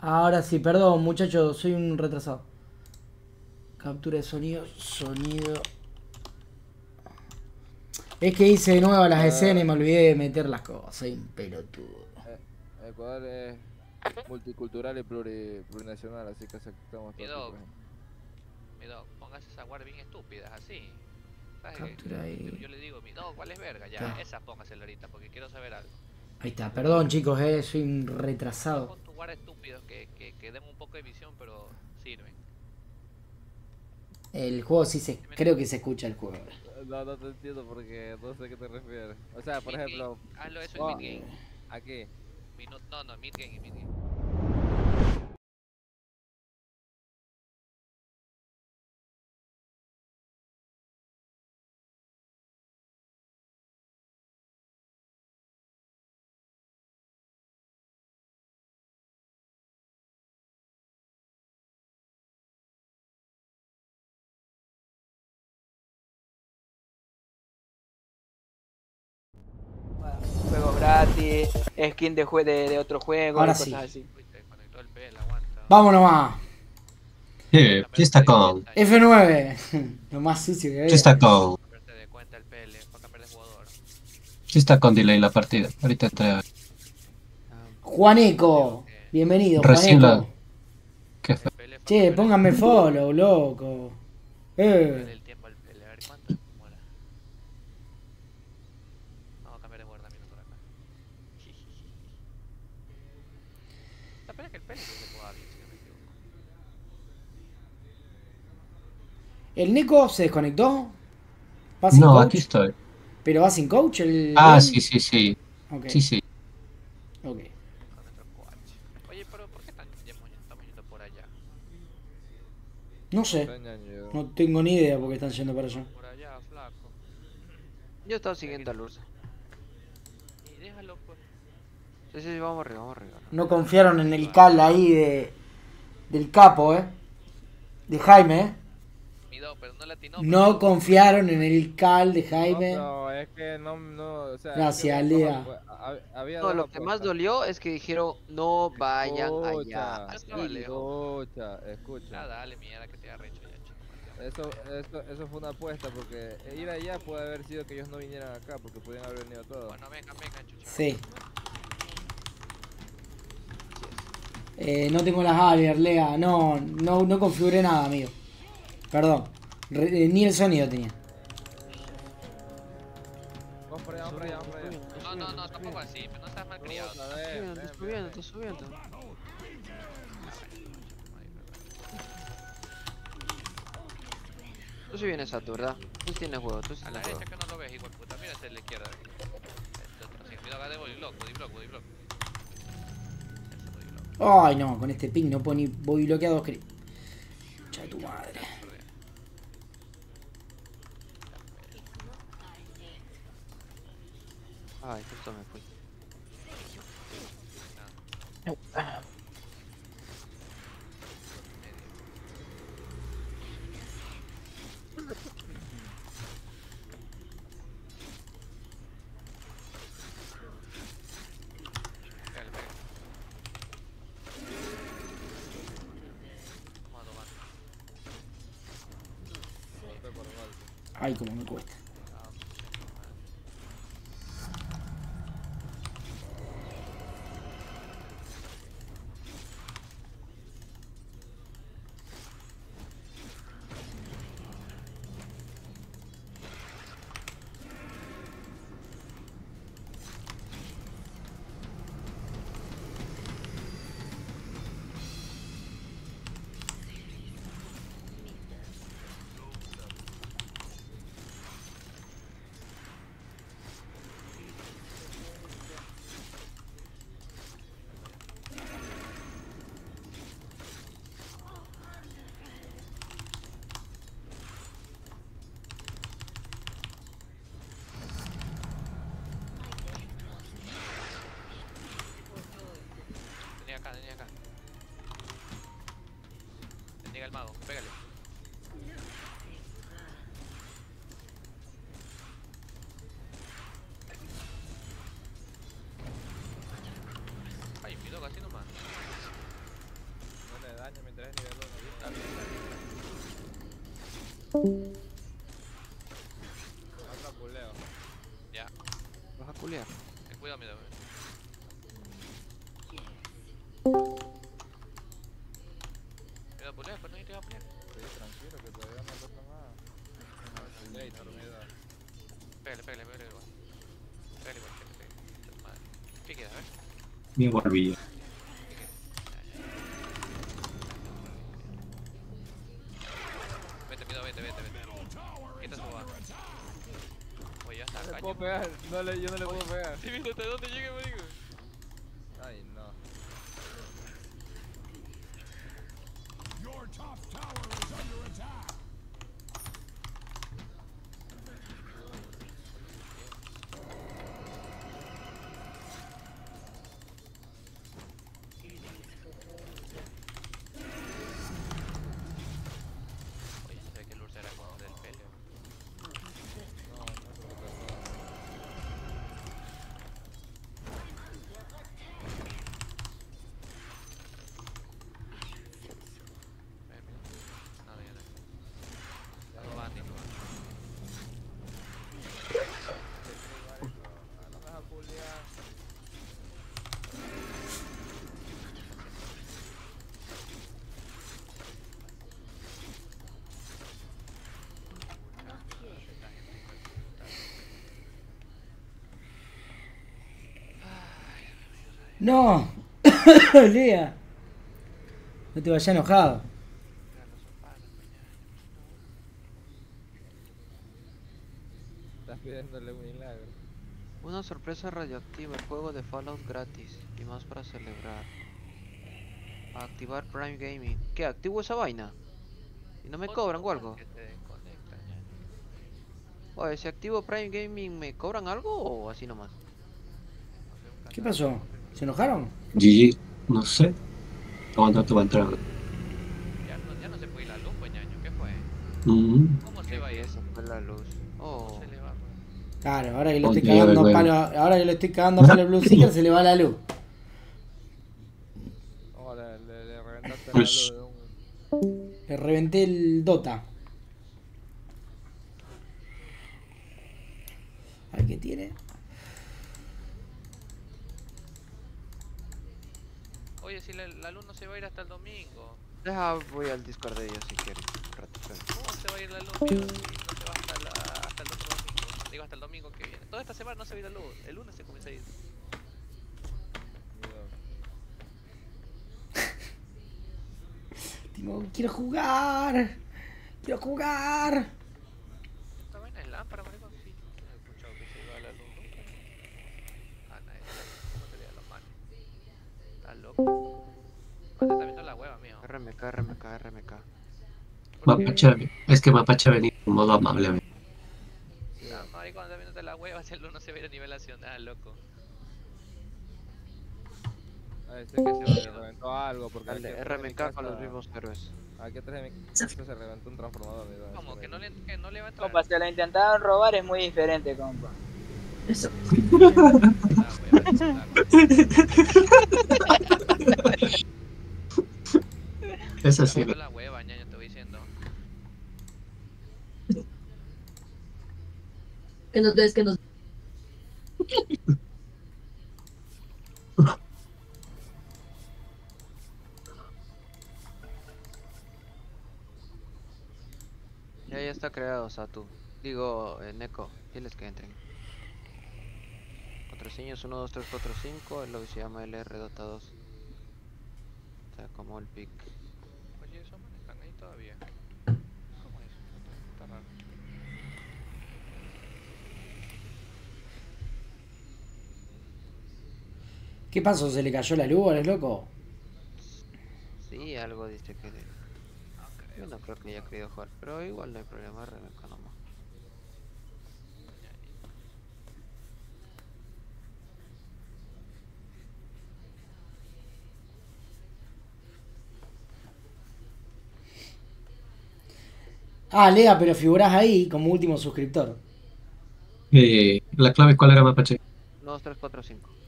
Ahora sí, perdón, muchachos, soy un retrasado. Captura de sonido, sonido. Es que hice de nuevo las escenas y me olvidé de meter las cosas. Soy un pelotudo. Eh, Ecuador es multicultural y pluri- plurinacional, así que aceptamos Mi todo dog. Mi dog, póngase esas guardias bien estúpidas, así. Captura ahí. Yo, yo le digo, mi dog, ¿cuál es verga? Ya, Ya. esa póngasela ahorita, porque quiero saber algo. Ahí está, perdón chicos, eh, soy un retrasado. Guardias estúpidos que, que, que den un poco de visión, pero sirven. El juego sí se. Creo que se escucha el juego. No, no te entiendo porque no sé a qué te refieres. O sea, por Mid ejemplo, game. Hazlo eso oh, en mid game. ¿a qué? No, no, mid game y mid skin de, jue de, de otro juego, Ahora y cosas sí. así. ¿Qué? ¿Qué está con? F9. Lo más sucio que ¿Qué había. está con? Cambiarte de cuenta el PL para cambiar de jugador. ¿Qué está con delay la partida? Ahorita entré a ver. Juaneco. Bienvenido, Recién la- Juaneco. Che, pónganme follow, loco. Eh. el tiempo al PL, a ver cuánto demora. Vamos a cambiar de guardamiento por acá. La pena es que el PL se jugaba bien, si no me equivoco. ¿El Nico se desconectó? ¿Va sin No, coach? aquí estoy. ¿Pero va sin coach el Ah, game? sí, sí, sí. Ok, Sí, sí. ok. Oye, pero ¿por qué están, yendo- estamos yendo por allá? No sé. No tengo ni idea por qué están yendo para allá. Por allá, flaco. Yo estaba siguiendo a Lurza. Y déjalo, pues. Sí, sí, sí, vamos arriba, vamos arriba. No confiaron en el cal ahí de del capo, eh. De Jaime, eh. Pero no latino. No confiaron en el cal de No, Jaime. pero es que no, no, o sea, Gracias, es que pues, había No, lo que más dolió es que dijeron no vayan allá. Escucha, escucha, escucha. Ah, dale, mierda, que te arrecho ya, chico. Eso, eso, eso fue una apuesta porque ir allá puede haber sido que ellos no vinieran acá porque podían haber venido todos. Bueno, vengan, vengan, chucha. Sí. Eh, no tengo las alias, Lea. No, no, no configuré nada, amigo. Perdón. Re- eh, ni el sonido tenía. Vamos por allá, vamos por allá, vamos por allá. No, no, no, tampoco así, pero no seas malcriado. Puta, Está ven, subiendo, ven, subiendo, está subiendo. Tú sí vienes a tu, ¿verdad? Tú tienes juego, tú sí A la tienes derecha juego. que no lo ves, igual puta. Mira hacia la izquierda. Este cuidado, acá de body block, body block, body block. Ese body block. Ay, no, con este ping no puedo ni voy bloqueado. de tu madre. Ay, justo me fui. Pégale, pégale. Vamos a tomar. Ay, como me cuesta. Tenía acá, tenía acá. Tenía el mago, pégale. Ay, mi dog, así nomás. daño mientras es nivel 1. Está bien, bien. Otra puleo. Ya. ¿Vas a culiar? Ten cuidado, mira. Me volví. No. Lea. No te vayas enojado. Estás pidiéndole un milagro. Una sorpresa radioactiva, el juego de Fallout gratis y más para celebrar. Activar Prime Gaming. ¿Qué? ¿Activo esa vaina? ¿Y no me cobran o algo? Oye, si activo Prime Gaming, ¿me cobran algo o así nomás? ¿Qué pasó? ¿Se enojaron? GG, no sé. ¿Cuándo te va a entrar? Ya no, ya no se puede ir la luz, pues, ñaño. ¿Qué fue? Mm, ¿Cómo se va a ir? Se fue la luz. ¿Cómo Oh, se le va? pues? Claro, ahora que le Oh, estoy Dios, cagando bueno. palo, ahora que le estoy cagando palo al Blue Seeker se le va la luz. Oh, le, le, le reventaste la luz de un. Le reventé el Dota. A ver qué tiene. Oye, si la, la luz no se va a ir hasta el domingo. deja, voy al Discord de ellos si quieren. Un rato, espera. ¿Cómo se va a ir la luz, si no se va hasta, la, hasta el otro domingo? Digo, hasta el domingo que viene. Toda esta semana no se va a ir la luz. El lunes se comienza a ir. Timo, quiero jugar. Quiero jugar. Esta vaina es lámpara, marico. Sí. No he escuchado que se iba la luz nunca. Ah, nadie cómo te veía los manes. Estás loco. Mate está viendo la hueva, mío. RMK, RMK, RMK. Mapache, es que Mapache ha venido en modo amable. amigo. Ah, marico, cuando está viéndote la hueva, si el luz no se va a nivel nacional, loco. A ver, sé que se le reventó algo. Porque Dale, RMK con los mismos héroes. Aquí atrás de mi casa se reventó un transformador. mira, Como se que no le, que no le va a entrar. pues, Ah, eh. la eh. hueva, este Ah, Ah, este que nos ves, que nos Ya, ya está creado, Satu. Digo, eh, Neko, diles que entren. Contraseña es 1, 2, 3, 4, 5. El lobby se llama LR Dota 2. Está como el pic. Oye, esos manes están ahí todavía. ¿Cómo es? Está raro. ¿Qué pasó? ¿Se le cayó la luz, eres loco? Sí, algo dice que. creo. Yo no creo que haya querido jugar, pero igual no hay problema, Rebeca nomás. Ah, Lea, pero figurás ahí como último suscriptor. Eh, ¿La clave cuál era Mapache? 1, 2, 3, 4, 5.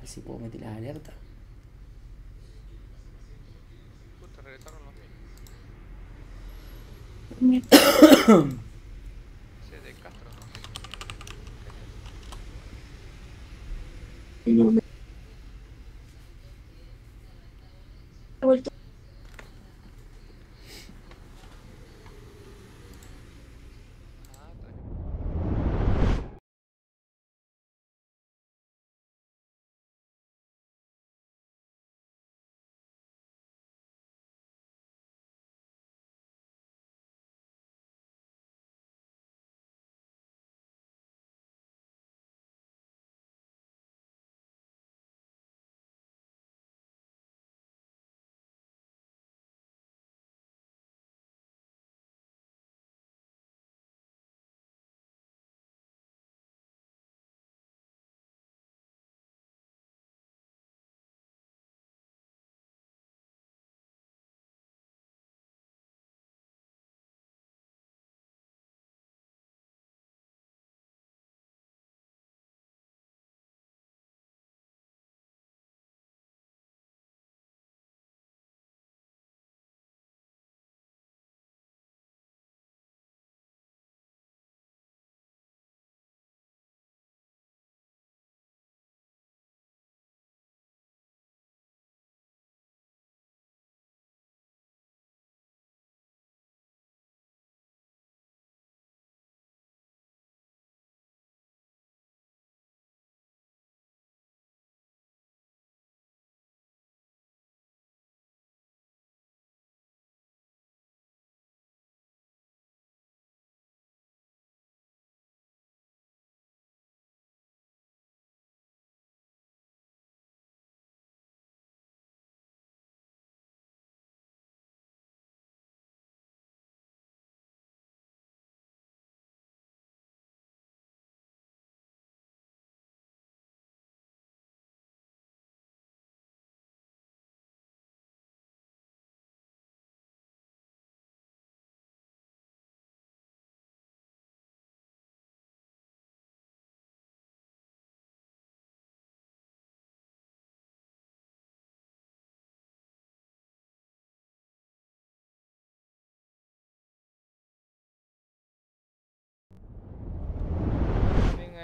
ver si puedo meter las alertas. Justo regresaron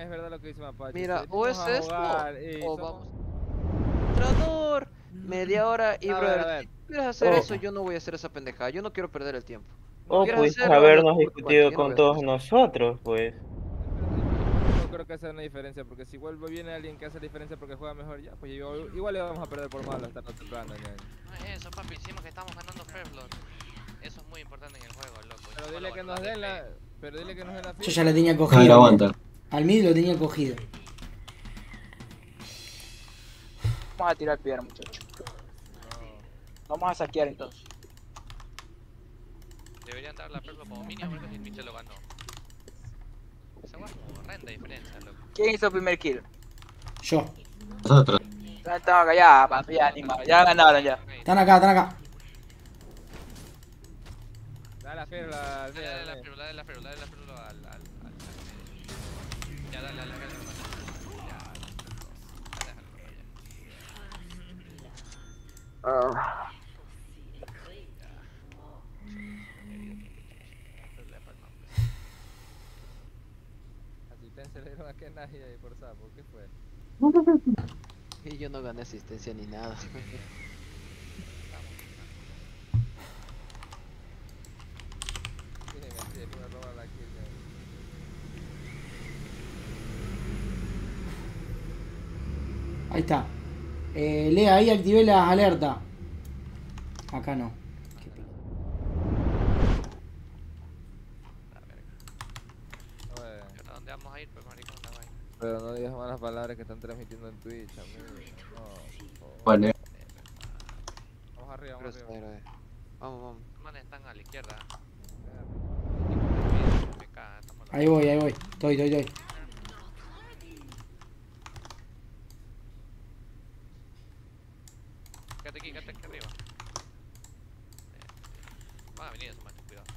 es verdad lo que dice Mapache. Mira, o es esto y o somos- vamos. Entrenador, media hora y A ver, brother, a ver. si quieres hacer Oh. eso, yo no voy a hacer esa pendejada. Yo no quiero perder el tiempo. O ¿Quieres pues hacerlo? habernos discutido no con todos hacer nosotros, pues. No creo que sea una diferencia, porque si vuelve viene alguien que hace la diferencia porque juega mejor ya, pues igual, igual le vamos a perder por malo hasta no temprano. No es eso, papi, hicimos que estamos ganando Blood. Eso es muy importante en el juego, loco. Pero dile que nos den la, pero dile que nos den la Yo ya la tenía A ver, cogido. aguanta. Al mid lo tenía cogido. Vamos a tirar piedra, muchachos. Vamos a saquear entonces. Deberían dar la Blood como mínimo porque si el Michel lo ganó. Esa es como horrenda diferencia, loco. ¿Quién hizo el primer kill? Yo. Nosotros. Estaba acá, ya, papi, ya, ni más. Ya ganaron ya. Están acá, están acá. Dale la fiera, la, Dale, la Blood, dale la Blood, dale la First dale, dale, dale. Asistencia le dieron que nadie por sapo, ¿qué fue? Y yo no gané asistencia ni nada kill. ya. Ahí está. Eh, Lea, ahí activé las alertas. Acá no. La verga. Oye, ¿Y ahora dónde vamos a ir, pues? La. Pero no digas malas palabras que están transmitiendo en Twitch, amigo. No. Vale. Vamos arriba, vamos arriba. Vamos, vamos. Los manes están a la izquierda. Ahí voy, ahí voy. Estoy, estoy, estoy. Aquí, quédate aquí arriba. Eh, Van a venir esos machos, cuidado.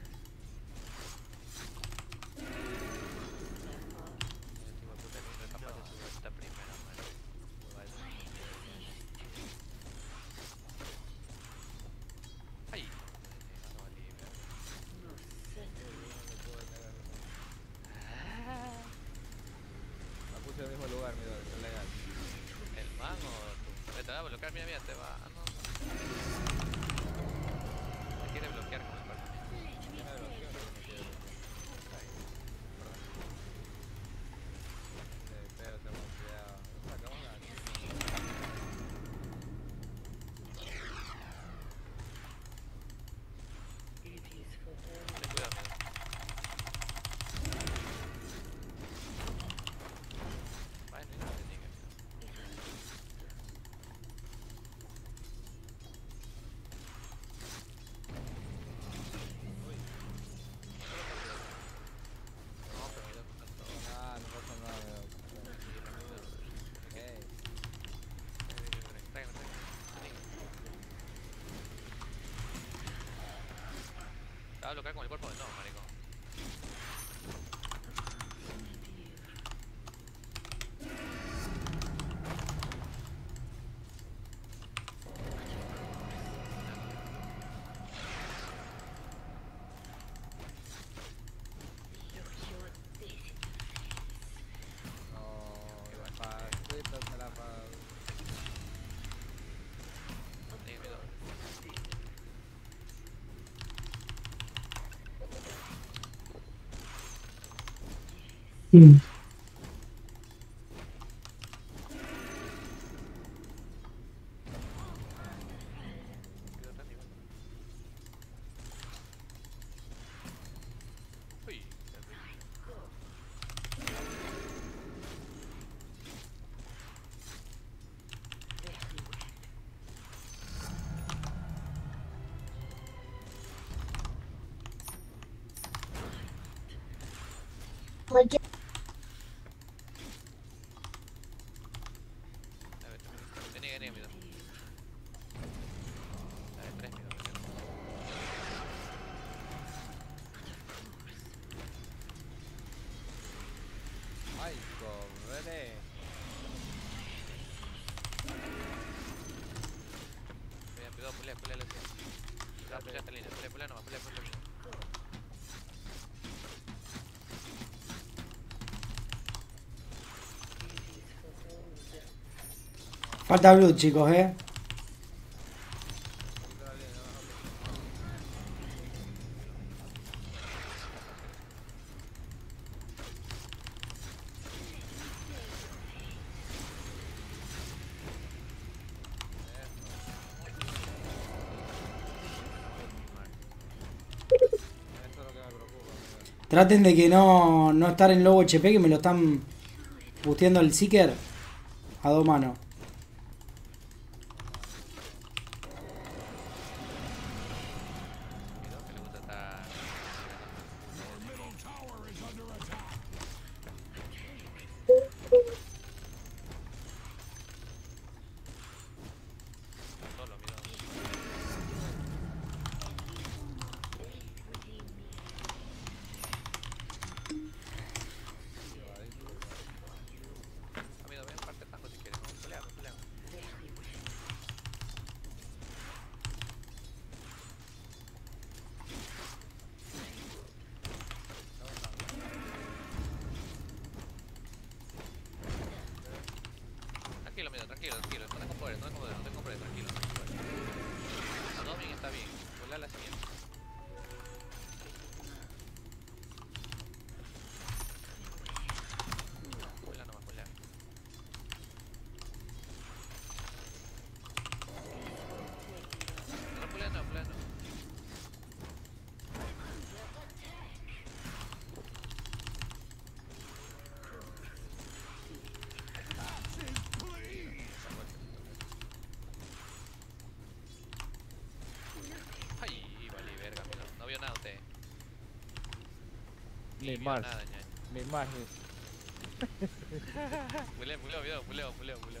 Mm. ¡Muévete! Cuidado, cuidado, pulea, pulea. Cuidado, esta línea, pulea, pulea nomás. Falta blue, chicos, eh. Traten de que no, no estar en logo HP, que me lo están puteando el seeker a dos manos. Me Mars. Me Mars. buleo, buleo, buleo.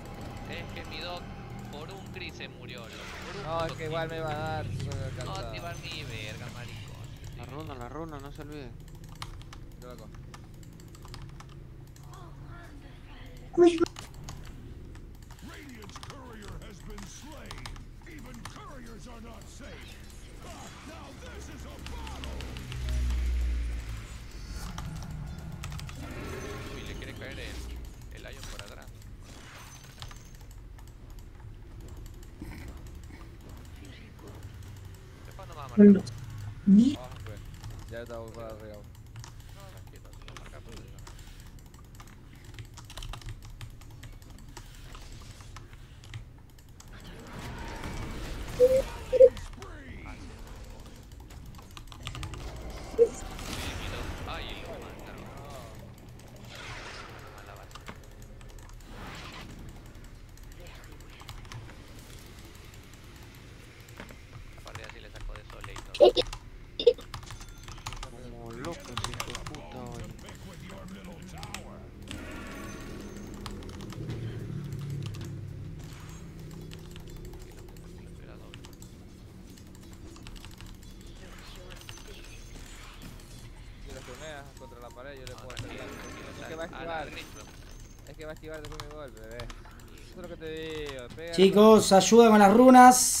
Chicos, ayuda con las runas.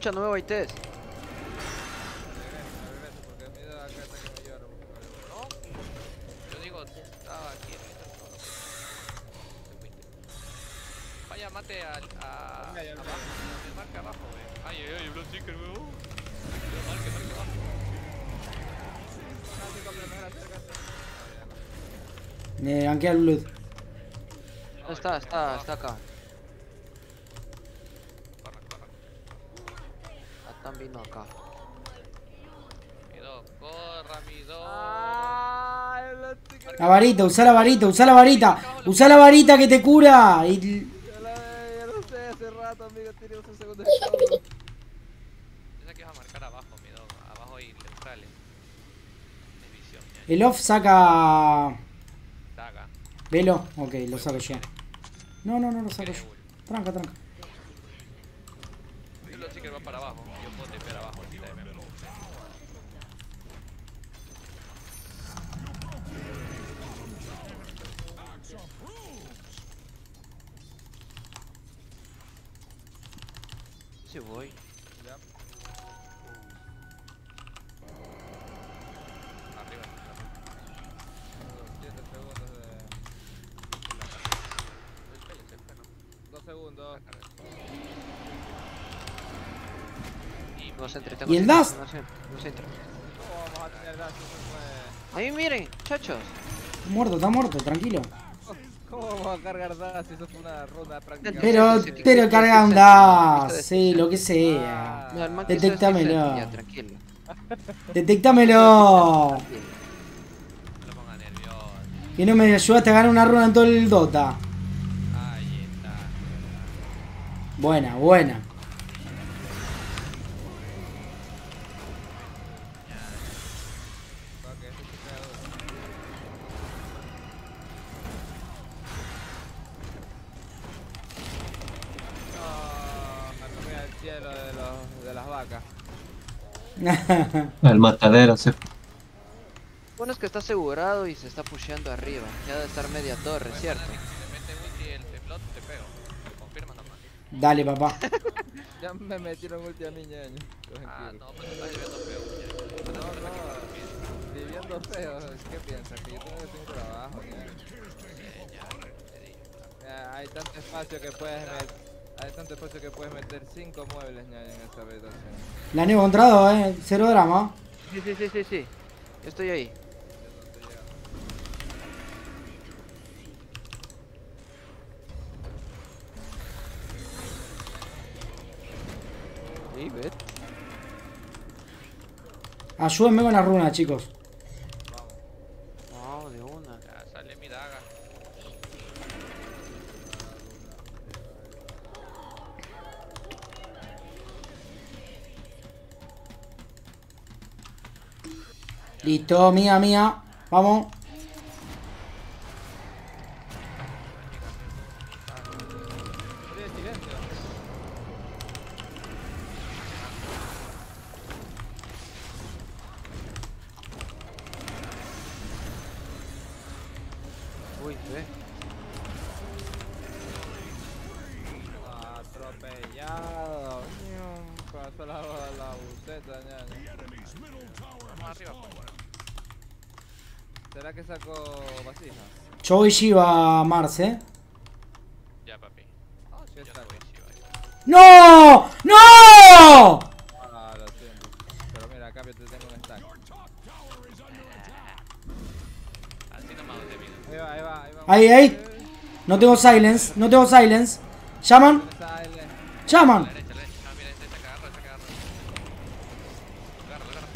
Escucha, no me baites. mate al, abajo. Ay, ay, ay, Blood Eh, el loot. No, está, está, está acá. varita, usa la varita, usa la varita. Usa la varita que te cura. Y... Lo sé, hace rato, amigo, tenemos un segundo show. Pensé que ibas a marcar abajo, mi dog. Abajo y neutrales. El off saca... Velo. Ok, lo saco yo. No, no, no, lo saco yo. Tranca, tranca. y el Dust. Ahí miren, chachos. Está muerto, está muerto, tranquilo. ¿Cómo vamos a cargar DAS? Eso fue una ronda práctica. Pero, pero carga un DAS, sí, lo que sea. No, Detectámelo. Que no me ayudaste a ganar una ronda en todo el Dota. Ahí está. Buena, buena. Al matadero se Bueno, es que está asegurado y se está pusheando arriba. Ya debe estar media torre, ¿cierto? Si te mete ulti el temblot, te pego. Confirma nomás. Dale, papá. Ya me metieron ulti a mi ñaño. Ah, no, pues estás viviendo feo. ya. No, no, viviendo feo, ¿qué piensas? Que yo tengo que tener un trabajo. Eh. Ya, Hay tanto espacio que puedes meter. Hay tanto espacio que puedes meter 5 muebles en esta habitación. La han encontrado, eh. Cero drama. Sí, sí, sí, sí, sí. Yo estoy ahí. Ayúdenme con la runa, chicos. Listo, mía, mía. Vamos. Yo voy Shiva a Mars, eh. Ya, papi. ¿Qué Yo sacó? soy Shiva. ¡No! ¡No! Ah, lo siento. Pero mira, a cambio te tengo un stack. Así nomás. Ahí va, ahí va, ahí va. Ahí, ahí. No tengo silence, no tengo silence. ¿Llaman? ¡Llaman! La derecha, la derecha. Ah, mira, este está agarra, está agarra. Agarra, agarra.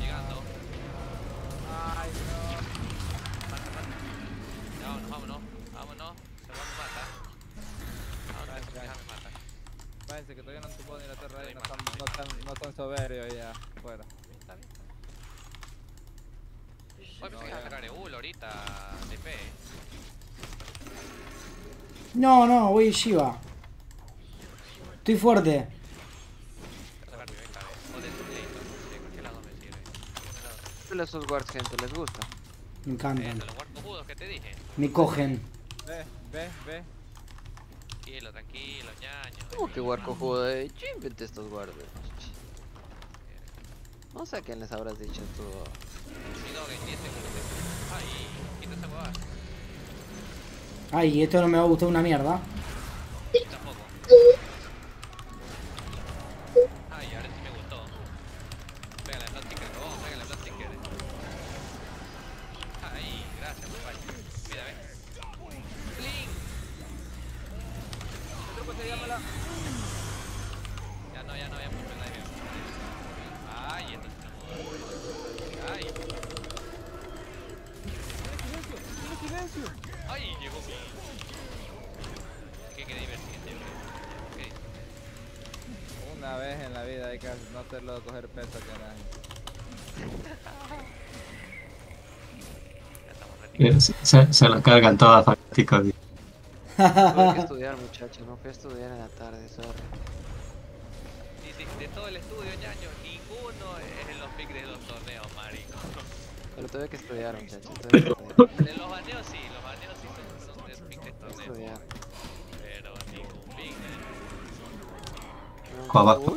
Llegando. Ay, no. Ya, vámonos, vámonos. Vámonos. Se va, me mata. Vámonos, Ay, que ay. ya me mata. Parece que todavía no tuvo ni la torre ahí, Ahí no mata, tan, no tan, no tan soberbio ya. Fuera. Está bien, está bien. Oye, pensé que iba a sacar Eul ahorita, DP. No, no, voy Shiva. Estoy fuerte. Voy a sacar Rebeca, o del Clayton, de cualquier lado me Cualquier lado. Dale esos guards, gente, ¿les gusta? Me encantan. Eso, los guarcojudos que te dije. Me cogen. Ve, ve, ve. Tranquilo, tranquilo, ñaño. ¿Cómo que guard cojudo? Eh? Yo inventé estos guards. No sé a quién les habrás dicho tú. Esa huevada. Ay, esto no me va a gustar una mierda. Hacerlo coger peso que retirados. eh, se, se la cargan todas fanáticos. Tuve que estudiar, muchacho. No fui a estudiar en la tarde, sorry. Dice, de todo el estudio, ñaño, ninguno es en los picks de los torneos, marico. Pero tuve que estudiar, muchacho. Tuve que estudiar. En los baneos sí, los baneos sí son, son de picks de Tuve que torneo. estudiar. Pero ningún pick, No,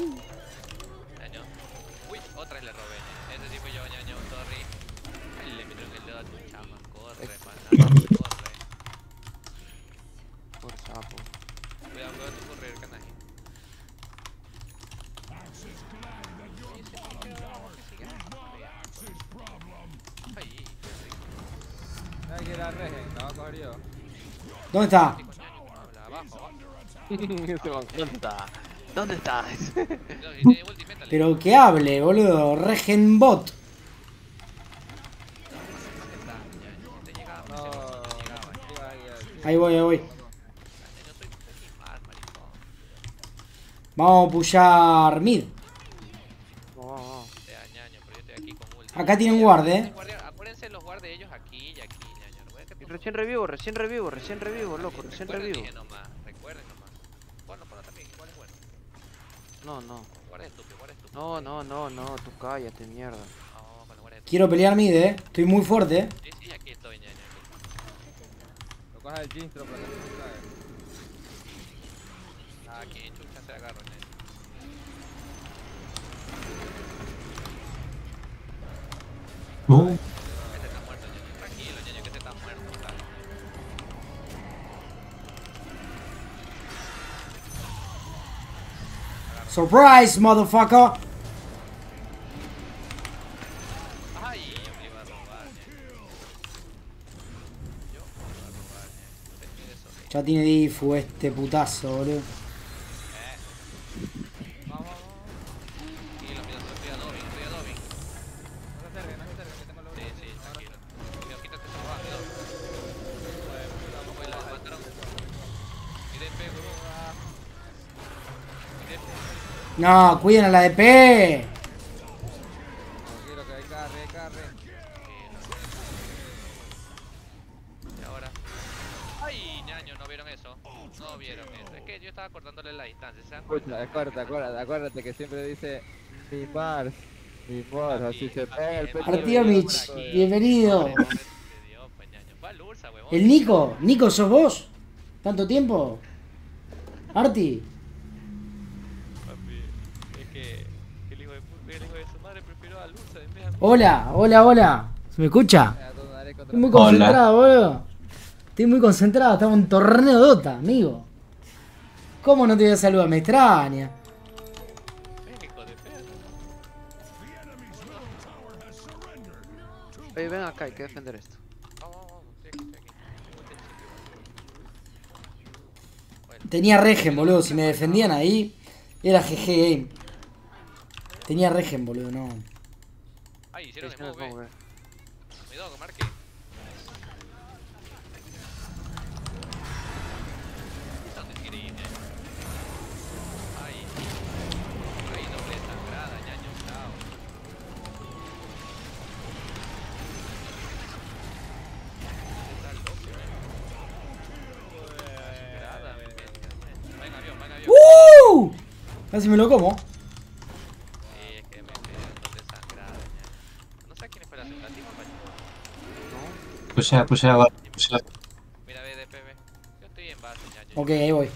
ir a Regen, la voy a coger yo. ¿Dónde está? Abajo, ¿Dónde está? ¿Dónde estás? Pero que hable, boludo. Llegaba. iba ahí, voy, ahí voy. Vamos a pullar mid. Acá tienen guard, eh. Recién revivo, recién revivo, recién revivo, loco, recién recuerden, revivo. nomás, recuerden nomás. Bueno, pero también, igual es bueno. No, no. Guarda estúpido, guarda estúpido. No, no, no, no, tú cállate, mierda. No, guardas estúpidos. Quiero pelear mid, eh. Estoy muy fuerte, eh. Sí, sí, aquí estoy, ñaño. aquí. Lo coges el Jinstro para que no se. Ah, aquí chucha se agarra, ñaño. No, Surprise, motherfucker. Ay, yo me iba a robar, eso. Ya tiene difu este putazo, boludo. Eso. Es que yo estaba cortándole la distancia. Escucha, acuérdate, acuérdate, acuérdate que siempre dice mi Mars, mi Mars, así se pega el pecho. Artiomich, bienvenido. Ñaño. El Nico. Nico, ¿sos vos? ¿Tanto tiempo? Arti. Papi, es que el hijo de, pu- el hijo de su madre prefirió al Ursa en vez de a mí. Hola, hola, hola. ¿Se me escucha? Estoy muy Hola. concentrado, boludo. Estoy muy concentrado. Estamos en torneo Dota, amigo. ¿Cómo no te voy a saludar? Me extraña. Oye, ven acá, hay que defender esto. Tenía regen, boludo. Si me defendían ahí, era GG Game. Tenía regen, boludo, no. Ay, hicieron el Ahí move. vamos, ve. Cuidado con Marque. ¿Dónde quiere ir, ñaño? Ay. Ay, doble sangrada, ñaño. Chao. Está loco, ñaño. Sangrada. Va en avión, va en avión. ¡Uh! Casi me lo como. Sí, es que me quedé doble sangrada, ñaño. No sé quién fue la segunda, ¿Timo o Pacho? pushea, pushea, va, pushea. Mira, ve, DPB. Yo estoy en base, ñaño. Ok, ahí voy.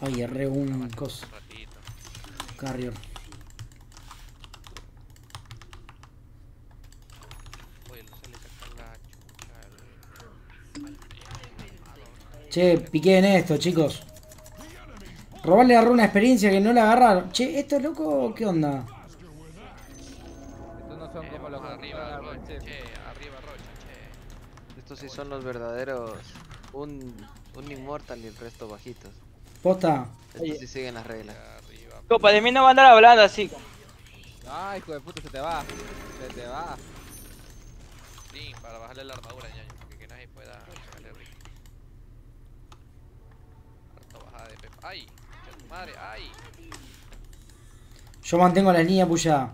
Ya, Ay, erré un coso. Carrier. Che, piqué en esto, chicos. Robarle a una experiencia que no la agarraron. Che, ¿esto es loco? ¿Qué onda? Sí son los verdaderos. Un, un inmortal y el resto bajitos. ¿Posta? Estos Oye. sí siguen las reglas. Copa, de mí no va a andar hablando así. Ay, hijo de puta, se te va. Se te va. Sí, para bajarle la armadura, ñaño, porque que nadie pueda rico. Harta bajada de pepa. ¡Ay! ¡Concha tu madre! ¡Ay! Yo mantengo la línea puya.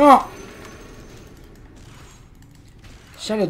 ¡No! Ya lo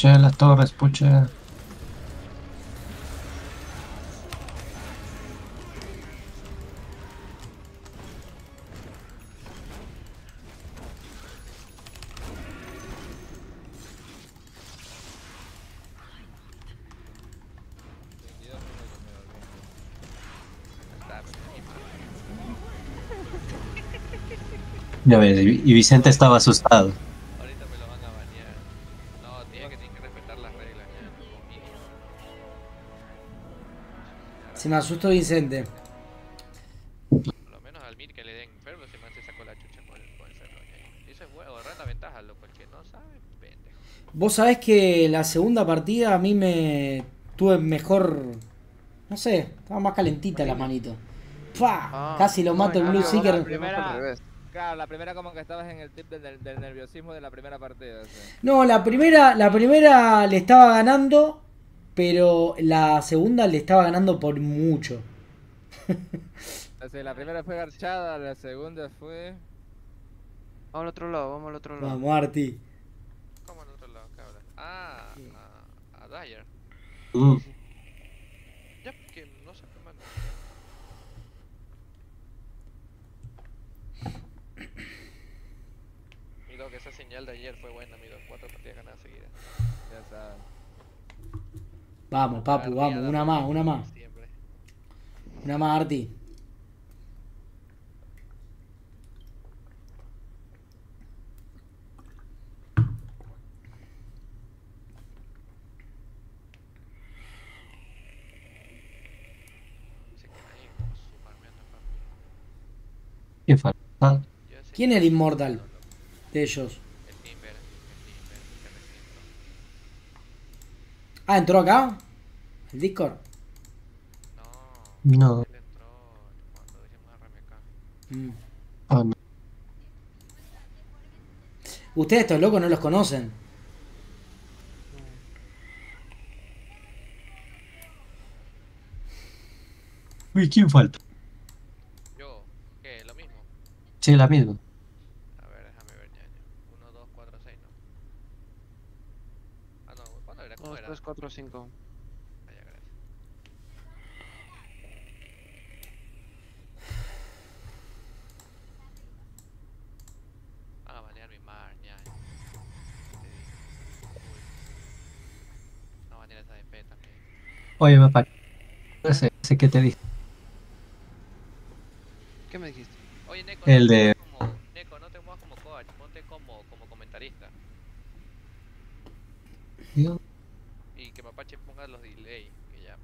Pucha las torres, man. Ya ves, y Vicente estaba asustado. Me asustó Vicente. Por lo menos al Mir que le den enfermo se me sacó la chucha con el, el cerro. Eso es bueno, agarrar la ventaja, loco. El que no sabe, pendejo. Vos sabés que la segunda partida a mí me tuve mejor. No sé, estaba más calentita la manito. ¡Fua! Ah, Casi lo mato el no, Blue no, Seeker. la primera-. Claro, la primera como que estabas en el tip del, del- del nerviosismo de la primera partida. sí. No, la primera, la primera le estaba ganando, pero la segunda le estaba ganando por mucho. La primera fue garchada, la segunda fue... Vamos al otro lado, vamos al otro lado. Vamos, Arti. ¿Cómo al otro lado? ¿Qué hablas? Ah, a, a Dyer. Mm. Ya, porque no sé qué mano. Mi dog, esa señal de ayer fue buena, mi dog. Cuatro partidas ganadas seguidas. Ya sabes. Vamos, papu, vamos. Una más, una más. Una más, Arti. ¿Quién es el inmortal de ellos? El Timber, el Timber, que recién entró. Ah, ¿entró acá? ¿El Discord? No, No. él entró cuando hicimos RMK. Mm. Ah, no. Ustedes estos locos no los conocen. Uy, ¿quién falta? Yo, ¿qué? ¿Lo mismo? Sí, la misma. 4 o 5. Oye, papá, ese, ese te dije. ¿Qué me dijiste? Oye, Neko, el de... Neko, no te muevas como coach, ponte como, comentarista los delay, que ya.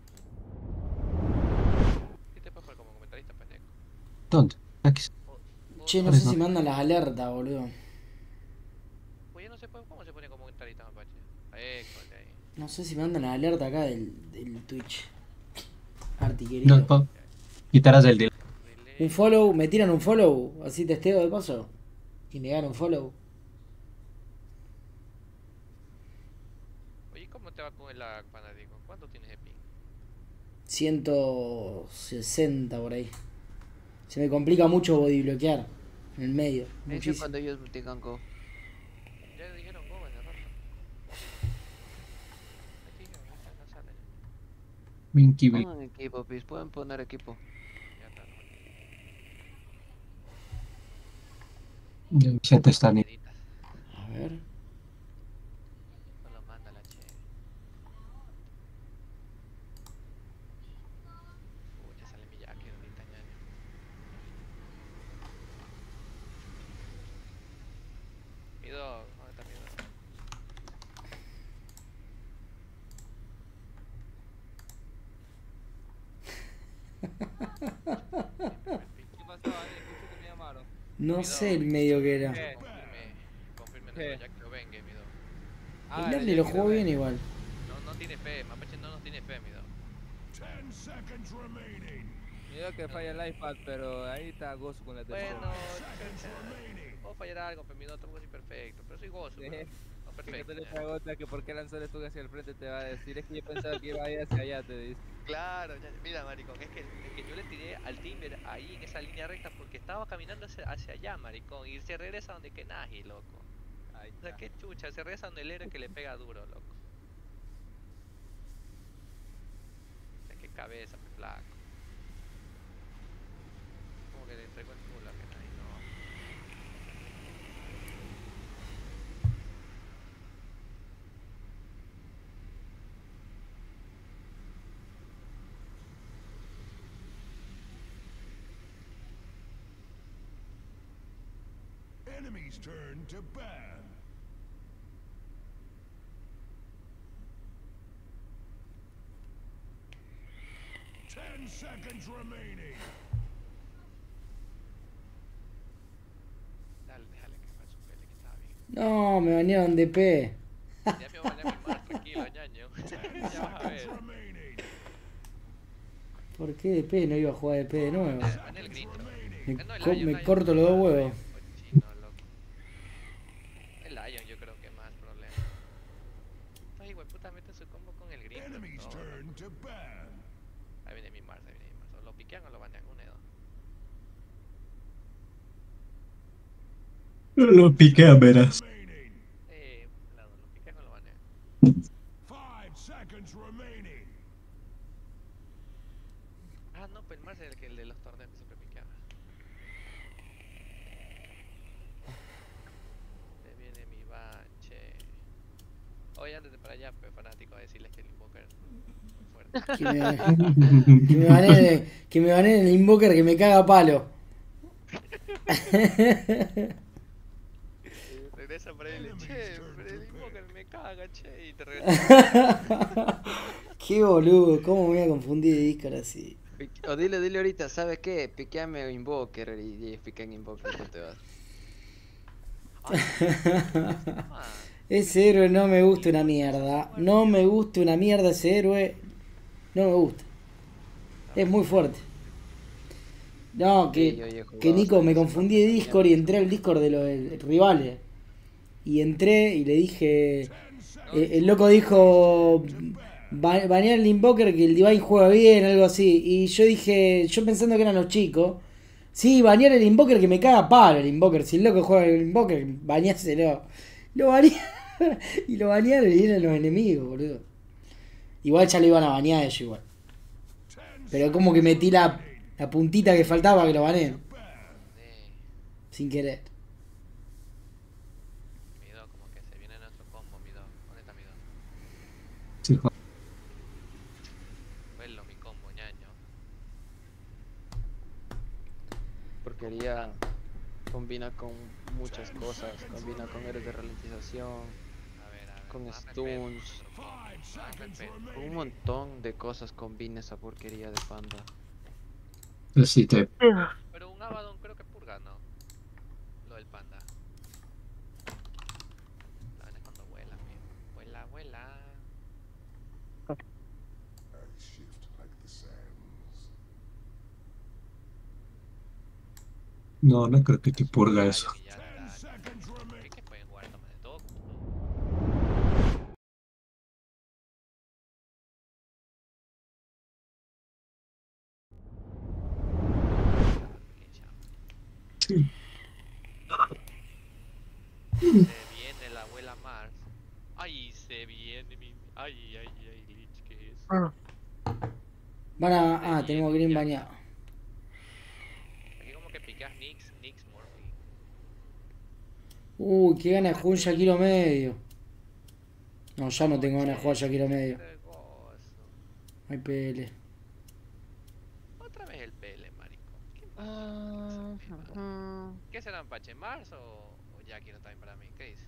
¿Qué te poner como comentarista, pues, Neko? ¿Dónde? Aquí. Che, no sé eso. si mandan las alertas, boludo. Oye, no se puede, ¿cómo se pone como comentarista, Mapache? École ahí. No sé si mandan las alertas acá del, del Twitch. Arti, querido. No, pa- quitarás el delay. Delay. Un follow, me tiran un follow, así testeo de paso. Y negar un follow. Oye, ¿cómo te va con el lag, fanático? ¿Cuánto tienes de ping? 160 por ahí. Se me complica mucho body bloquear en el medio. Me dicen Muchísimo. cuando ellos go. Ya dijeron go, rato. Aquí, en ya. Minky Bill. Pongan equipo, pis. Pueden poner equipo. Ya está, no, Ya. Meditas. A ver. Solo mándala, che. Uy, ya sale mi Jackie ahorita, ñaño. Mi dog, ¿dónde está mi dog? ¿Qué pasó, Dani? Escucho que me llamaron. No sé el medio que era. Confirme. Ah, El Lerny lo jugó bien igual. No, no tiene fe, Mapache no nos tiene fe, mi dog. Ten seconds remaining. Mira que falla el iPad, pero ahí está gozo con la tercera. Bueno, Seconds chucha, remaining. puedo fallar algo, pero mi dog tampoco es imperfecto. Pero soy gozo, No Que perfecto. te le pregunta que por qué lanzó el hacia el frente te va a decir. Es que yo pensaba que iba a ir hacia allá, te dice. Claro, ya- mira, maricón, es que, es que yo le tiré al Timber ahí en esa línea recta porque estaba caminando hacia, hacia allá, maricón, y se regresa donde que Naji, loco. Ahí O sea, qué chucha, se regresa donde el héroe que le pega duro, loco. O sea, qué cabeza, flaco. Como que le entregó el culo a que Naji, no. Enemy's turn to ban. Ten seconds remaining. Dale, déjale que fue su pele, que estaba bien. No, me bañaron de P. Ya me voy a bañar mi mar, tranquilo, ñaño. ya vas a ver. Seconds remaining. ¿Por qué de P no iba a jugar de P de nuevo? Me, co- Lion. corto los dos huevos. Cochino, loco. El Lion yo creo que más problema. Ay, güey, puta, mete su combo con el grito. y Enemy's todo, turn loco. to ban. Ahí viene mi Mars, ahí viene O lo banean, un dedo. Lo piqué a veras. Remaining. Eh, un lado, lo piquean o lo banean. Five seconds remaining. Ah, no, pues el Mars es el, que, el de los torneos que siempre piqueaba. Ahí viene mi bache. Oye, antes de para allá, pues fanático, a decirles que el Invoker es muy fuerte. Que me, que me baneen, que me baneen el invoker que me caga a palo. Eh, Regresa para él, che, el. Invoker me caga, che, y te regresa. Qué boludo, cómo me voy a confundir de Discord así. O dile, dile ahorita, ¿sabes qué? Piqueame Invoker y, y piquean Invoker, no te vas. Ese héroe no me gusta una mierda. No me gusta una mierda ese héroe. No me gusta. Es muy fuerte. No, que, que Nico, me confundí de Discord y entré al Discord de los rivales. Y entré y le dije. eh, el loco dijo. "Ba- Banear el Invoker que el Divine juega bien, algo así. Y yo dije, yo pensando que eran los chicos. Sí, banear el Invoker que me caga palo el Invoker. Si el loco juega el Invoker, bañáselo. Lo banearon. y lo banearon y eran los enemigos, boludo. Igual ya lo iban a banear ellos igual. Pero como que metí la, la puntita que faltaba para que lo baneen. Sin querer. mi dog, como que se viene nuestro combo, mi dog. ¿Dónde está mi dog? Sí, mi combo, ñaño. Porquería combina con muchas cosas. Combina con héroes de ralentización. Con stuns, con un montón de cosas combina esa porquería de panda. Sí, te. Pero un Abaddon creo que purga, ¿no? Lo del panda. La vaina es cuando vuela. Vuela, vuela. No, no creo que te purga eso. Sí. Se viene la abuela Mars. Ay, se viene mi. Ay, ay, ay, Lich, ¿qué es? Van a. Ah, tenemos Green bañado. Aquí como que piqueas Nix, Nix Murphy. Uy, qué ganas de jugar Shakiro medio. No, ya no tengo ganas de jugar Shakiro medio. Hay PL. Otra vez el PL, marico. ¿Qué, Ah. ¿Qué serán, Pache? ¿Mars o, o Jackie no también para mí? ¿Qué dices?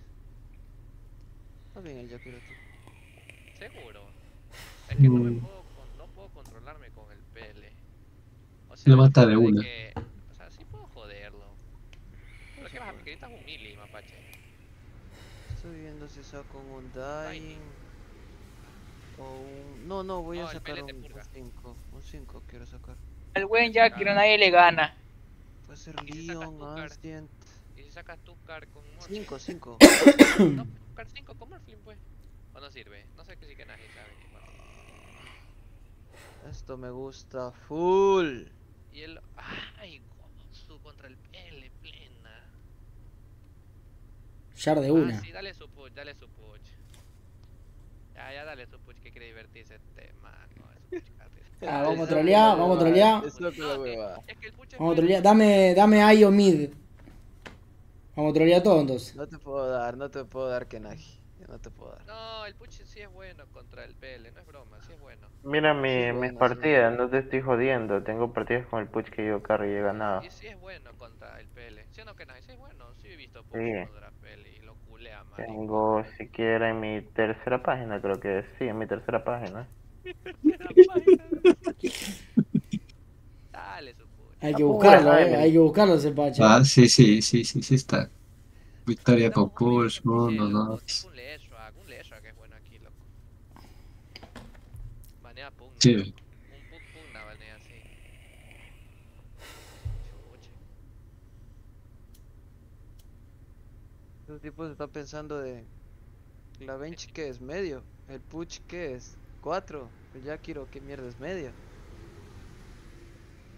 Está bien el Yakiro. Seguro. Es que no me Mm. puedo, con- no puedo controlarme con el PL. O Lo mata de una. que- o sea, sí puedo joderlo. Pero que vas a picar necesitas un mili, mapache. Estoy viendo si saco un Dying. O un. No, no, voy No, a el sacar un purga. 5. Un 5 quiero sacar. Al buen Yakiro nadie le gana. Puede ser ¿Y si sacas Leon, Tucar? Ancient. Y si sacas tu car con Morphling. 5, 5. No, tu car 5 con Morphling, pues. O no sirve. No sé qué sí que nadie sabe. Bueno. Esto me gusta full. Y él. ¡Ay, Gozu contra el PL, plena! Yar de Ah, una. sí, dale su push, dale su push. Ya, ya, dale su push que quiere divertirse este man. Ah, vamos a trolear, vamos a trolear. Vamos a trolear. Dame, dame IO mid. Vamos a trolear todo entonces. No te puedo dar, no te puedo dar Kenagi. No te puedo dar. No, el push sí es bueno contra el PL, no es broma, sí es bueno. Mira mi, Sí, mis bueno, partidas, no te estoy jodiendo. Tengo partidas con el push que yo carry y he ganado. Y sí es bueno contra el PL. ¿Sí o no que no? Sí es bueno, sí he visto push Sí. contra PL y lo culea mal. Tengo siquiera en mi tercera página, creo que sí, en mi tercera página. Dale su push. Hay que Ah, buscarlo, pues, eh. Hay que buscarlo ese. Ah, sí, sí, sí, sí, sí está. Victoria con mínimo uno, dos. tipo Un Leshwag, un Leshwag que es bueno aquí, loco. Banea pugna. Sí. Un pug pugna banea así. Chuche. Este tipo se está pensando de. La bench que es medio. El push que es 4. El Yakiro que mierda es medio.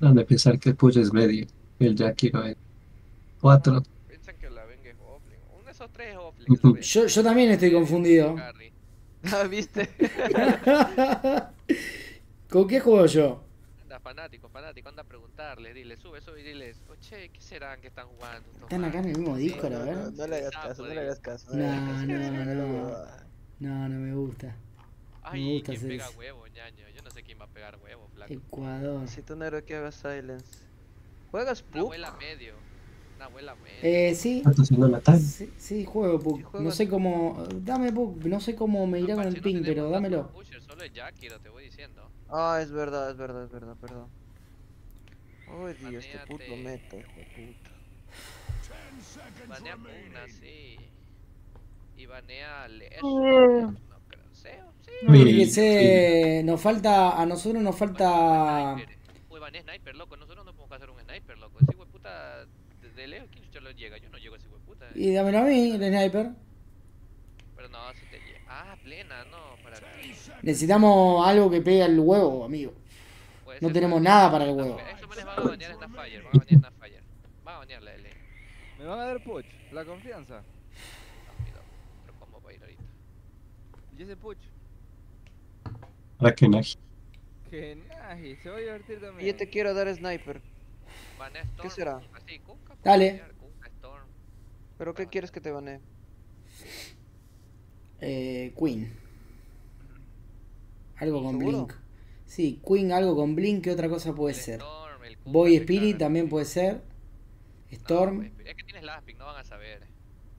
Han de pensar que el push es medio. El Yakiro es cuatro. Piensan que la venga es Offling. Uno de esos tres es Offling. Ujú. la venga. Yo, yo también estoy confundido. Ah, viste. ¿Con qué juego yo? Anda, fanático, fanático, anda a preguntarle, dile, sube, sube y diles, oh, che, ¿qué serán que están jugando? Están acá en el manes?" mismo Sí, Discord, a no, ver. no, no le hagas caso, no le dile. hagas caso. No, le hagas caso, no, la no. No, no me gusta. Ay, ¿quién pega huevo, ñaño? Yo no sé quién va a pegar huevo, flaco. Ecuador. Necesito un héroe que haga silence. ¿Juegas Una Puck? abuela medio. Una abuela medio. Eh, sí. Time. Sí, sí, juego Puck. No sé cómo. Dame Puck. No sé cómo me irá No, con el no ping, pero dámelo. pusher, solo es Jakiro, te voy diciendo. Ah, es verdad, es verdad, es verdad, perdón. Ay, Dios, este puto meta, hijo de puta. Banea Pugna, sí. Y banea Lesh. Fíjese, nos falta. A nosotros nos falta. Sniper. Uy, banea Sniper, loco. Nosotros no podemos hacer un Sniper, loco. Ese hueputa de, Leo, ¿quién chucha lo llega? Yo no llego a ese hueputa. Y dámelo a mí, el sniper. Pero no, si te llega. Ah, plena, no, para ti. Necesitamos algo que pegue al huevo, amigo. No tenemos para- nada para el huevo. Estos manes van a banear Snapfire, van a banear Snapfire. Van a banear la L. Me van a dar push, la confianza. No, cuidado. Pero cómo va a ir ahorita. Y ese push. Para que Nagi. Que naji, se va a divertir también. Y yo te quiero dar sniper. Storm. será? Así, Dale. Storm. ¿Pero qué quieres que te banee? Eh, Queen. Algo con ¿Seguro? Blink. Sí, Queen, algo con Blink. ¿Qué otra cosa puede El ser? Storm, el Kunkka Boy Spirit también puede ser. Storm. Es que tienes Laspic, no van a saber.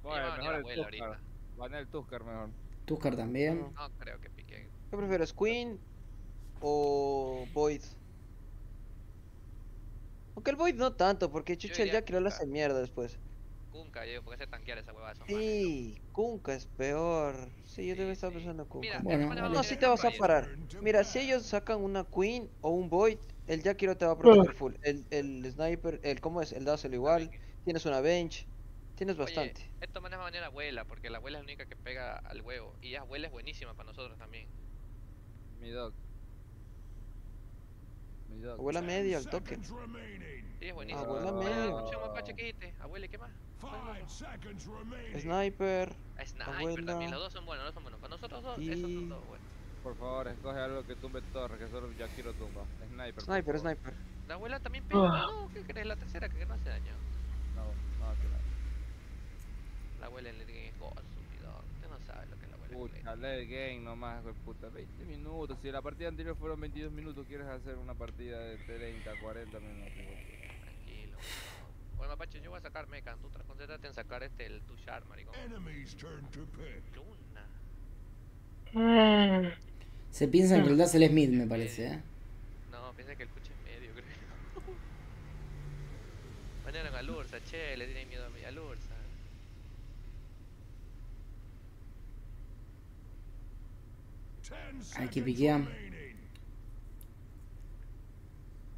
Bueno, mejor el ahorita. Banea el Tuskar mejor. Tuskar también. No. No creo que. ¿Qué prefieres, Queen o Void? Aunque el Void no tanto, porque chucha Yakiro le Kunkka. hace mierda después. Kunkka, yo, porque se tanquear esa huevada. Sí, Kunkka es peor. Sí, yo Sí, debe estar sí. pensando en Kunkka. Mira, Bueno, a No, sí te vas a parar. Mira, si ellos sacan una Queen o un Void, el Yakiro te va a proteger full. El, el Sniper, el ¿cómo es? El Dazzle igual. Tienes una bench. Tienes Oye, bastante. estos manes van a banear a abuela, porque la abuela es la única que pega al huevo. Y la abuela es buenísima para nosotros también. Mi dog. Mi dog. Abuela media al toque. Sí, es buenísima. Abuela Oye, medio. mapache, ¿qué dijiste? Abuela, ¿y ¿qué más? Sniper. Sniper Abuela. también, los dos son buenos, los dos son buenos. Para nosotros dos, esos Y- son dos buenos. Por favor, escoge algo que tumbe torre, que solo Yakiro tumba. Sniper. Sniper, sniper. La abuela también pega, no, ¿qué crees? La tercera que no hace daño. No, no, que no. La abuela en el game es gozo, mi dog. Usted no es el Pucha, game. nomás, güey, puta. 20 minutos. Si la partida anterior fueron 22 minutos, quieres hacer una partida de 30, 40 minutos. Tranquilo. Bueno, Mapache, yo voy a sacar Mecha. Tú tra- concéntrate en sacar este, el maricón. Turn to pick. Luna. Se piensan que el das el Smith, me parece, ¿eh? No, piensa que el puche es medio, creo. Banearon a Lursa, che, le tienen miedo a mi a Lursa. Ten Hay que piquear.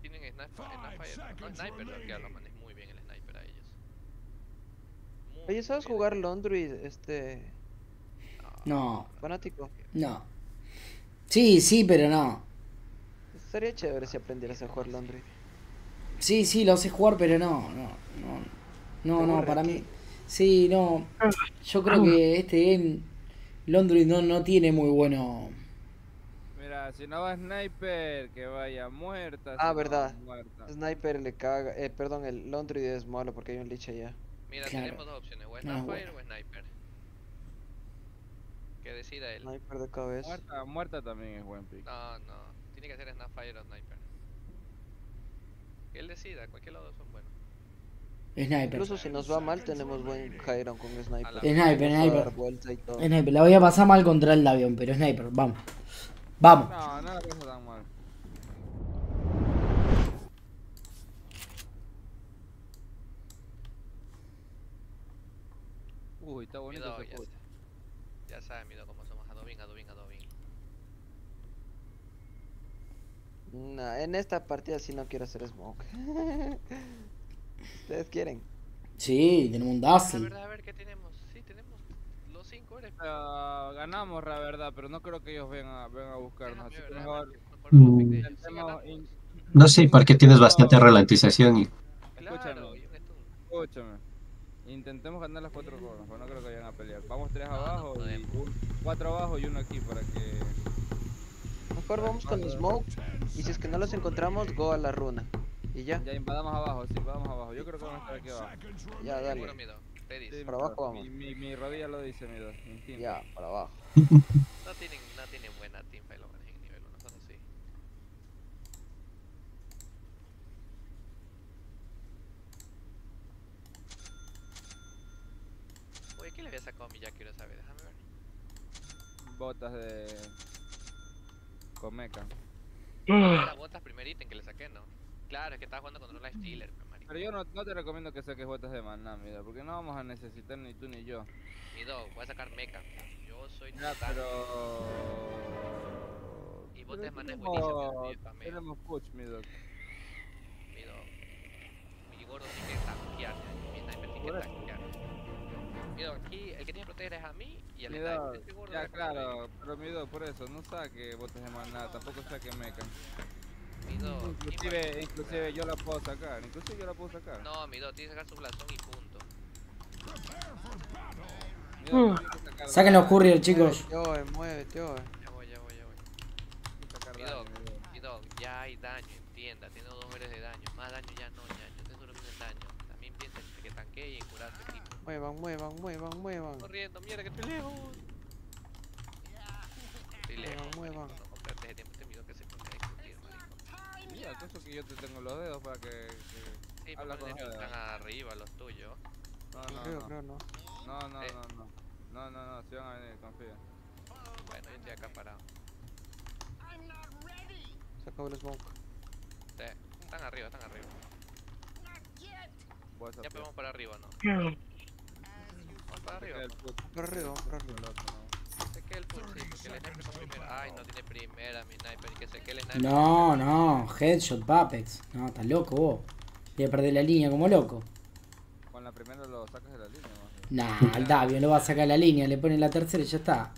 Tienen sniper, sniper, sniper lo que manes muy bien el sniper a ellos. Muy Oye, ¿sabes bien. jugar Laundry, este, No, fanático? no. Sí, sí, pero no. Estaría chévere si aprendieras a jugar Laundry. Sí, sí, lo sé jugar, pero no, no, no. No, no, para mí. Sí, no. Yo creo que este game, Londres no, no tiene muy bueno. Si no va sniper, que vaya muerta. Ah, si no verdad. muerta. Sniper le caga, eh, perdón, el Laundry es malo porque hay un lich allá. Mira, Claro. tenemos dos opciones, o No, Snapfire bueno. o Sniper. Que decida él. Sniper de cabeza. Muerta, muerta también es buen pick. No, no, tiene que ser Snapfire o Sniper. Que él decida, cualquier lado son buenos. Sniper. Incluso si nos va mal tenemos buen Jairon con Sniper. Sniper, sniper. Sniper. La voy a pasar mal contra el avión, pero Sniper, vamos. Vamos. No, no la pasa tan mal. Uy, está bonito Mido, ese ya, ya saben, Mido, cómo somos. Adobin, Adobin, Adobin. Nah, en esta partida sí no quiero hacer smoke. Ustedes quieren. Sí, tenemos un La Dazzle. verdad, a ver qué tenemos. Sí, tenemos eres. Ah, ganamos, la verdad, pero no creo que ellos vengan a, vengan a buscarnos. Así que mejor Mm. No sé, porque tienes bastante ralentización y Escúchame. Escúchame. Intentemos ganar las cuatro rondas, pero no creo que vayan a pelear. Vamos tres No, no abajo y cuatro abajo y uno aquí para que. Mejor vamos con smoke y si es que no los encontramos, go a la runa. Y ya, Ya invadamos abajo, sí, invadamos abajo. Yo creo que vamos a estar aquí abajo. Ya dale. Sí, Para abajo vamos. Mi, mi, mi rodilla lo dice, mi dos. instinto. Ya, para abajo. No tienen, no tienen buena teamfight los manes en nivel 1, son así. Oye, ¿qué le había sacado a mi Jack? Quiero saber, déjame ver. Botas de. Comeca. Las botas primer ítem que le saqué, ¿no? Claro, es que estaba jugando contra un Life Stealer. Pero yo no, no te recomiendo que saques botas de maná, mira, porque no vamos a necesitar ni tú ni yo. Dog, voy a sacar mecha. Yo soy tan- pero. Y botas de maná es buenísimo. Tenemos push, mi dog. Mi gordo tiene que tanquear, mi sniper tiene que tanquear. Mi dog, aquí el que tiene que proteger es a mí y al sniper. Este gordo ya claro, pero mi dog, por eso, no saque botas de maná, tampoco saque mecha. Mi dog, Inclusive, inclusive yo la puedo sacar, inclusive yo la puedo sacar. No, mi dog, tiene que sacar su blasón y punto. Mi dog, no tiene que sacar Saquen los daño, courier, chicos. Tío, mueve, tío. eh. Ya voy, ya voy, ya voy. tiene que sacar Mi daño, dog, mi dog. mi dog, ya hay daño, entienda. Tiene dos héroes de daño. Más daño ya no, ya. Yo te solo el daño. También piensa en que tanquee y en curar a tu equipo. Muevan, muevan, muevan, muevan. Corriendo, mierda, que estoy lejos. Estoy lejos. muevan. marico, No comprarte ese tiempo, te mido que se pone a discutir, marico. Mira, acaso que yo te tengo los dedos para que. que- Sí, Habla pero con los están arriba, los tuyos. No, no, no. creo, no. No, no, Eh. no, no. No, no, no, si van a venir, confía. Bueno, yo estoy acá parado. Se acabó el smoke. Sí, están arriba, están arriba. Ya podemos para arriba, ¿no? Vamos para arriba. Por arriba, por arriba. ¿No? Se queda el push, sí, porque el sniper con primera. Ay, no tiene primera mi sniper. Y que se quede el sniper. No, no, headshot, Papex. No, estás loco vos. Voy a perder la línea como loco. Con la primera lo sacas de la línea. Nah, el Davio lo va a sacar la línea, le pone la tercera y ya está.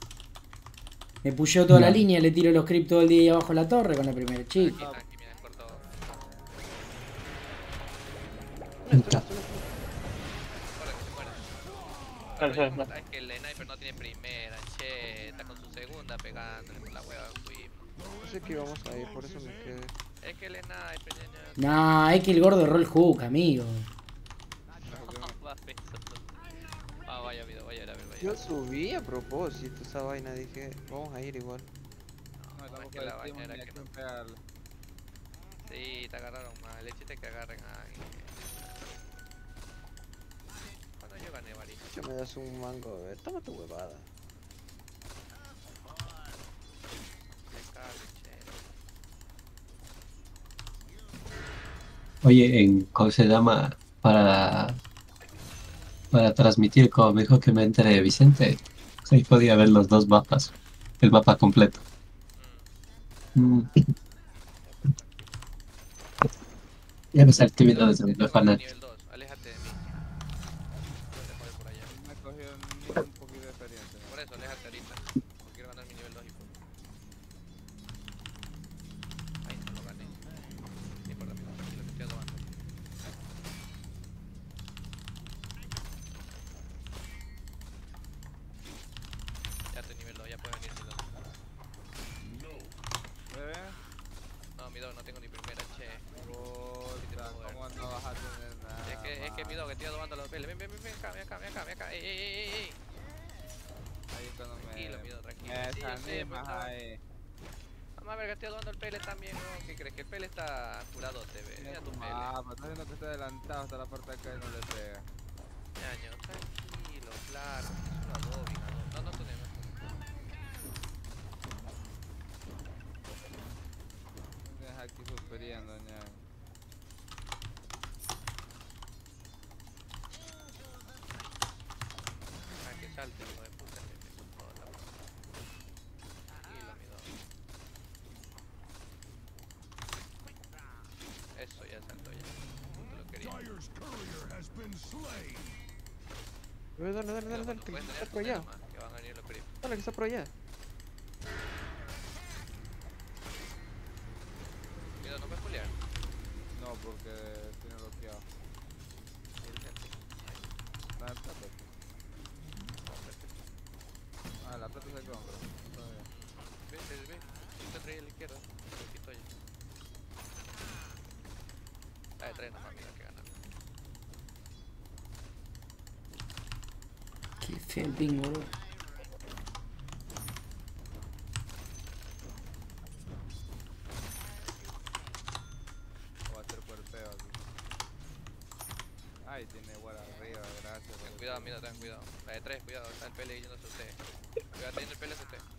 Me pushó toda la línea, le tiro los creeps todo el día ahí abajo de la torre con la primera, chico. Aquí, aquí, mira, por todo. Una, una, una. Fuera, que se muera. Claro, pero claro, Es que el sniper no tiene primera, che, está con su segunda pegándole por la hueva, fuimos. No sé que íbamos a ir, por eso me quedé. Es que el sniper, ñaña, Nah, es que el gordo roll hook, amigo. Ah, vaya vaya a ver, vaya. Yo subí a propósito esa vaina, dije, vamos a ir igual. No, No, es que la vaina era que no. Sí, te agarraron mal. El chiste que agarren a alguien. Cuando yo gané, Bari. Ya me das un mango, toma tu huevada. De carne, che. Oye, en ¿cómo se llama? Para, para transmitir, como me dijo que me entre Vicente, ahí podía ver los dos mapas, el mapa completo. Mm. Ya me activado desde Yo los dale, Cuando 100 ping, boludo. Ay, tiene arriba, gracias. Ten cuidado, mira, ten cuidado. La de 3, cuidado, está el pele yéndose a usted. Cuidado, el pele a.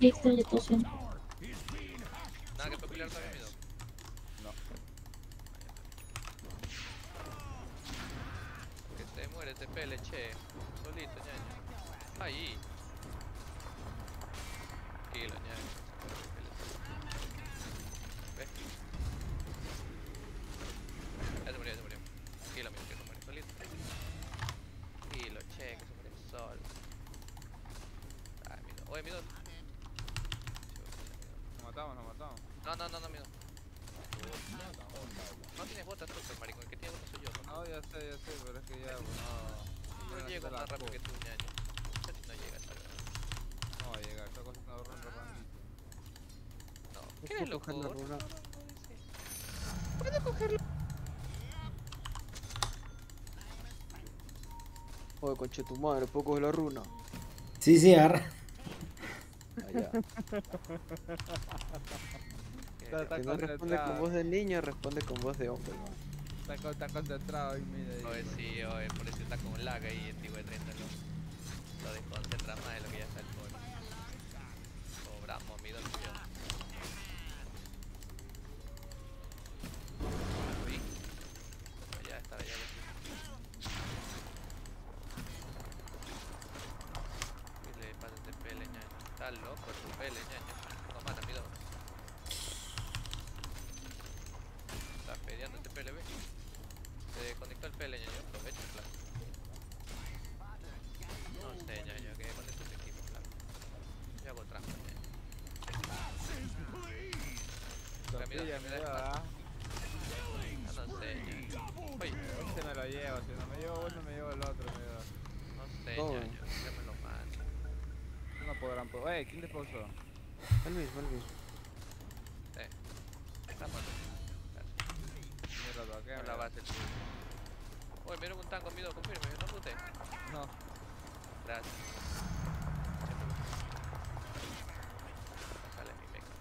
Listo, ya puse. Sé, pero es que ya, pues, no. No llego más rápido que tú, ñaño. Casi no llegas, ¿sabes? No va a llegar, está costando ronda ranguito. No. No ¿Qué puedo loco? coger la No, no, no, ese. Oye, conche tu madre, puedo coger la runa. Sí, sí, agarra. Allá. Si no responde con voz de niño, responde con voz de hombre, man. Está, está concentrado y mira. Pues. sí, oye, por eso está con lag ahí en No la base. Oye, mira un tango, mido, confirme, no pute. No. Gracias. Sale mi mecha.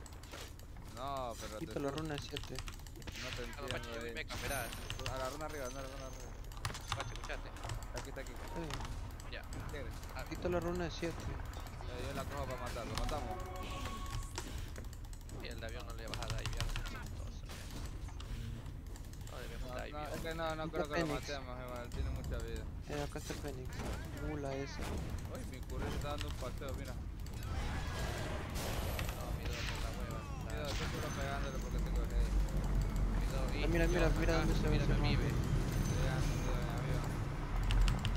No, pero. Quita te- la runa 7. No te Ah, no, entiendo. macho, mi eh. mecha, verás. A la runa arriba, no, a la runa arriba. Macho, escuchate. Aquí está aquí. Ya. ¿Qué quieres? Quita la runa 7. Eh, yo la cojo para matarlo. Matamos. Y el de avión no le baja de ahí, ya. No debemos No, es que no, no creo que lo matemos, igual. Tiene mucha vida. Eh, acá está el Fénix. Mula esa. Uy, mi curry está dando un paseo, mira. No, mido por la hueva. Mira, estoy solo pegándole porque tengo el head. Ah, mira, mira, mira dónde se ve mira mapa. vive.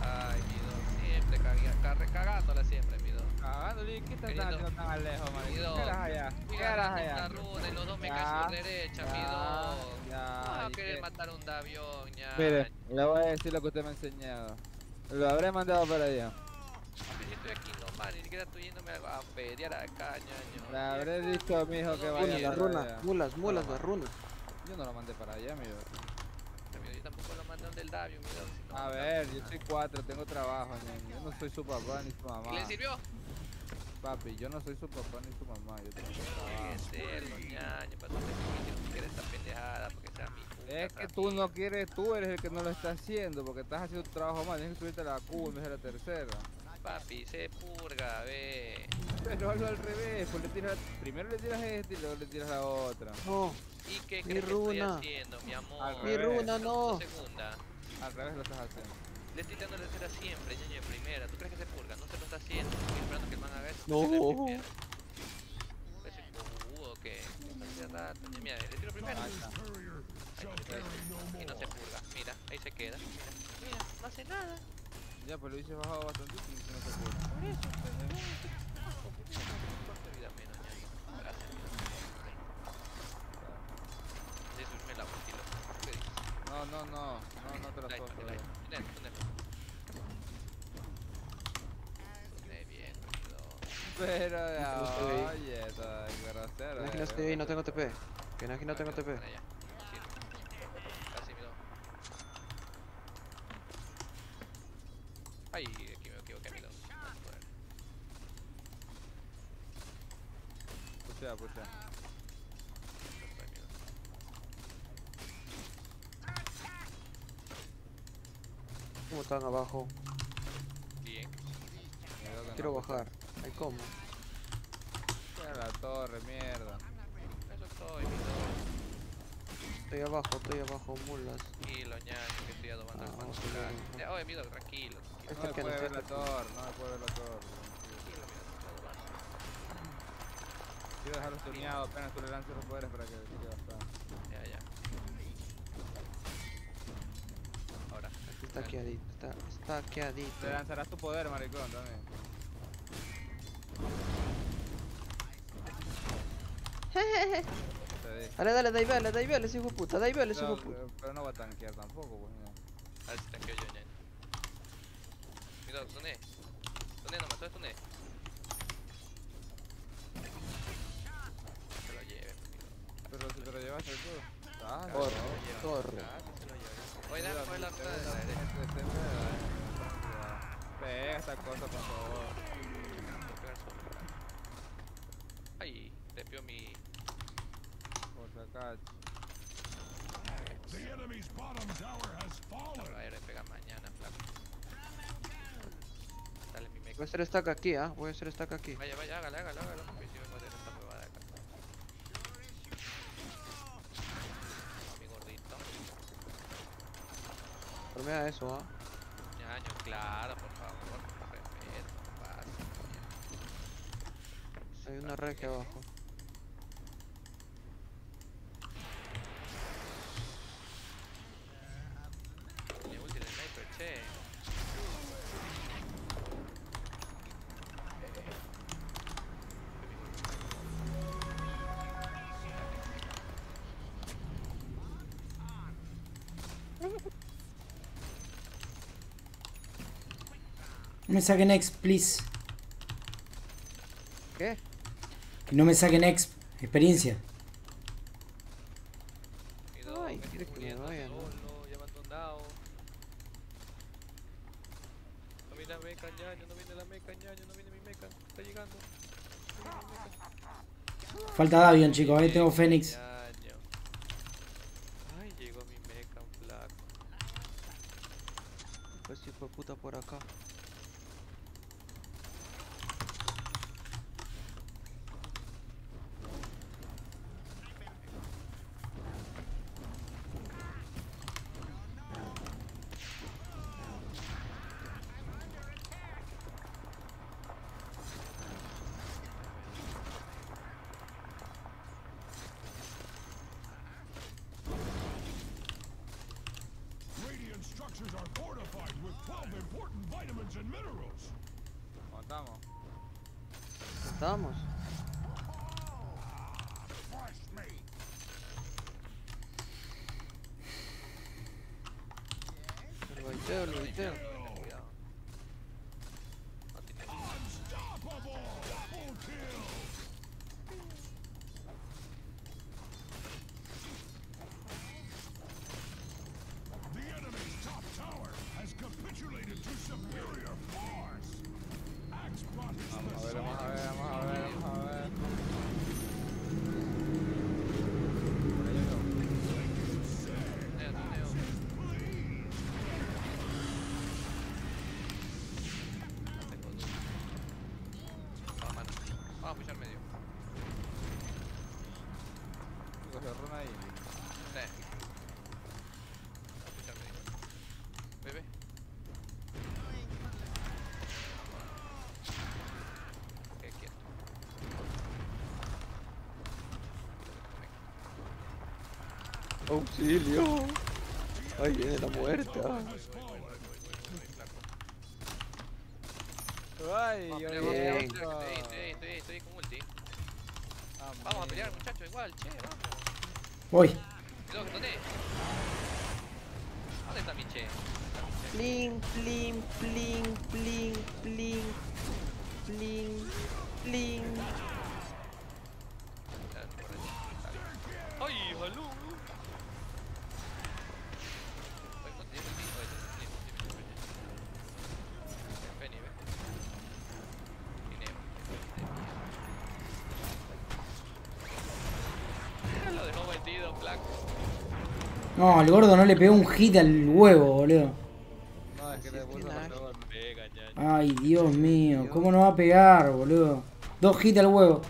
Ay, Mido, siempre carre- cagándola siempre, Mido. Cagándole, ¿qué estás haciendo tan lejos, marico? Mido, ¿Qué eras allá? ¿Qué eras allá? runa y los dos me caen por derecha, Mido. ya, a ¿y un avión, ya. Mire, le voy a decir lo que usted me ha enseñado. Lo habré mandado para allá. Yo estoy aquí nomás, ni siquiera estoy yéndome a a pelear acá, ñaño. Le habré dicho a mi hijo que vaya bien. La runa. Mulas, mulas, la runa. Yo no lo mandé para allá, amigo. Yo tampoco lo mandé donde el Davio, si A ver, yo soy cuatro, tengo trabajo, ñaño. Yo no soy su papá ni su ¿Y mamá. le sirvió? Papi, yo no soy su papá ni su mamá. Yo tengo que serlo, ñaño, para no te esta pendejada, porque Es que tú no quieres, tú eres el que no lo está haciendo, porque estás haciendo tu trabajo mal, tienes que subirte a la Q en vez de la tercera. Papi, se purga, ve. Pero hazlo al revés, pues le tiras, primero le tiras este y luego le tiras la otra. No, ¿Y qué Mi crees que estoy haciendo, mi amor? Al mi revés. runa no. Segunda. Al revés lo estás haciendo. Le estoy dando la tercera siempre, ñaño de primera. ¿Tú crees que se purga? No se lo está haciendo. Estoy esperando que el man haga eso. No. Ese cojudo que. Mira, le tiro primero. No Y no se purga. Mira, ahí se queda. Mira, mira, no hace nada. Ya, pues lo hice bajado bastante y no se pudo. Por eso, vida menos. Gracias, mira. Me la. No, no, no, no, no te la puedo. Tunel bien. Pero, No ahí. oye, está grosero. Aquí eh, no estoy ahí, no tengo TP. Que aquí no tengo TP. Para allá. Sí. Casi me lo. Ay, aquí me equivoqué, mi dos. Pucha, pucha. ¿Cómo están abajo? Bien. Quiero bajar. Ay, ¿cómo? Mira la torre, mierda. Eso estoy. Estoy abajo, estoy abajo, mulas. Tranquilo, ñaño, que estoy adobando Ah, el Oye, mi dos, tranquilo. No Este me puede ver la torre, no me puede ver la torre. Quiero dejarlo tuneado apenas tú le lances los poderes para que siga bastante. Ya, ya. Ahora. Está quedadito, está, está quedadito. Le lanzarás tu poder, maricón, también. Dale, dale, dale, dale, dale, hijo puta, dale, hijo puta. pero, no va a tanquear tampoco, pues. mira. A ver si tanqueo yo, ñaño. Mi dos, ¿dónde? ¿Dónde nomás? Se lo lleve. Pero si te lo llevaste tú. Ah, Casi Corre, se lo lleva. corre. Dame la de la Este derecha. Pega esta cosa, por favor. Voy. Ay, te pio mi. Por si acaso. The enemy's bottom tower has fallen. Voy a hacer stack aquí, ah, ¿eh? voy a hacer stack aquí. Vaya, vaya, hágale, hágale, hágale. Si me puede esta huevada acá. Mi gordito. Pero eso, ah. ¿eh? Ñaño, claro, por favor. Respeto, pasa. Hay una red aquí abajo. No me saquen ex, please. ¿Qué? Que no me saquen ex, experiencia. Ay, quieres que me vayan. No viene la meca, ya, no viene la meca, ya, no viene mi meca. Está llegando. Falta de avión, chicos. Ahí tengo eh, Fénix. Ay, viene la muerta. Ah. Ay, Dios mío. Estoy, estoy, estoy con ulti. Vamos a pelear, muchachos, igual, che, vamos. Voy. No, el gordo no le pegó un hit al huevo, boludo. No, es que le Ay, Dios mío, ¿cómo no va a pegar, boludo? Dos hits al huevo.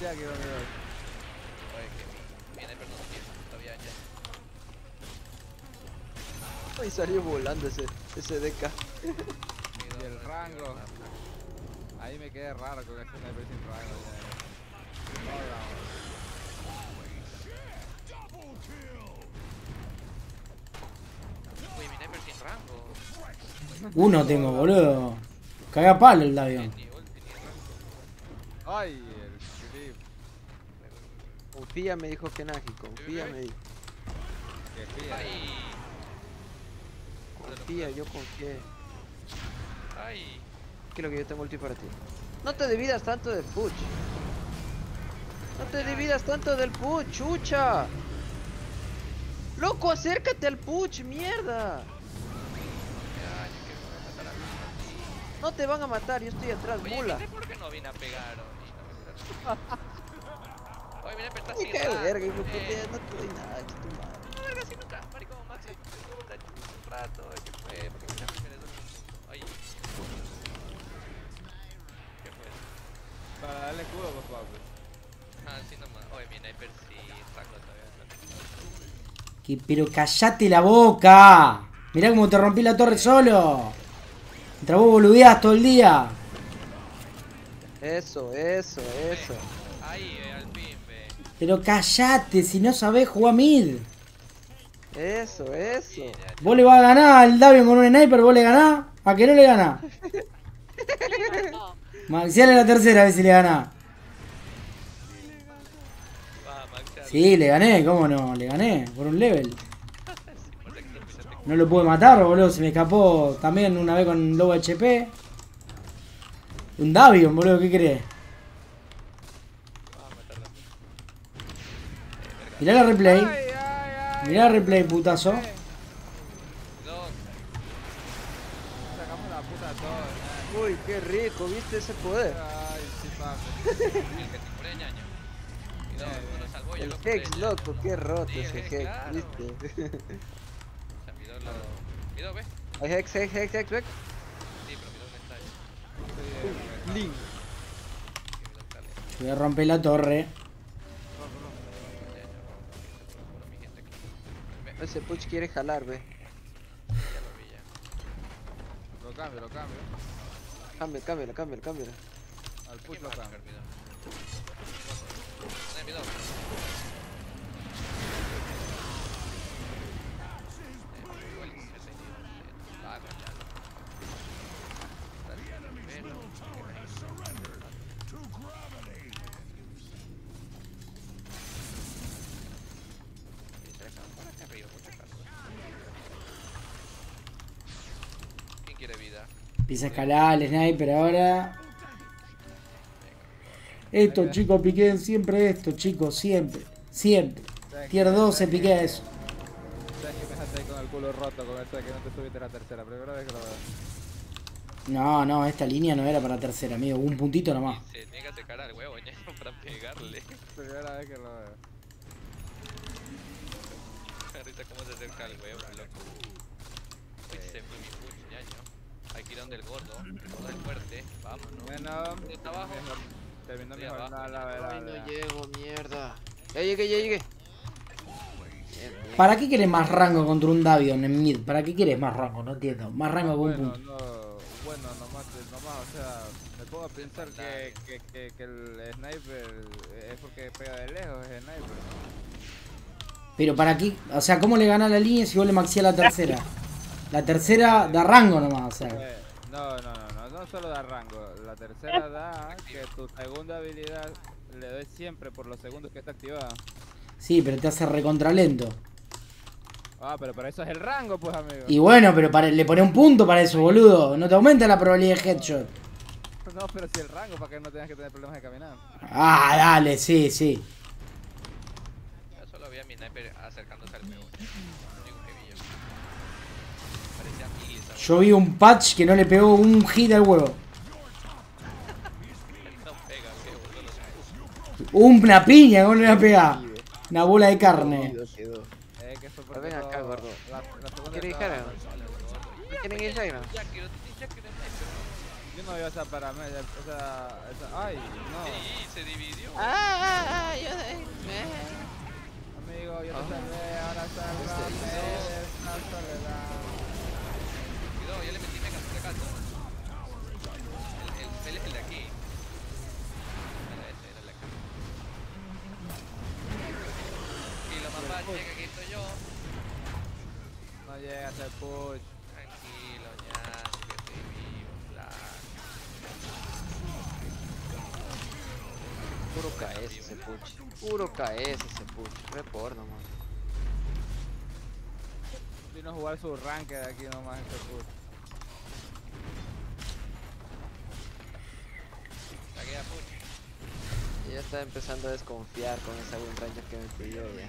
Ya que van a ver. Oye, que mi, mi sniper no tiene todavía ya. Ay, salió volando ese, ese DK. Y el rango. Ahí me quedé raro con ese sniper sin rango. ya. Hola. Uy, mi sniper sin rango. Uno tengo, boludo. Caga palo el Davion. Ni ulti, ni rango. Ay, el clip. Confía, me dijo Kenagi, confía, me dijo. Que Confía, yo confié. ay. ¿Qué es lo que yo tengo ulti para ti? No te dividas tanto del push. No te dividas tanto del push, chucha. Loco, acércate al push, mierda. Que. No te van a matar, yo estoy atrás, Oye, mula. ¿viste por qué no vine a pegar? Oye, Oye, verga, hijo eh. puta, no te doy nada, que tu madre. No, verga, si nunca, marico, Maxi, puta, un rato, ¿qué fue? Porque me Ay. ¿Qué fue? Para darle escudo, pues, papi. Ah, sí nomás. Oye, mi sniper sí, rango todavía. Que- pero callate la boca. Mirá cómo te rompí la torre solo. Mientras vos boludeás todo el día. Eso, eso, eso. Pero callate, si no sabés jugar mid. Eso, eso. Vos le vas a ganar al Davion con un sniper, vos le ganás. ¿A que no le ganás? Maxiale la tercera a ver si le ganás. Sí, le gané, ¿cómo no? Le gané, por un level. No lo pude matar, boludo, se me escapó también una vez con lobo HP. Un Davion, boludo, ¿qué crees? Mirá la replay. Ay, ay, ay. Mirá la replay, putazo. Dos. Sacamos la puta todo. Uy, qué rico, ¿viste ese poder? Ay, sí, papi. El Hex, loco, qué roto Sí, ese es Hex, claro. ¿viste? O sea, lo... Mi dos, ve. Ay, Hex, Hex, Hex, Hex, Hex. Sí, pero no está ahí. Link. Voy a romper la torre. Ese push quiere jalar, ve. Ya lo vi, ya. Lo cambio, lo cambio. Cámbialo, cámbialo, cámbialo, cámbialo. Al push ¿Quién lo cambio. No, Empieza a escalar el sniper ahora. Esto, chicos, piqueen siempre esto, chicos, siempre. Siempre. Tier 12 piqué eso. Sabes que ahí con el culo roto con eso de que no te subiste a la tercera. Primera vez que lo veo. No, no, esta línea no era para tercera, amigo. Un puntito nomás. Se niega a secar al huevo, ña, para pegarle. Primera vez que lo veo. Ahorita cómo se acerca al huevo, loco. Uy, se fue mi push, ñaño. Aquí donde el gordo, gordo es fuerte. Vámonos. Bueno, Está abajo. Estoy mi jornada, la verdad. Ay, no llego, mierda. Ya llegué, ya llegué. ¿Para qué querés más rango contra un Davion en mid? ¿Para qué querés más rango? No entiendo. Más rango que un punto. no, bueno, nomás, nomás, o sea, me pongo a pensar que, que, que, que el sniper es porque pega de lejos, es sniper. Pero para qué, o sea, ¿cómo le gana la línea si vos le maxiás la tercera? La tercera da rango nomás, o sea. No, no, no, no, no solo da rango, la tercera da que tu segunda habilidad le doy siempre por los segundos que está activada. Sí, pero te hace recontralento. Ah, pero para eso es el rango, pues, amigo. Y bueno, pero para, le pone un punto para eso, boludo. No te aumenta la probabilidad de headshot. No, pero si el rango, para que no tengas que tener problemas de caminar. Ah, dale, sí, sí. Yo solo vi a mi sniper acercándose al huevo. Yo vi un patch que no le pegó un hit al huevo. Una piña, ¿cómo le va a pegar? Una bola de carne. Yo no voy. Ah, Ah. salvé, ahora. Aquí estoy yo. No llega a hacer push. Tranquilo, ya, que estoy vivo, flaco. Puro KS ese puch. Puro KS ese puch. Report nomás. Vino a jugar su rank de aquí nomás este push. Ya está empezando a desconfiar con esa Wind Ranger que me pidió ya.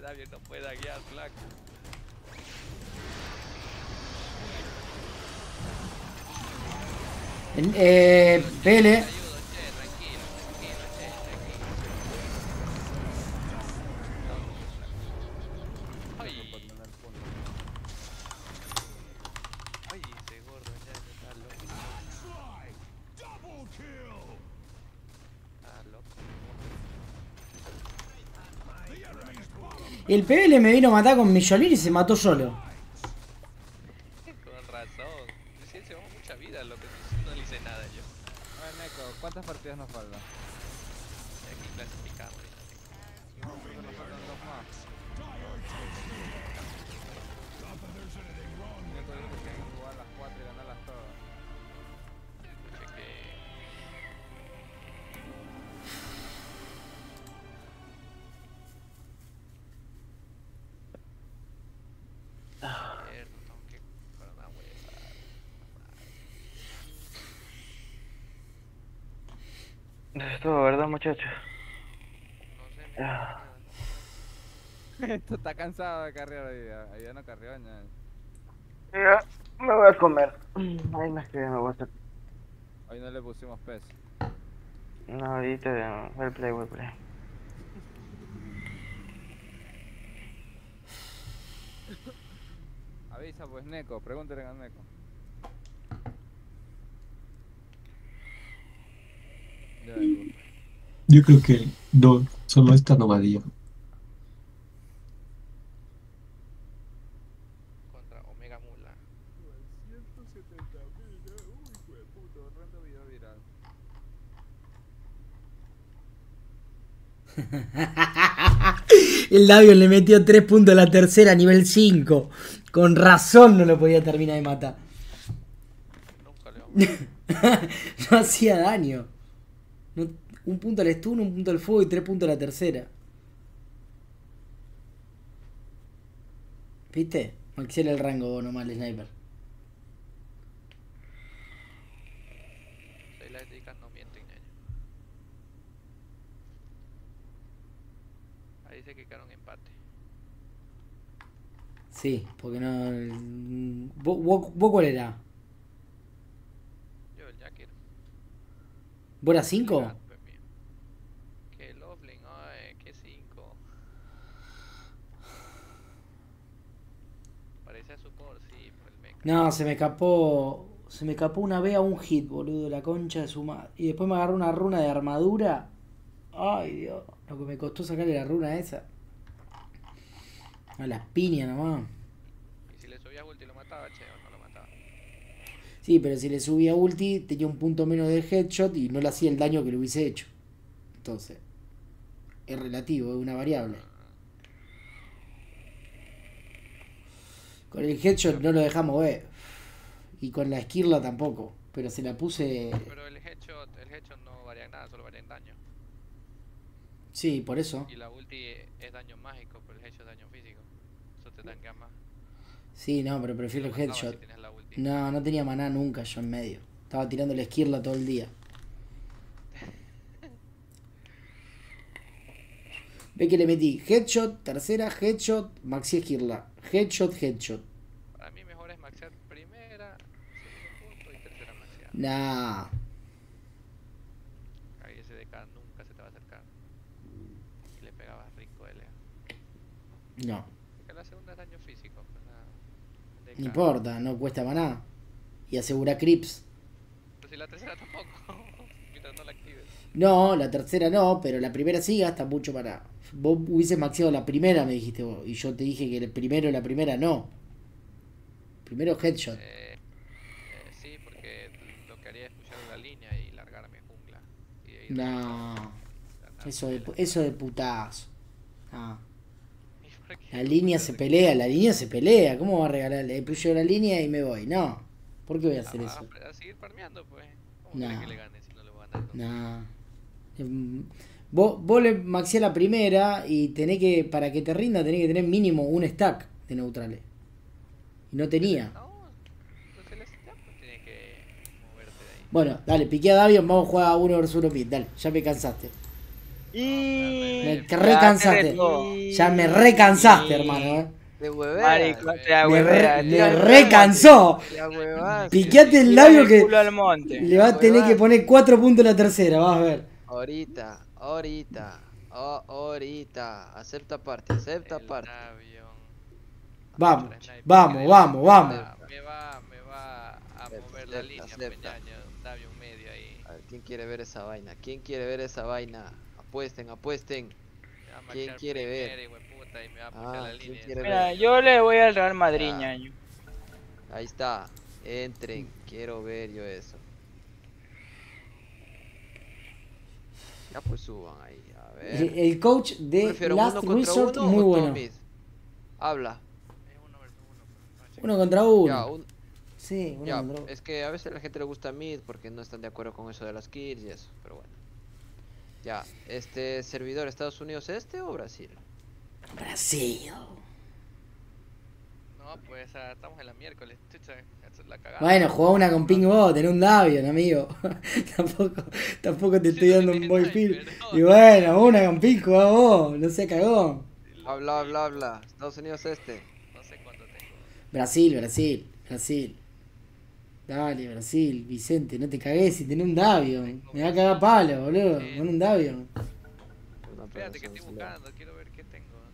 El Davio no puede daguear, flaco. Eh, PL. El PL me vino a matar con Millolín y se mató solo. Muchachos? Ah. Esto está cansado de carrear hoy día. Ayer no carrió, ña. Ya, me voy a comer. Ay, no es que me voy a hacer. Hoy no le pusimos peso. No, ahorita, well play, well play. Avisa pues Neko, pregúntale a Neko. Ya vengo. Yo creo que no, solo esta nomadía. Contra Omega Mula. 170 mil, uy, hijo de puto, rendo video viral. El Davio le metió 3 puntos a la tercera, nivel 5. Con razón no lo podía terminar de matar. Nunca le vamos no hacía daño. No- un punto al stun, un punto al fuego y 3 puntos a la tercera. ¿Viste? Maxela el rango vos nomás, el sniper. Dedicas no mienten, ñaño. Ahí dice que quedaron empate. Sí, porque no. ¿Vos, vos- vos cuál era? Yo el Jacker. ¿Vos eras 5? Ah, pues, mío. Que Loveling, ay, que 5. Parece a support, sí, por el mecha. No, se me escapó. Se me escapó una B a un hit, boludo, la concha de su madre. Y después me agarró una runa de armadura. Ay, Dios. Lo que me costó sacarle la runa esa. A las piñas nomás. Y si le subías ulti lo mataba, che, o no lo mataba. Sí, pero si le subía ulti, tenía un punto menos de headshot y no le hacía el daño que le hubiese hecho. Entonces, es relativo, es una variable. Con el headshot no lo dejamos ver. Y con la esquirla tampoco. Pero se la puse. Pero el headshot, el headshot no varía en nada, solo varía en daño. Sí, por eso. Y la ulti es daño mágico, pero el headshot es daño físico. Eso te tanquea más. Sí, no, pero prefiero el si headshot. No, no tenía maná nunca yo en medio. Estaba tirando la esquirla todo el día. Ve que le metí headshot, tercera, headshot, maxi esquirla. Headshot, headshot. Para mí mejor es maxear primera, segundo punto y tercera maxear. Nah. Ahí ese DK nunca se te va a acercar. Y le pegabas rico de lejos. No. Porque la segunda es daño físico. pues, la. No importa, no cuesta maná. Y asegura creeps. Pero si la tercera tampoco. Mientras no la actives. No, la tercera no, pero la primera sí gasta mucho maná. Vos hubieses maxeado la primera, me dijiste vos. Y yo te dije que el primero y la primera no. Primero headshot. Eh, eh, sí, porque lo que haría es pushar la línea y largar a mi jungla. Y ahí No. Eso de, eso de putazo. No. ¿Y por qué? La línea se pelea, la línea se pelea. ¿Cómo va a regalarle? Le puyo la línea y me voy. No. ¿Por qué voy a hacer Ah, eso? A, seguir farmeando, pues. ¿Cómo No. querés que le gane si no le voy a ganar? entonces? No. Em, Vos, vos le maxeás la primera y tenés que, para que te rinda, tenés que tener mínimo un stack de neutrales. Y no tenía. Pues. Bueno, dale, piqué a Davion, vamos a jugar a uno versus uno pit. Dale, ya me cansaste. Y... Me recansaste. Ya me recansaste, Y- hermano. eh. De huevera. Marico, te da Me, huevera, re- me recansó. La. Piqueate el labio que le va a tener que poner cuatro puntos en la tercera, vas a ver. Ahorita, ahorita, oh, ahorita. Acepta parte, acepta El parte. avión. Vamos, vamos, vamos, vamos. Ah, Me va, me va a Acepta, mover la acepta, línea, acepta. peñaño. Un avión medio ahí. A ver, ¿quién quiere ver esa vaina? ¿Quién quiere ver esa vaina? Apuesten, apuesten. ¿Quién quiere ver? y me va a pushar Ah, la ¿quién línea. quiere Mira, ver? yo le voy al Real Madrid, ñaño. Ahí está. Entren, quiero ver yo eso. Ya pues suban ahí, a ver. El, el coach de Prefiero Last uno contra Resort, uno muy bueno. mid? Habla. Es uno versus uno. pero no, Uno contra uno. Ya, un- Sí, uno ya, contra uno. es que a veces a la gente le gusta mid porque no están de acuerdo con eso de las kills y eso, pero bueno. Ya, este servidor, ¿Estados Unidos este o Brasil? Brasil. No, pues ah, estamos en la miércoles. Chucha, la cagada. Bueno, jugá una con Ping Bot, tenés un Davion, amigo. tampoco, tampoco te Sí, estoy no dando un boy sniper, feel. no. Y bueno, una con Ping, jugá vos, no sea cagón. Habla, habla, habla. Estados Unidos este. No sé cuánto tengo. Brasil, Brasil, Brasil. Dale, Brasil, Vicente, no te cagues si tenés un Davion. Me va a cagar palo, boludo, con un Davion. Una Espérate que estoy buscando, quiero ver qué tengo.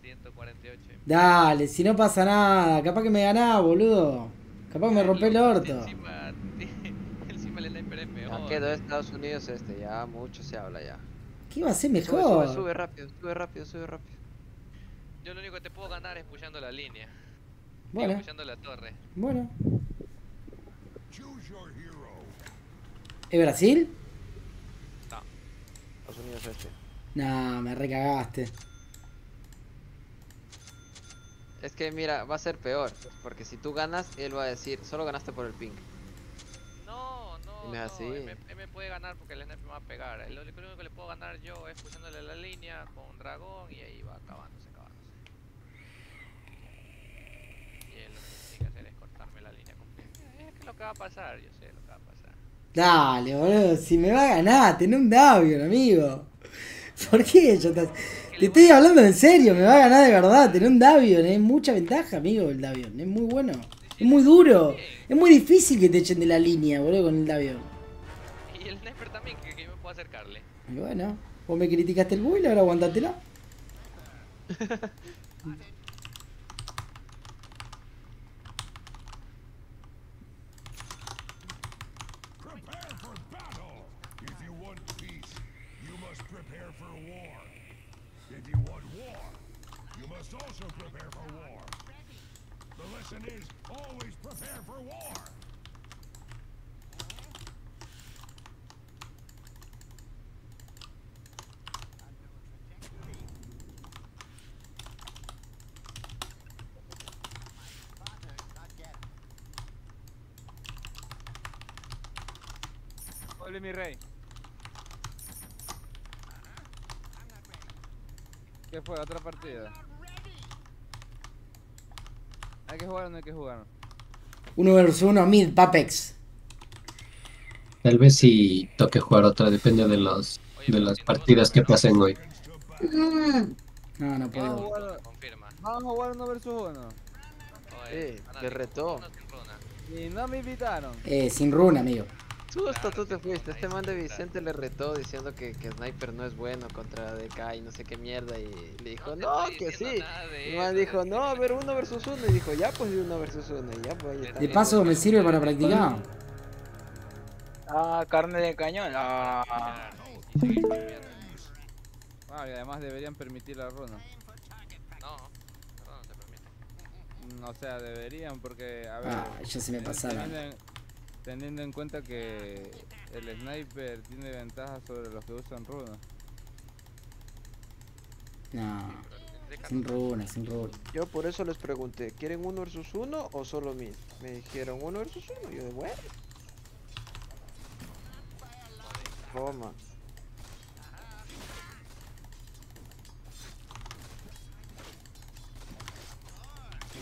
148. Dale, si no pasa nada, capaz que me ganás, boludo. Capaz que me rompe el orto. Encima, encima el sniper es Ya mejor. quedó Estados Unidos este, ya mucho se habla ya. ¿Qué iba a ser mejor? sube, sube rápido, sube rápido, sube rápido. Yo lo único que te puedo ganar es pushando la línea. Bueno, la torre. bueno. Choose your hero. ¿Es Brasil? Estados Unidos este. Nah, me recagaste. Es que mira, va a ser peor, porque si tú ganas, él va a decir, solo ganaste por el ping. No, no, no. así. Él me, él me puede ganar porque el sniper me va a pegar. Lo único que le puedo ganar yo es pusándole la línea con un dragón y ahí va acabándose, acabándose. Y él lo que tiene que hacer es cortarme la línea completa. Es que lo que va a pasar, yo sé lo que va a pasar. Dale, boludo, si me va a ganar, tenés un Davion, amigo. ¿Por qué yo te... te estoy hablando en serio? Me va a ganar de verdad, tenés un Davion, es mucha ventaja, amigo, el Davion, es muy bueno. Es muy duro, es muy difícil que te echen de la línea, boludo, con el Davion. Y el sniper también, que, que yo me puedo acercarle. Y bueno, vos me criticaste el build, ahora aguantátela. mi rey. ¿Qué fue? ¿Otra partida? ¿Hay que jugar o no hay que jugar? Uno versus uno, mid, Papex. Tal vez si toque jugar otra, depende de los de las partidas que pasen hoy. No, no Vamos a puedo. jugar, Confirma. vamos a jugar uno versus uno. Oye, Eh, Anali, te retó. uno sin runa. Y no me invitaron. Eh, sin runa, amigo. Tú hasta Claro, tú te fuiste. Este man de. Vicente le retó diciendo que, que Sniper no es bueno contra DK y no sé qué mierda. Y le dijo, no, que sí. El man dijo, no, a ver, uno versus uno. Y dijo, ya, pues de uno versus uno. Y ya, pues ahí está. De paso me sirve para practicar. Ah, carne de cañón. Ah. Ah, y además deberían permitir la runa. No, perdón, no se permite. O sea, deberían porque, a ver... Ah, ya se me pasaron. Teniendo en cuenta que el sniper tiene ventaja sobre los que usan runa. No, sin runa, sin runa. Yo por eso les pregunté, ¿quieren uno versus uno o solo mid? Me dijeron uno versus uno. Y yo de bueno. Toma.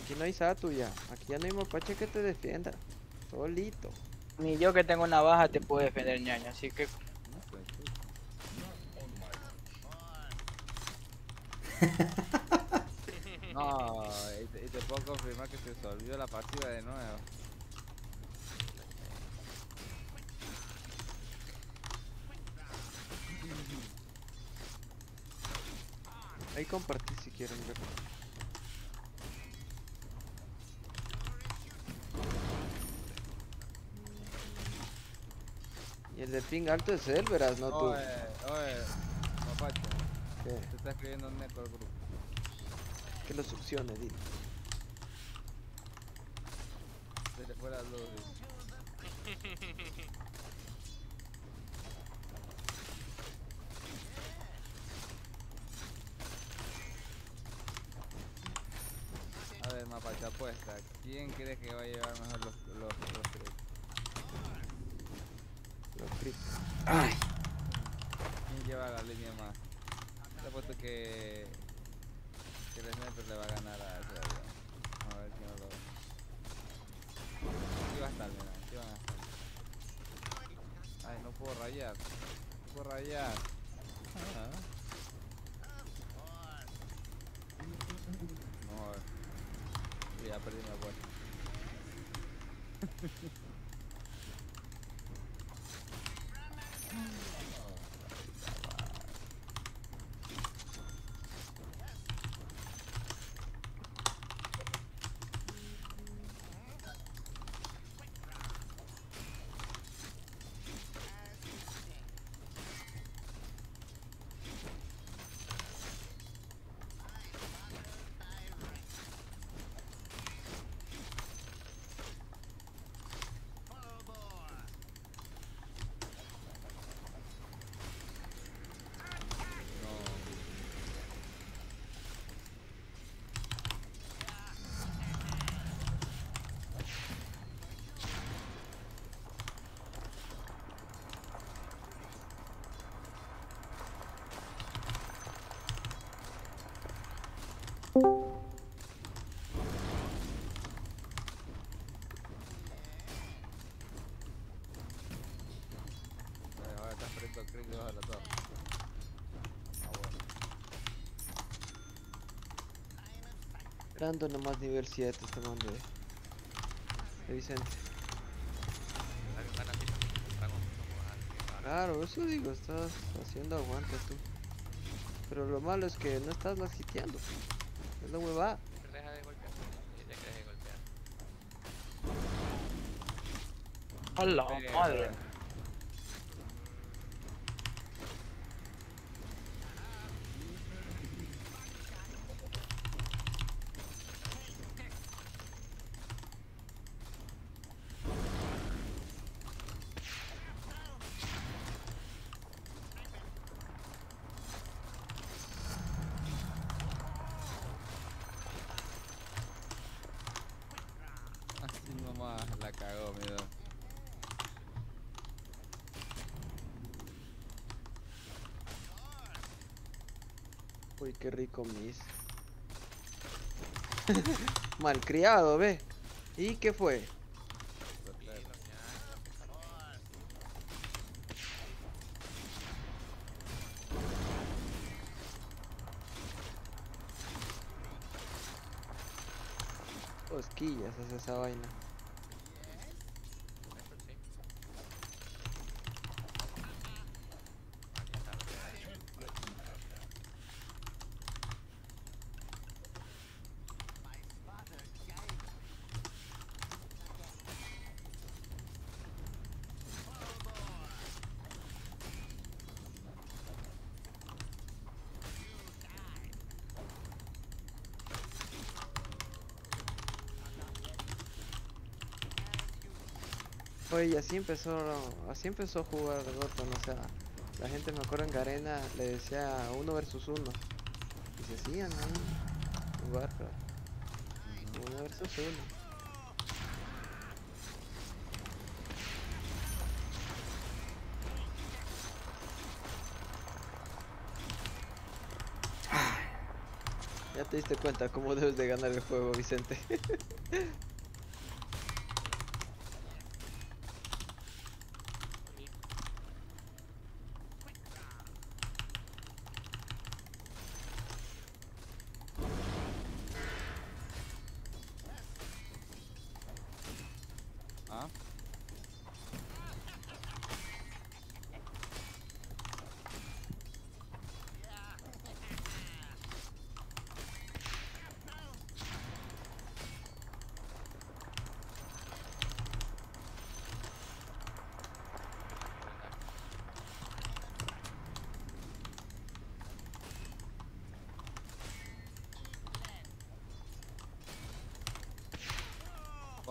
Aquí no hay Satu ya. Aquí ya no hay mapache que te defienda. Solito. Ni yo que tengo una baja te puedo defender, ñaño. Así que No, y te, y te puedo confirmar que se solvió la partida de nuevo. Ahí compartí si quieren ver. Y el de ping alto es él, verás, no tú. Oye, oye, mapache, ¿Qué? te está escribiendo un Neko al grupo. Que lo succione, dile. Se le fue la luz. A ver, mapache, apuesta. ¿Quién crees que va a llevar mejor los, los, los? Los creep. Ay, ¿Quién lleva la línea más? Te apuesto que, que sniper le va a ganar a ese avión. A ver quién lo Aquí va a estar, mira, aquí van a estar. Ay, no puedo rayar. No puedo rayar. Ah. No, ya perdí mi apuesta. Frente al crick debajo de la torre. Ah, bueno. Grando nomás nivel 7 este man de, de Vicente. Claro, eso digo, estás haciendo aguante tú. Pero lo malo es que no estás las hiteando. Es la huevada. Deja de golpear. Deja de golpear. a la madre. bien. Así nomás la cagó, mira. Uy, qué rico mis. Malcriado, ve. ¿Y qué fue? Cosquillas hace esa vaina. Eso sí. Oye, y así empezó, así empezó a jugar Gotham, o sea, la gente me acuerdo en Garena le decía uno versus uno. Y se hacían ahí, jugar, uno versus uno. Ya te diste cuenta cómo debes de ganar el juego, Vicente.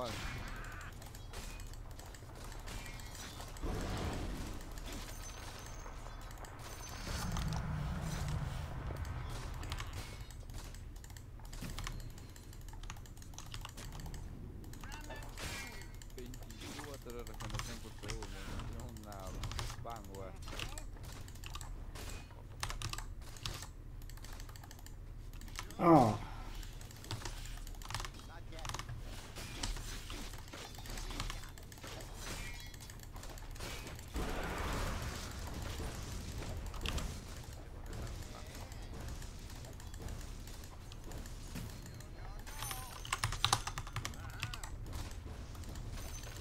vanguard. Oh.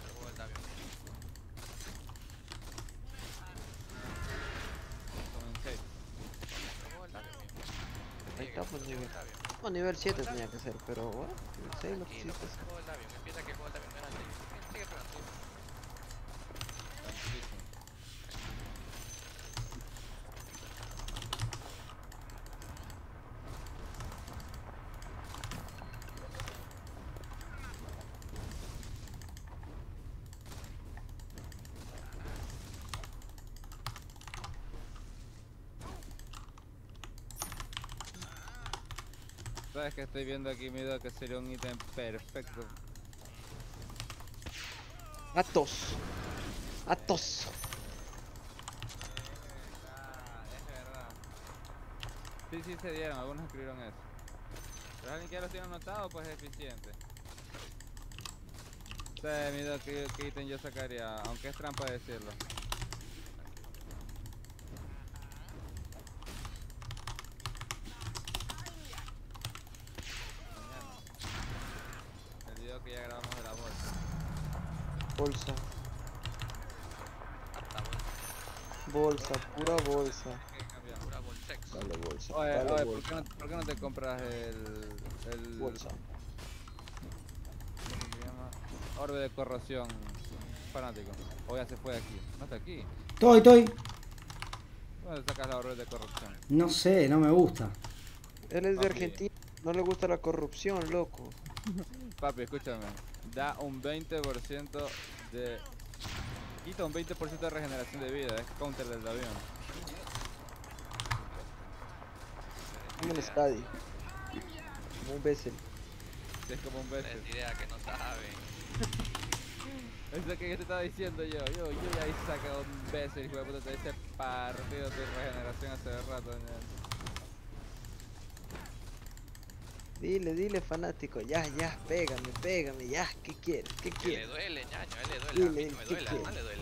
El juego del avión. Como en seis. El juego del avión. Está, pues, nivel. No, nivel 7 tenía que ser, pero bueno, nivel 6 lo Tranquilo, pusiste. pues, el juego del avión. Empieza que el juego del avión no era así. Sigue pegando. Tranquilísimo. ¿Sabes que estoy viendo aquí, Mido, que sería un ítem perfecto? Atos. Atos. Es verdad. Sí, sí se dieron, algunos escribieron eso. Pero alguien que ya lo tiene anotado, pues es eficiente. Sí, Mido, ¿qué, qué ítem yo sacaría? Aunque es trampa decirlo. Mañana. El video que ya grabamos de la bolsa. Bolsa. Hasta bolsa. Bolsa, pura bolsa. Pura bolsex. Dale bolsa. Oye, dale oye, ¿por qué, no, por qué no te compras el, el Bolsa. ¿cómo se llama? Orbe de corrosión fanático? O ya se fue de aquí. No está aquí. Estoy, estoy. ¿Dónde sacas la orbe de corrupción? No sé, no me gusta. Él es de. Argentina, no le gusta la corrupción, loco. Papi, escúchame. Da un 20% de. Quita un 20% de regeneración de vida. Es counter del avión. Como un estadio. Como un Bessel. Es como un beso. Es idea que no saben. Es lo que yo te estaba diciendo yo. Yo, yo ya hice sacado un beso, hijo de puta. Te hice partido de regeneración hace rato. ña. Dile, dile, fanático. Ya, ya, pégame, pégame. Ya, ¿qué quieres? ¿Qué Que le quieres? duele, ñaño, a él le duele. Dile, a mí no me ¿qué duele, además le duele.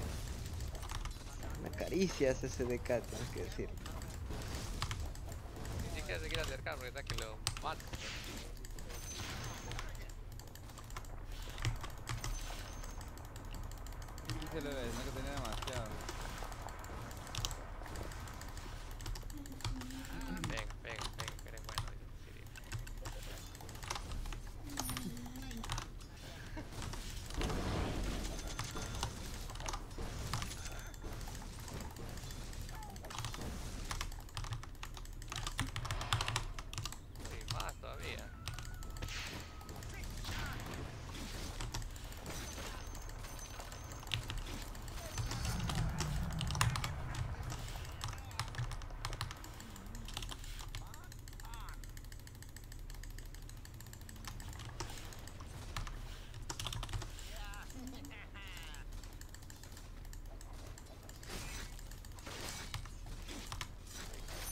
Una caricia hace ese DK, tienes que decir. Ni siquiera se quiere acercar porque está que lo mata. Sí se le ve, no que tenía demasiado. Venga, venga, venga, que eres bueno. dice Siri. Sí, más todavía.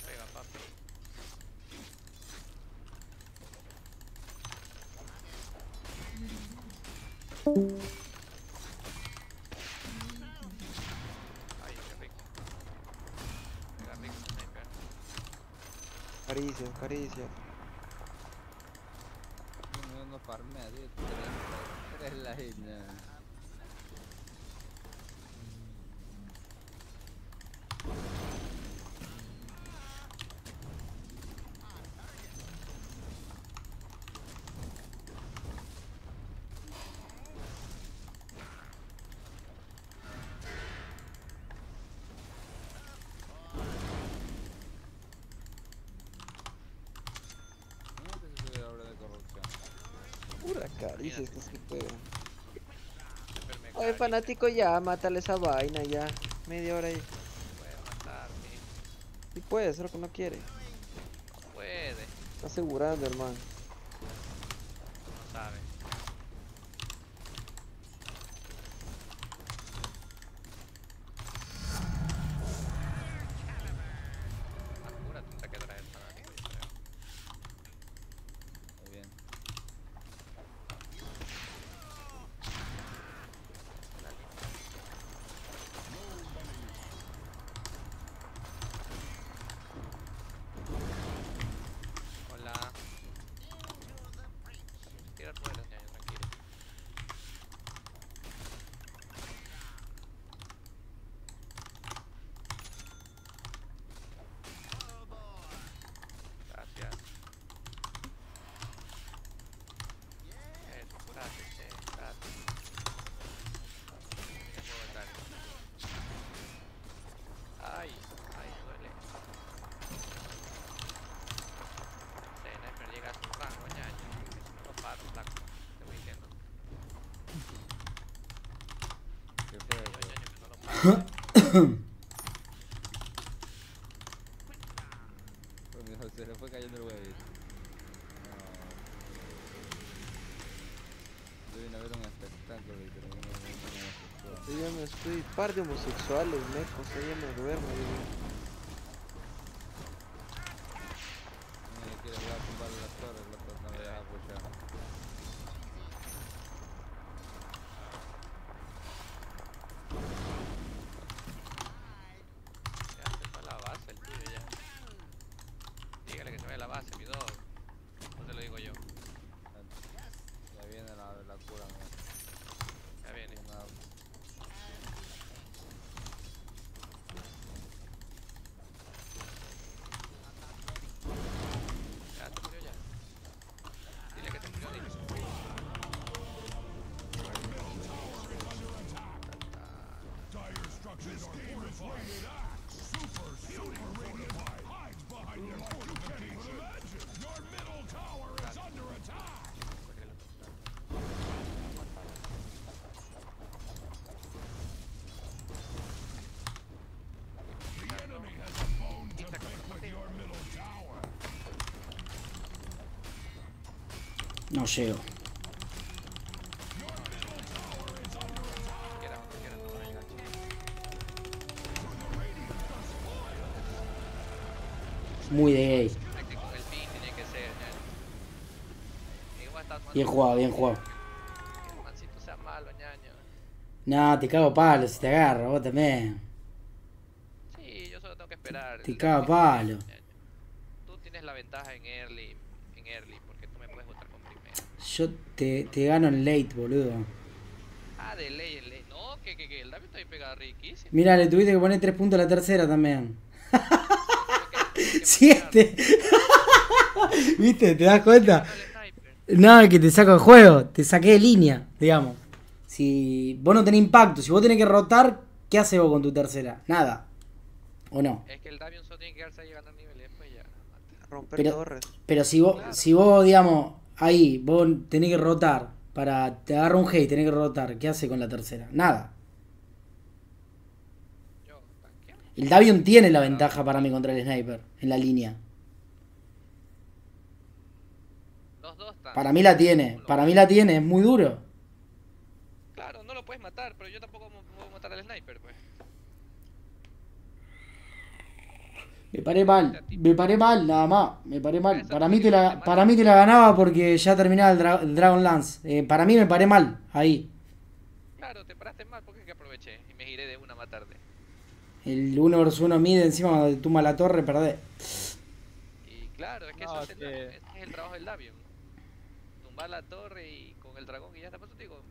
Pega, papi. Ay, qué rico. Pega rico, sniper. Caricias, caricias. No, no farmea, tío. Tres, tres la Pura caricia estas que pegan. Oye, fanático, ya, mátale esa vaina ya. Media hora ahí. Puede matar, sí. Sí puede, solo que no quiere. Puede. Está asegurando, hermano. No sabe. Apúrate, hasta que trae el fanático, yo creo. Muy bien. Hola. Tira ruedas, ñaño, tranquilo. Gracias. Eso, gracias, che, gracias. Ya puedo entrar. Ay, ay, duele. Sí, Sniper llega a su rango, ñaño. No lo paro, flaco. Te voy diciendo. ¿Qué fue? Yo, eso? ñaño, que no lo paro. Pues, mijo, se le fue cayendo el huevito. No. Yo vine a ver un espectáculo y terminé viendo un homosexual. Yo ya me estoy. Par de homosexuales, mecos. Ya me duermo. yo Nadie quiere jugar a tumbarle las torres, loco, no me deja apoyar. Ya se fue a la base el tuyo ya. Dígale que se vaya a la base, mi dog. No te lo digo yo. Ya viene la, la cura, mira. Ya viene. Una- Ya se murió ya. Dile que se murió, dile. Dire structures are fortified. Super, super fortified. Hides behind their fortifications. Your middle tower is under attack. The enemy has a bone to pick with your middle tower. No llego. Quiera, quiera, no venga, Muy de gay. Es que con el pin tiene que ser, ya. estás mal. Bien jugado, bien jugado. No, te cago palo si te agarro, vos también. Sí, yo solo tengo que esperar. Te cago palo. ñaño. Tú tienes la ventaja en early, en early, porque tú me puedes votar con primero. Yo te, te gano en late, boludo. Ah, de ley, en ley. No, que, que, que el David también pega riquísimo. Mira, le tuviste que poner 3 puntos a la tercera también. Tengo que- tengo que Siete. ¿Viste? ¿Te das cuenta? No, es que te saco de juego, te saqué de línea, digamos. Si vos no tenés impacto, si vos tenés que rotar, ¿qué haces vos con tu tercera? Nada. ¿O no? Es que el Davion solo tiene que quedarse ahí y ganar nivel y después ya. Romper Pero- torres. Pero si vos, si vos, digamos, ahí, vos tenés que rotar, para te agarra un hate, tenés que rotar, ¿qué hace con la tercera? Nada. El Davion tiene la ventaja para mí contra el sniper, en la línea. Para mí la tiene, para mí la tiene, es muy duro. Claro, no lo puedes matar, pero yo tampoco puedo matar al sniper, pues. Me paré mal, me paré mal, nada más, me paré mal. Para mí te la, para mí te la ganaba porque ya terminaba el, Dra- el Dragon Lance. Eh, para mí me paré mal, ahí. Claro, te paraste mal porque es que aproveché y me giré de una a matarte. El 1 vs 1 mide encima te tumba la torre, perdés. Y claro, es que No, eso es, es el, que- ese es el trabajo del Davion. Tumbar la torre y con el dragón y ya está. Por eso te digo,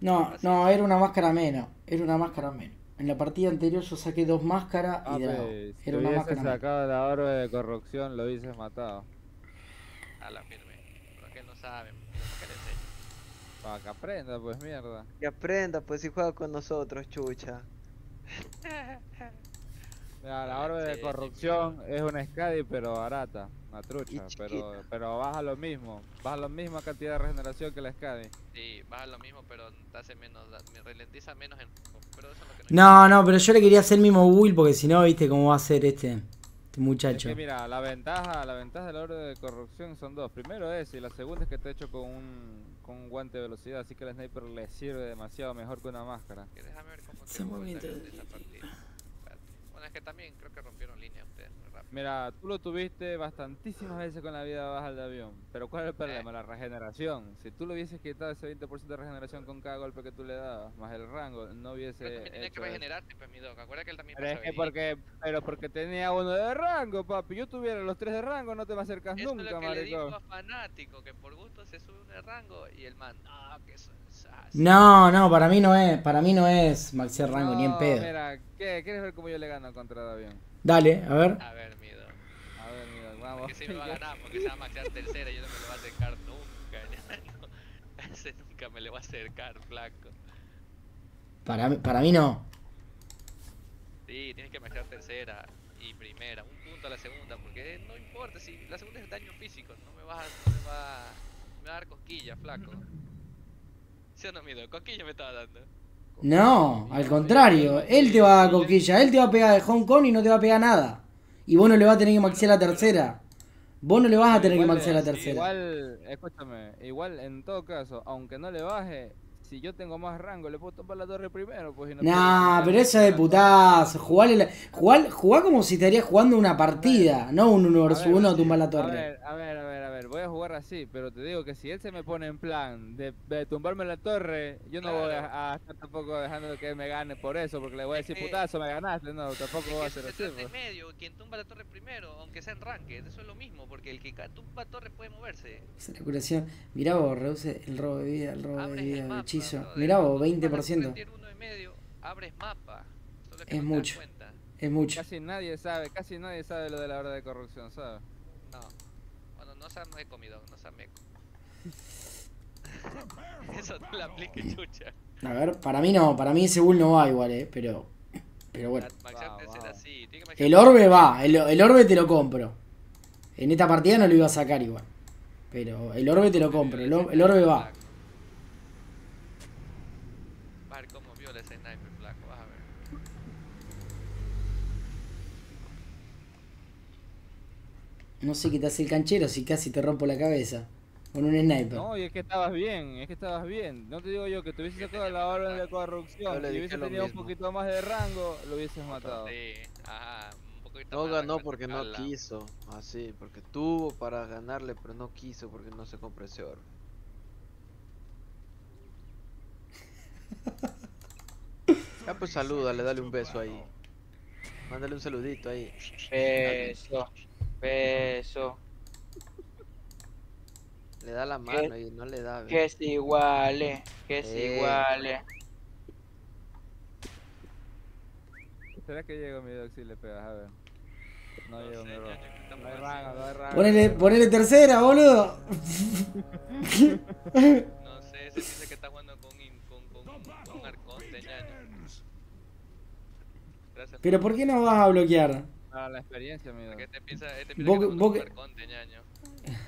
No, no, era una máscara menos, era una máscara menos. En la partida anterior yo saqué dos máscaras Ah, y pues, si Era una hubiese máscara sacado la orbe de corrupción, lo hubieses matado. a la firme. Es que no saben. Para que aprenda, pues mierda. Que aprenda, pues si juega con nosotros, chucha. Mira, la orbe de Sí, corrupción es una Scadi pero barata, una trucha, pero, pero baja lo mismo, baja la misma cantidad de regeneración que la Scadi. Sí, baja lo mismo, pero te hace menos, me ralentiza menos en. Pero eso es lo que no No, no, pero yo le quería hacer el mismo build porque si no, viste cómo va a ser este, este Es muchacho. que mira, la ventaja, la ventaja de la orbe de corrupción son dos. Primero es, y la segunda es que te hecho con un, con un guante de velocidad, así que el sniper le sirve demasiado mejor que una máscara. Que déjame ver cómo Se movimiento el de- esa partida. Bueno, es que también creo que rompieron línea ustedes muy rápido. Mira, tú lo tuviste bastantísimas veces con la vida baja del avión, pero ¿cuál es el problema? La regeneración. Si tú le hubieses quitado ese 20% de regeneración con cada golpe que tú le dabas, más el rango, no hubiese Pero también tenía que regenerarte, pues mi doc. Acuérdate que él también Pero es que porque, pero porque tenía uno de rango, papi. Yo tuviera los tres de rango, no te me acercas Eso es nunca, lo que le digo maricón. a fanático, que por gusto se sube un de rango y el man, no, que es así. No, no, para mí no es, para mí no es maxi rango ni en pedo. Mira, ¿qué? ¿Quieres ver cómo yo le gano contra Davion? Dale, a ver. A ver, mi doc. A ver, mira, vamos. Porque si me va a ganar, porque se va a maxear tercera y yo no me lo voy a acercar nunca. no. Ese nunca me le va a acercar, flaco. Para mí, para mí no. Sí, tienes que maxear tercera y primera, un punto a la segunda, porque no importa si la segunda es daño físico, no me vas a, no me va, me va a dar cosquilla, flaco. ¿Sí o no, mi doc? Cosquilla me estaba dando. No, al contrario, él te va a dar coquilla, él te va a pegar de Hong Kong y no te va a pegar nada. Y vos no le vas a tener que maxear la tercera. Vos no le vas a tener que maxear la tercera. Igual, escúchame, igual en todo caso, aunque no le baje, si yo tengo más rango, le puedo tomar la torre primero, pues y no Nah, puedo pero eso es de la- putazo. Jugar, el- jugar, jugar como si estarías jugando una partida, no un 1 A vs ver, 1 a tumbar la A torre. ver, a ver, a ver, a ver, voy a jugar así, pero te digo que si él se me pone en plan de, de tumbarme la torre, yo no voy a, a estar tampoco dejando que me gane por eso, porque le voy a decir putazo, me ganaste, no, tampoco voy a Es que hacer así. pues. de medio, quien tumba la torre primero, aunque sea en ranked, eso es lo mismo, porque el que tumba torre puede moverse. Esa es la curación. Mirá vos, reduce el robo de vida, el robo de vida, el el mapa, brother. Mirá vos, Cuando tumbas la 20%. torre tier uno y medio, abres mapa. Es te mucho. Es mucho. Casi nadie sabe, casi nadie sabe lo de la hora de corrupción, ¿sabes? No. Bueno, no seas meco, mi no seas meco. Eso no lo aplique, chucha. A ver, para mí no, para mí ese bull no va igual, eh, pero. Pero bueno. Maxear Wow, tercera wow. sí, tiene que maxear El orbe va, el, el orbe te lo compro. En esta partida no lo iba a sacar igual. Pero el orbe te lo compro, el, el orbe va. No sé qué te hace el canchero si casi te rompo la cabeza. Con un sniper. No, y es que estabas bien, es que estabas bien. No te digo yo que te hubieses sacado la orden de corrupción, si hubieses tenido mismo. un poquito más de rango, lo hubieses matado. Sí, ajá, No ganó porque no quiso, así, porque tuvo para ganarle, pero no quiso porque no se compró ese oro. Ya pues saludale, dale un beso ahí. Mándale un saludito ahí. Beso. Beso. Le da la mano y no le da. ve. Que se iguale. Que se Eh. iguale. ¿Será que llego mi doc si le pegas? A ver. No No llego mi bro. ñaño, ¿qué estamos No hay rango, no hay rango. Ponele, ponele tercera, boludo. No sé, se dice que está jugando con, con, con, con ñaño. Gracias. Pero ¿por qué no vas a bloquear? Ah, la experiencia, mi doc. Porque este piensa, este piensa que vos que- ñaño.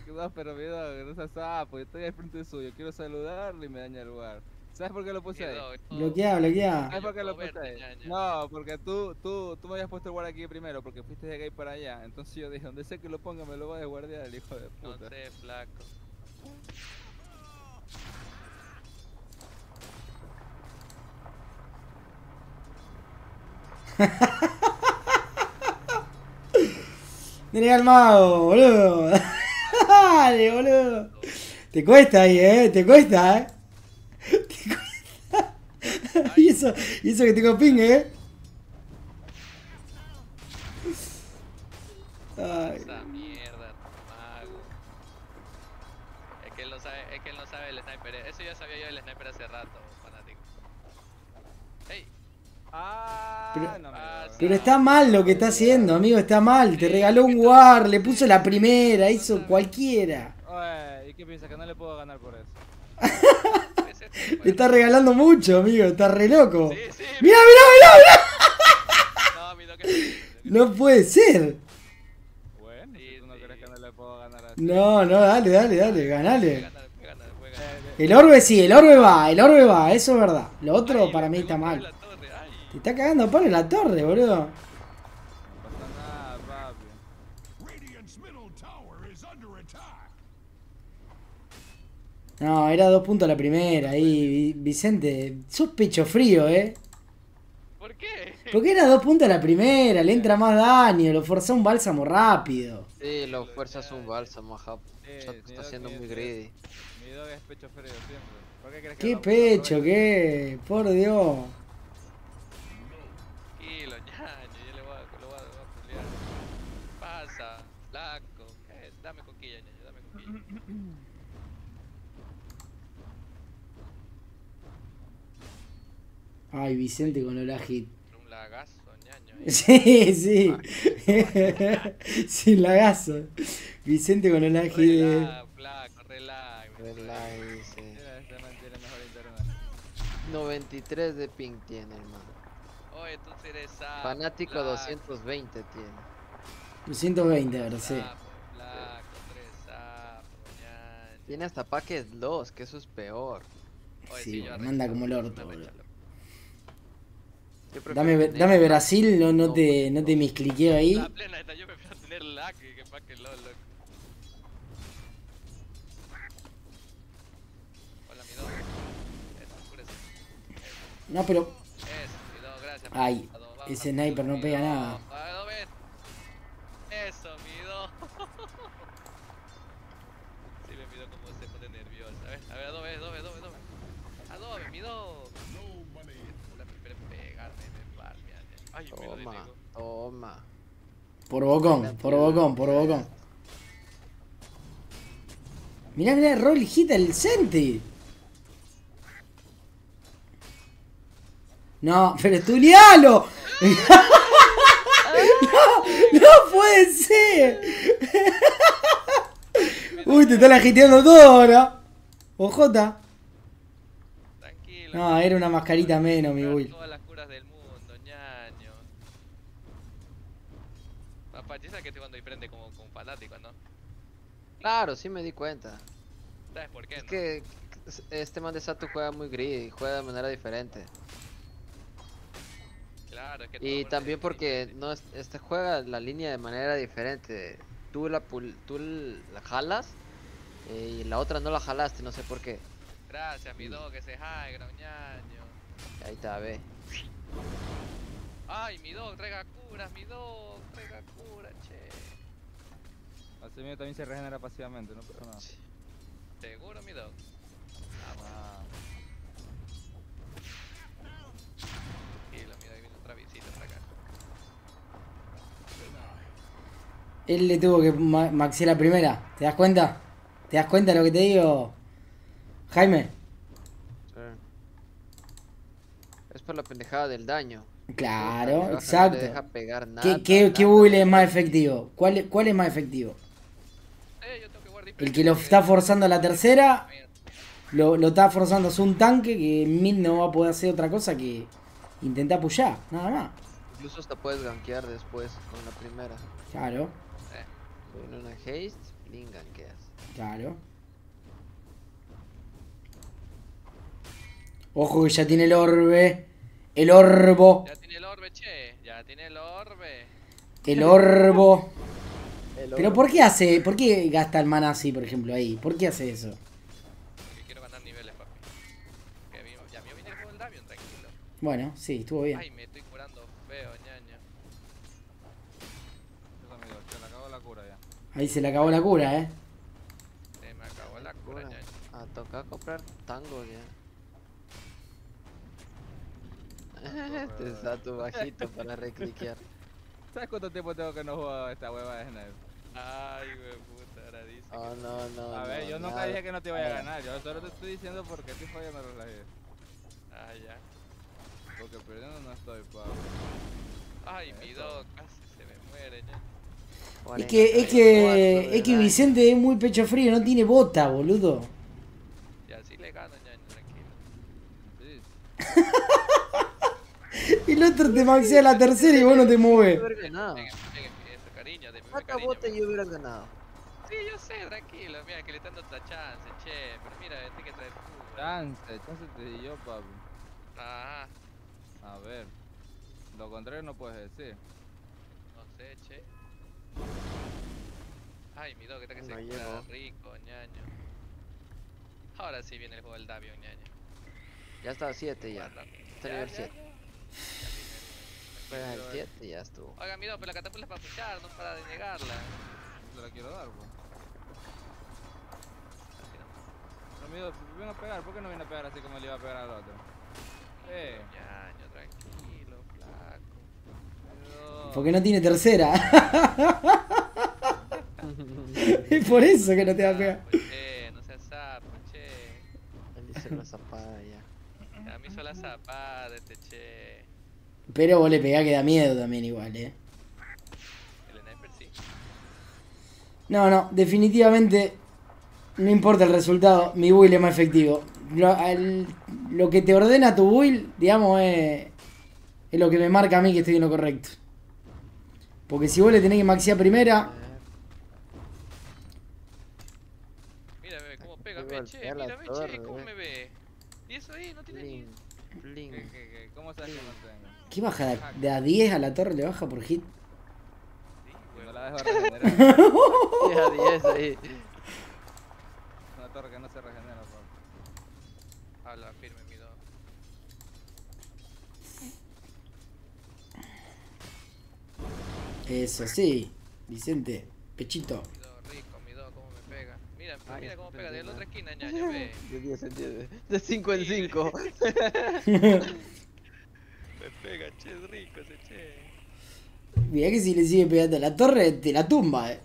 No, pero mi doc, no seas sapo. Yo estoy al frente suyo. Quiero saludarle y me daña el lugar. ¿Sabes por qué lo puse ahí? Bloquea, bloquea. ¿Sabes por qué lo puse ahí? No, porque tú, tú, tú me habías puesto el guard aquí primero porque fuiste de ahí para allá. Entonces yo dije, donde sea que lo ponga me lo va a desguardiar el hijo de No puta. sé, flaco. Dale al mago, boludo. Dale, boludo. Te cuesta ahí, eh. Te cuesta, eh. Te cuesta. y, eso, que tengo ping, eh. Ay. Esa mierda, mago. Es que él no sabe, es que él no sabe el sniper. Eso ya sabía yo el sniper hace rato, Ah, Pero- no me Ah, doy. Pero está mal lo que está haciendo, amigo. Está mal. Te regaló un war, le puso la primera, hizo cualquiera. Oye, ¿y qué piensas? Que no le puedo ganar por eso. Le está regalando mucho, amigo. Está re loco. Sí, sí. Mira, mira, mira, No, puede ser. Bueno, tú no crees que no le puedo ganar así. No, no, dale, dale, dale, ganale. El orbe sí, el orbe va, el orbe va, eso es verdad. Lo otro Ay, para mí está mal. Te está cagando a palo en la torre, boludo. No pasa nada, papi. Radiant's middle tower is under attack. No, era dos puntos la primera ahí, Vi- Vicente. Sos pecho frío, eh. ¿Por qué? Porque era dos puntos la primera, le entra más daño, lo forza un bálsamo rápido. Sí, lo fuerzas un bálsamo. Sí, mi está siendo muy greedy. Mi dog es pecho frío siempre. ¿Por qué crees que ¿Qué pecho, qué? Por Dios. Ay, Vicente con Lola Hit. Un lagazo, ñaño. eh. Sí, sí. Sin lagazo. Vicente con Lola Hit. Relax, flaco, relax. Relax, man tiene mejor internet. 93 de ping tiene, hermano. Oye, tú sí eres Fanático flaco, 220 tiene. 220 ahora, sí. Tiene hasta packet 2, que eso es peor. Oye, Sí, yo bueno, manda como el orto, boludo. Dame, tener dame. Brasil, no, no te, no te miscliqueo ahí. La plena esta, yo prefiero tener lag que que pa' que LOL, loco. Hola, mi dog. Eso, oscurece. No, pero Eso, mi dog, gracias. Ay, ese sniper no pega nada. Eso, mi dog. Sí, me mido cómo se pone nerviosa. A ver, a ver, adobe, adobe, adobe, adobe. Adobe, mi dog. La prefiere pegarme, me farmea. Ay, me lo Toma, digo. Toma. por bocón, por bocón, por bocón. Mirá, mirá, roll hit el Senti. No, pero estudialo. no, no puede ser. Uy, te está agiteando todo ahora. Ojota. Tranquilo. No, era una mascarita menos, mi Will. Todas las curas del mundo, ñaño. Papá, ¿tú sabes que estoy jugando y prende como, como fanático, no? Claro, sí me di cuenta. ¿Sabes por qué, Es no? que este man de Sato juega muy greedy, juega de manera diferente. Claro, es que Y también porque diferente. no es- este juega la línea de manera diferente. Tú la pul- tú la jalas eh, y la otra no la jalaste, no sé por qué. Gracias, mi dog, ese high ground, ñaño. Ahí está, ve. Ay, mi dog, rega curas, mi dog, rega cura, che. Ah, Así mío también se regenera pasivamente, no pasa nada. Seguro, mi dog. Vamos. Tranquilo, mira, ahí viene otra visita para acá. Él le tuvo que ma la primera, ¿te das cuenta? ¿Te das cuenta de lo que te digo? Jaime. Sí. Es por la pendejada del daño. Claro, No exacto. te deja pegar nada. ¿Qué, qué, qué nada. build es más efectivo? ¿Cuál, es- ¿Cuál es más efectivo? Eh, yo tengo que guardar El que lo está forzando a la tercera, lo, lo está forzando a hacer un tanque que Mid no va a poder hacer otra cosa que intentar apoyar, nada más. Incluso hasta puedes gankear después con la primera. Claro, Con una haste, blin gankeas. claro. Ojo que ya tiene el orbe. El orbo. Ya tiene el orbe, che. Ya tiene el orbe. El orbo. El Pero. ¿por qué hace? ¿Por qué gasta el mana así, por ejemplo, ahí? ¿Por qué hace eso? Porque quiero ganar niveles, papi. Que a mí- ya me viene el juego del Davion, tranquilo. Bueno, sí, estuvo bien. Ay, me estoy curando feo, ñaña. Eso, amigo, se le acabó la cura ya. Ahí se le acabó la cura, ¿eh? Se me acabó la cura, Cura. ñaña. A tocar comprar tango ya. Este está tu bajito para recliquear. ¿Sabes cuánto tiempo tengo que no juego esta hueva de Snipe? Ay, güey, puta, ahora dice. Oh, no, no. A ver, no, yo nunca nada. dije que no te vaya a ganar. Yo solo te estoy diciendo porque estoy fallando los lajes. Ah, ya. Porque perdiendo no estoy, Pablo. Ay, mi dog casi se me muere, ñaña. Es que, es que, es que Vicente es muy pecho frío, no tiene bota, boludo. Y así le gano, ñaña, tranquilo. Sí. El otro te maxea la tercera y vos no te mueves. Yo hubiera ganado. Venga, venga, eso, cariño, de mi Mata cariño. bota y mi- yo hubiera ganado. Sí, yo sé, tranquilo, mira, que le están dando otra chance, che. Pero mira, este que trae fútbol. Chance, chance te di yo, papi. Ah, A ver. Lo contrario no puedes decir. no sé, che. Ay, mi dog, está que No se cura rico, ñaño. Ahora sí viene el juego del Davion, ñaño. Ya está 7 ya. Está nivel ya, 7. Ya. Juegas el 7 y ya estuvo. Oiga, mi dog, pero la catapulta es para puchar, no para denegarla. No te la quiero dar, pues. Amigo, ven a pegar. ¿Por qué no viene a pegar así como le iba a pegar al otro? Eh. Ñaño, tranquilo, flaco. Porque no tiene tercera. es por eso que no te va a pegar. Ah, pues, che, no seas sapo, che. Él hizo la zapada ya. A mí sola zapada, este che. Pero vos le pegás que da miedo también igual, eh. El sniper sí. No, no, definitivamente no importa el resultado, mi build es más efectivo. Lo, al- lo que te ordena tu build, digamos, es, es lo que me marca a mí que estoy en lo correcto. Porque si vos le tenés que maxear primera, Mira, bebé, cómo pega, ve, golpea che, mira, ve, che, cómo ve. me ve. Y eso ahí, no tiene ni... ¿Cómo sabes que no tengo? ¿Qué baja de a, de a 10 a la torre? ¿Le baja por hit? Sí, No la dejo regenerar. Ya 10 ahí. Una torre que no se regenera, papi. Habla firme, mi dog. Eso sí, Vicente, pechito. Mi dog, rico, mi dog, cómo me pega. Mira, Ay, mira cómo pega, de la otra esquina, ñaño, ve. De 10 en 10. De 5 en 5. Pega, che, es rico ese che. Mirá que si le sigue pegando a la torre, te la tumba, eh.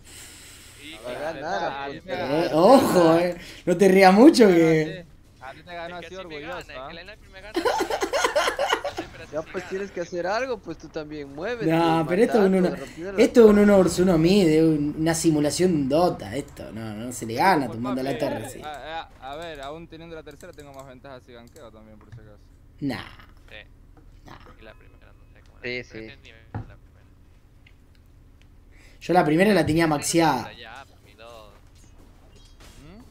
Pues, Eh, Ojo, eh. No te rías mucho que. A ti te ganó así orgulloso, Ya pues gana, tienes que hacer algo, pues tú también mueves. No, pero esto es un uno, esto es un 1 versus 1 mid, es un- una simulación Dota, esto, no, no se le gana Pues, tumbando la torre, sí. A, a- a ver, aún teniendo la tercera tengo más ventajas si ganqueo también, por si acaso. Nah. Y la primera, no sé cómo Sí, la sí. la. Yo la primera la tenía maxiada. Dog. ¿Mm?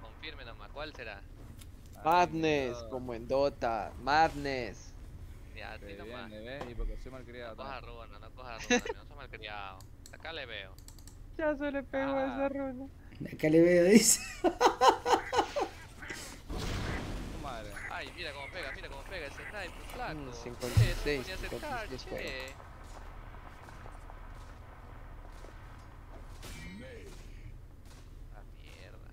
Confirme nomás, ¿cuál será? Ay, Madness, Dios. como en Dota. Madness. Ya, a Que ti nomás. viene, ¿ves? Y porque soy malcriado. No coja runa, no coja runa, no soy malcriado. Acá le veo. Ya se le pegó Ah. esa runa. Acá le veo, dice. Madre. Ay, mira cómo pega, mira cómo pega ese sniper, flaco. Mm, Che, 56, no ponía a acercar, 56 che. Ah, mierda.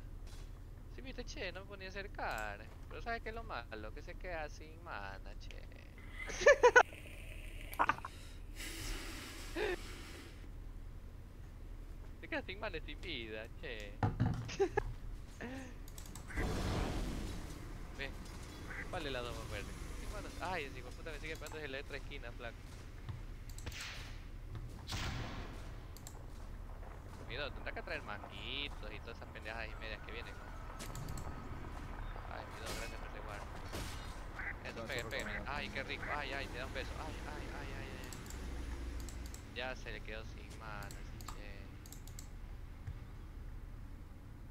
¿Sí viste che, no me ponía a acercar. Pero ¿sabes qué es lo malo? Que se queda sin mana, che. se queda sin mana, sin vida, che. Ve, ¿cuál es la dos más verde? Sin manos. Ay, ese hijo puta me sigue pegando desde la otra esquina, flaco. Mido, tendrá que traer manguitos y todas esas pendejadas y medias que vienen. Ay, Mido, gracias por ese guard. Eso, pegue, pegue. Ay, qué rico. Ay, ay, me da un beso. Ay, ay, ay, ay, ay. Ya se le quedó sin manos, che.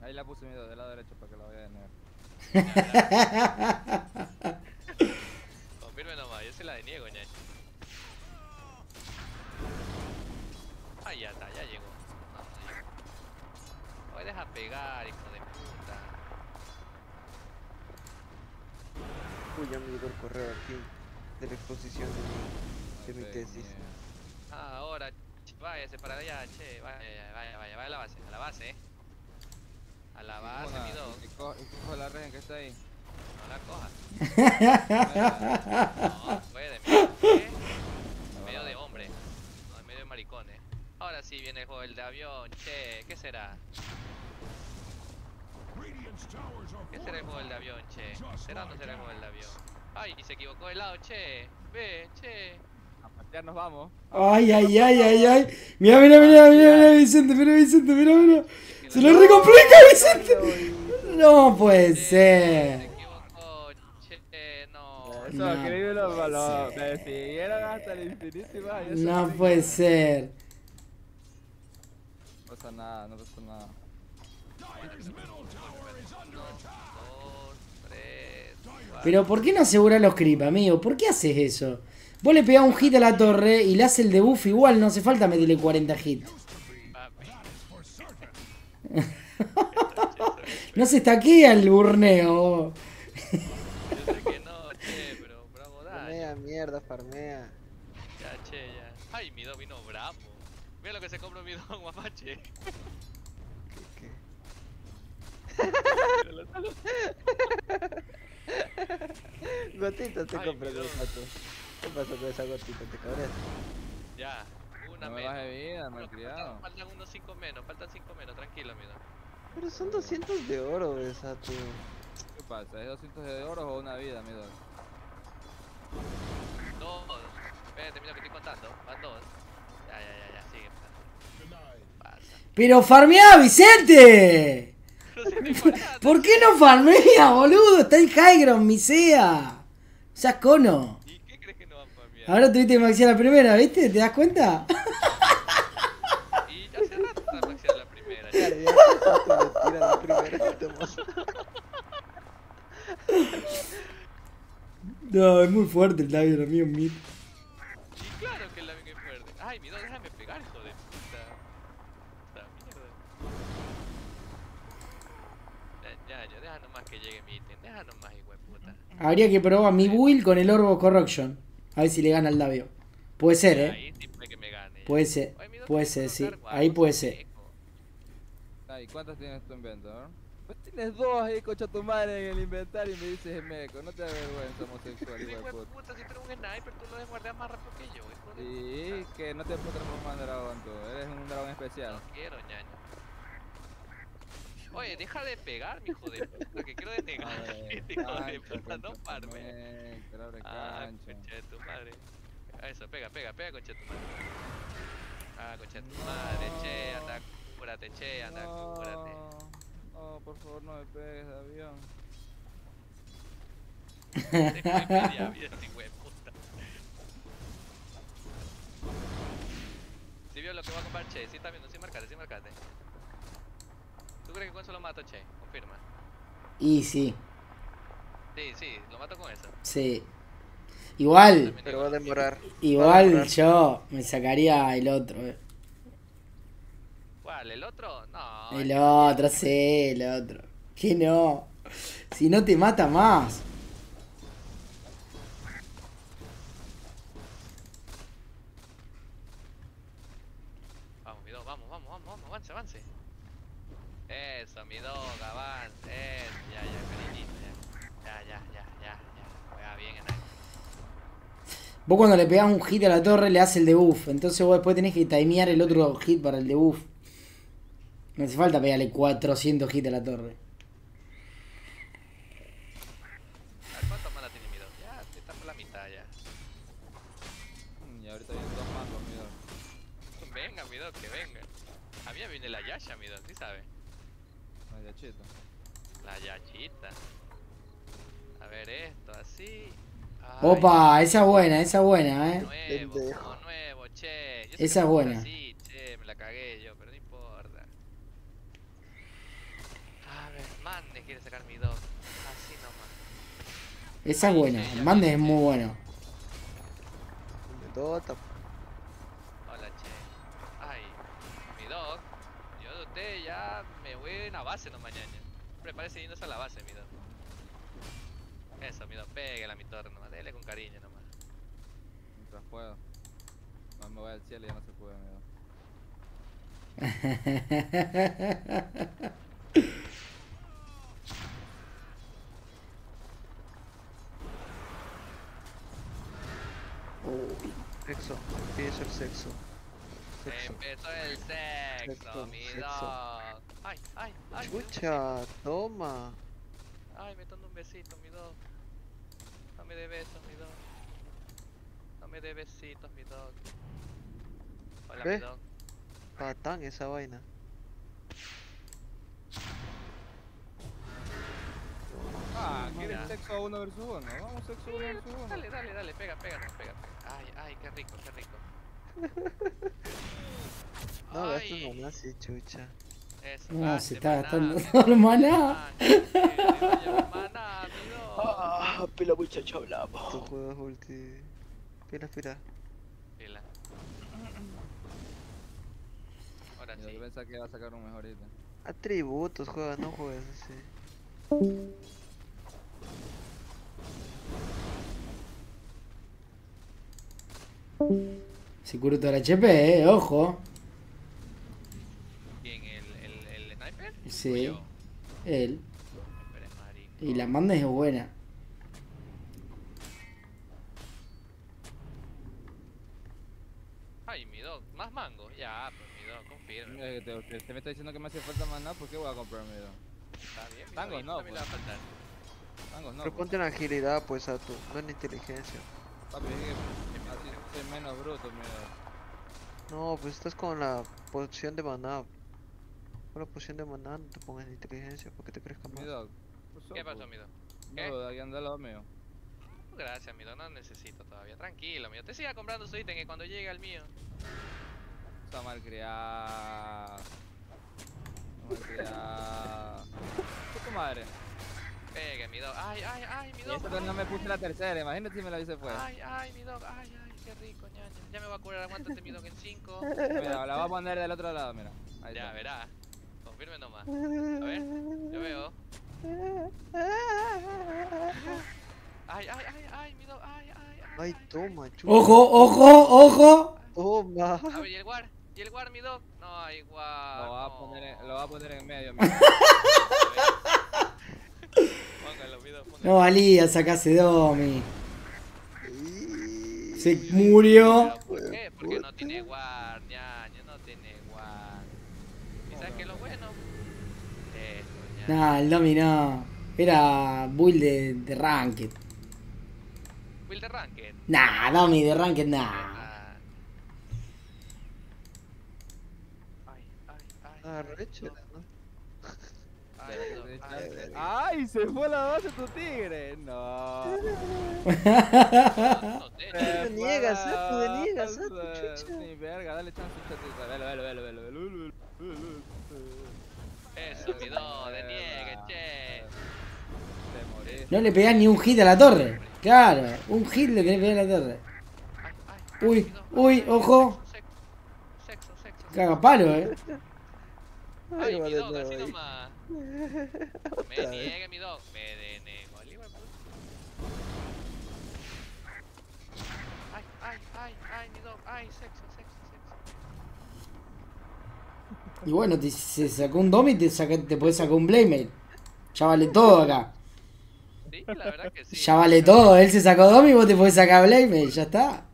Ahí la puse miedo del lado derecho para que la vaya de nuevo. Confirme nomás, yo se la deniego, ñaño. Ay, ya está, ya llegó. No, no llegó. Hoy deja pegar, hijo de puta. Uy, ya me llegó el correo aquí de la exposición de mi, de mi Ok, tesis. Ah, ahora, váyase para allá, che. Vaya, vaya, vaya, vaya a la base, a la base, eh. A la base, mi dog. y co- y cojo la regen que está ahí. No la coja. No, puede, mira. ¿eh? Medio de hombre. No, medio de maricones. Ahora sí viene el juego del de avión, che. ¿Qué será? ¿Qué será el juego del de avión, che? ¿Será o no será el juego del de avión? Ay, y se equivocó de lado, che. Ve, che. A patear nos vamos. Ay, ay, ay, ay, ay. Mira, mira, mira, mira, mira, Vicente, mira, Vicente, mira, mira. Se lo recomplica, Vicente. No puede Se ser. No. Eso, No que vive lo, puede ser. No puede ser. No pasa nada, no pasa nada. Dos, tres, cuatro. Pero ¿por qué no asegura los creep, amigo? ¿Por qué haces eso? Vos le pegás un hit a la torre y le hace el debuff igual, no hace falta meterle 40 hits. No se estaquea el burneo. Yo sé que no, che, pero bravo daño. Farmea, mierda, farmea. Ya, che, ya. Ay, mi dog vino bravo. Mira lo que se compró mi dog, mapache. ¿Qué, qué? Gotita te Dios. pato. ¿Qué pasó con esa gotita? ¿Te cabreas? Ya, una No me baje vida, Bueno, malcriado. faltan, faltan unos 5 menos, faltan 5 menos, tranquilo, mi dog. Pero son 200 de oro, Besato. ¿Qué pasa? ¿Es 200 de oro o una vida, mi dog? Dos. Espérate, mira que estoy contando. Van dos. Ya, ya, ya, ya, sigue. Pasa. Pero farmea, Vicente. ¿Por qué no farmea, boludo? Está en high ground, misea. O sea, cono. ¿Y qué crees que no van a farmear? Ahora tuviste que maxear la primera, ¿viste? ¿Te das cuenta? Y ya hace rato está maxeada la primera. Ya. ya mentira la primera te. No, es muy fuerte el labio, amigo mío. Y claro que la venga fuerte. Ay, mi dog, déjame pegar, hijo de puta. Puta mierda. Ya, ya, ya, deja nomás que llegue mi ítem. Deja nomás, hijo de puta. Habría que probar mi build con el Orbo Corruption. A ver si le gana al labio. Puede ser, ¿eh? Ahí sí puede que me gane. Puede ser. Puede ser, sí. Ahí puede ser. Ay, ¿cuántas tienes tu invento? Pues tienes dos ahí, cocha tu madre, en el inventario y me dices meco. No te da vergüenza, homosexual, Hijo de puta. si tú eres un sniper, tú lo desguardas más rápido que yo, hijo de Sí, que no te puedo transformar en dragón tú. Eres un dragón especial. No quiero, ñaño. Oye, deja de pegar, mi hijo de puta, que quiero. Abre hijo de puta, no parme. Ah, concha de tu madre. Eso, pega, pega, pega, concha de tu madre. Ah, concha de tu madre, che, anda, cúrate, che, anda, cúrate. No, por favor, no me pegues de avión. Deja de puta. ¿Sí vio lo que va a comprar Che? Sí está viendo, sí marcate, sí marcate. ¿Tú crees que con eso lo mato, Che? Confirma. Y sí, Sí, sí, lo mato con eso. sí. Igual, Pero va a demorar. Va a igual demorar. yo me sacaría el otro, eh. ¿Cuál? ¿El otro? No. El otro, sí, el otro. Que no. Si no te mata más. mi eh, ya, ya, cariñito, ya. Ya, ya, ya, ya, ya. Juega bien en. Vos cuando le pegás un hit a la torre le hace el debuff. Entonces vos después tenés que timear el otro hit para el debuff. No hace falta pegarle 400 hits a la torre. Opa, esa es buena, esa es buena, eh. Nuevo, nuevo, che. Yo sé Esa es buena. así, che, me la cagué yo, pero no importa. A ver, Mande quiere sacar mi dog. Así nomás. Esa es buena. El Mande es muy bueno. Hola, che. Ay, mi dog. Yo de usted ya me voy en la base no mañana. Prepárese yéndose a la base, mi dog. Eso, mi dog, pégale a mi torre nomás. Dele con cariño nomás. Mientras puedo. No me voy al cielo y ya no se puede. Sexo. Empieza el sexo. Sexo. Empezó el sexo. Ay, ay, ay. Chucha, toma. Ay, me dando un besito, mi dog. No me dé besos, mi dog. No me dé besitos, mi dog. Hola, ¿Qué? dog. Patán esa vaina. Ah, ¿quieres Ya. sexo uno versus uno? Vamos sexo uno versus uno. Dale, dale, dale, pega, pega, pega, pega. Ay, ay, qué rico, qué rico. No, gastes Ay, maná así, chucha. eso, No, gaste se está gastando todo el maná. Dog. Ah, pela muchacho hablamos. Tu juego ulti. Espera, espera. Pila. Ahora Yo sí. pensaba que iba a sacar un mejorito. Atributos, juega, no juegues así. Se curó todo el HP, eh, ojo. ¿Quién? ¿El, el, el sniper? Sí. ¿O yo? Él. Sniper es marico. Y la Mande es buena. Ay, mi dog, más mango. Ya, pues Mira que te, me está diciendo que me hace falta maná, ¿por qué voy a comprar miedo? Está bien, Tango, no, también le va a pues. faltar. Tangos no. Pero pues. ponte en agilidad, pues, a tu. No en inteligencia. Papi, es que así soy menos bruto, miedo. No, pues estás con la poción de maná. Con la poción de maná, no te pongas en inteligencia porque te crezca más. Mi dog. ¿Qué pasó, mi dog? ¿Qué? No, aquí anda al lado mío. Gracias, mi dog, no necesito todavía. Tranquilo, mío. Te siga comprando su ítem que cuando llegue al mío. Está malcriado. Malcriado. ¿Qué tu madre? Pegue, mi dog. Ay, ay, ay, mi Y dog. que no me puse la tercera, imagínate si me la Ay, puesto. ay, ay, mi dog. Ay, ay, qué rico, ñaña. Ya me va a curar, aguántate, mi dog, en 5. Mira, la voy a poner del otro lado, mira. Ahí Ya, está. verá. Confirme nomás. A ver, yo veo. Ay, ay, ay, ay, mi dog. Ay, ay, ay. Ay, toma, chucha. Ojo, ojo, ojo. Toma. A ver, ¿y el guard? ¿Y el guard, mi dog? No hay guard. Lo voy a no. poner en, lo voy a poner en medio. Póngalo. No valía sacarse Domi. Se murió. ¿Pero ¿Por qué? Porque no tiene guard, ñaño, no tiene guard. ¿Y sabes qué es lo bueno? Esto. Nah, el Domi no. Era build de, de Ranked. Will de Ranked. Nah, Domi de Ranked, nah. Ah. Ay, ay, ay. Ah, ay, recho, no. ¿no? Ay, no, ay, ay. ¡Ay! Se fue la base tu tigre. No. no, te niegas, eh, tú te niegas, eh, base. chucha. Ni verga, dale chance, chatita. Velo, velo, velo, velo, velo, velo, velo. Eso, mi do, de niegue, che. Te moriste. No le pegás ni un hit a la torre. Claro, un hit le querés pegar a la torre. Uy, uy, ojo. Sexo, sexo, sexo. sexo. Caga palo, eh. Ay, mi dog, no, así nomás. Me niegue, mi dog. Me denego. de puta. Ay, ay, ay, ay, mi dog. Ay, sexo, sexo, sexo. Y bueno, te, se sacó un Domi y te, saca, te puedes sacar un Blamer. Ya vale todo acá. Sí, la verdad que sí. Ya vale todo. Él se sacó Domi y vos te podés sacar Blade, ya está.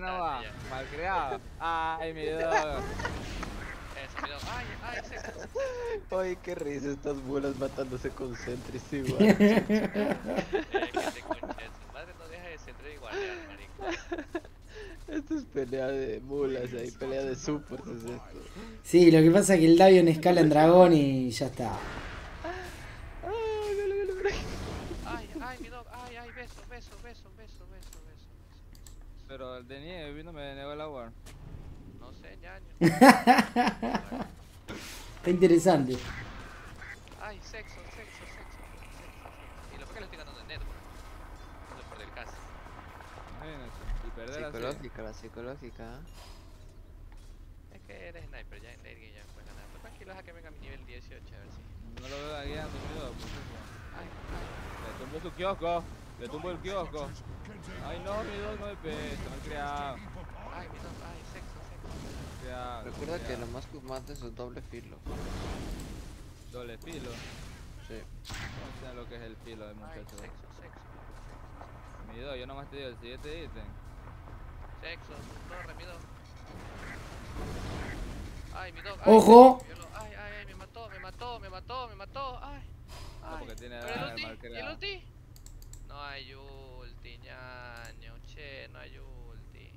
No va, ya. malcriado. Ay, mi mira, ay, ay, sexo. Ay, qué risa estas mulas matándose con Sentries igual. Eh, que te madre no deja de centrar y guardiar, marico. Esto es pelea de mulas, ahí pelea de supers es esto. Sí, lo que pasa es que el Davion escala en dragón y ya está. Ay, vale, vale, vale. Ay, ay, mi dog, ay, ay, beso, beso, beso, beso, beso, beso, beso. Pero el de nieve vino me denegó la war. No sé, ñaño. Está interesante. Ay, sexo, sexo, sexo, sexo. Y lo que le estoy ganando en. No por del caso. Imagínate. Y perder. Psicológica, la psicológica. Es que eres sniper, ya en late game ya puedes ganar. Pero tranquilo, deja que venga mi nivel 18 a ver si. No lo veo guiando, mi dog. por. Ay, ay. Le tumbo su kiosco. Le tumbo el kiosco. Ay, no, mi dog no me pesa. Me he criado. Ay, mi dog, ay, sexo, sexo. Recuerda que lo más que mata es un doble filo. Doble filo. Sí. No sé lo que es el filo de Ay, muchacho. sexo, sexo. Mi dog, yo nomás te digo el siguiente ítem. Sexo, torre, mi. Ay, mi dog. ay, Ojo. Ay, ay, ay, me mató, me mató, me mató, me mató. Ay. No, ay. porque tiene Pero el daño, ulti, mal ¿y el ulti? No hay ulti, ñaño, che, no hay ulti.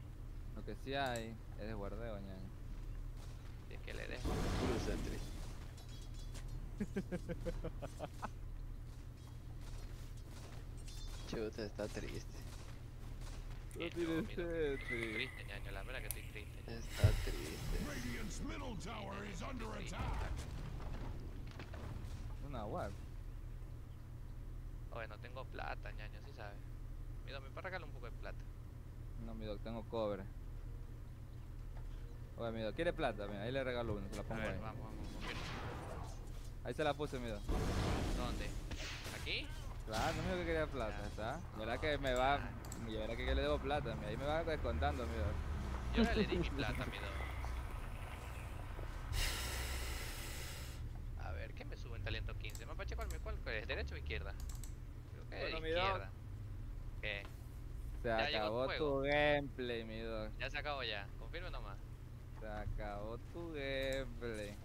Lo que sí hay es de guardeo, ñaño. Si es que le dejo. Puro Sentry. Chuta, está triste. No Bien, tiene yo, mi dog. sed, Triste, ñaño, la verdad que estoy triste. Está triste. Radiant's middle tower is under attack. Una war. Oye, no tengo plata, ñaño, sí sabes. Mira, me para un poco de plata. No, mi dog, tengo cobre. Oye, mi dog, ¿quiere plata? Mira, ahí le regalo uno, se la A pongo ver, ahí. vamos, vamos, confirmo. Ahí se la puse, mi dog. ¿Dónde? ¿Aquí? Claro, no me que quería plata, Ya. ¿está? Verá que me va... Y verá que yo le debo plata, mira, ahí me va descontando, mi dog. Yo ya le di mi plata, mi dog. A ver, ¿qué me sube en talento 15? Mapache, ¿cuál, me- cuál es? ¿Derecha o izquierda? Creo que Bueno, de mi dog. izquierda. ¿Qué? Se Ya acabó tu gameplay, mi dog. Ya se acabó ya. Confirme nomás. Se acabó tu gameplay.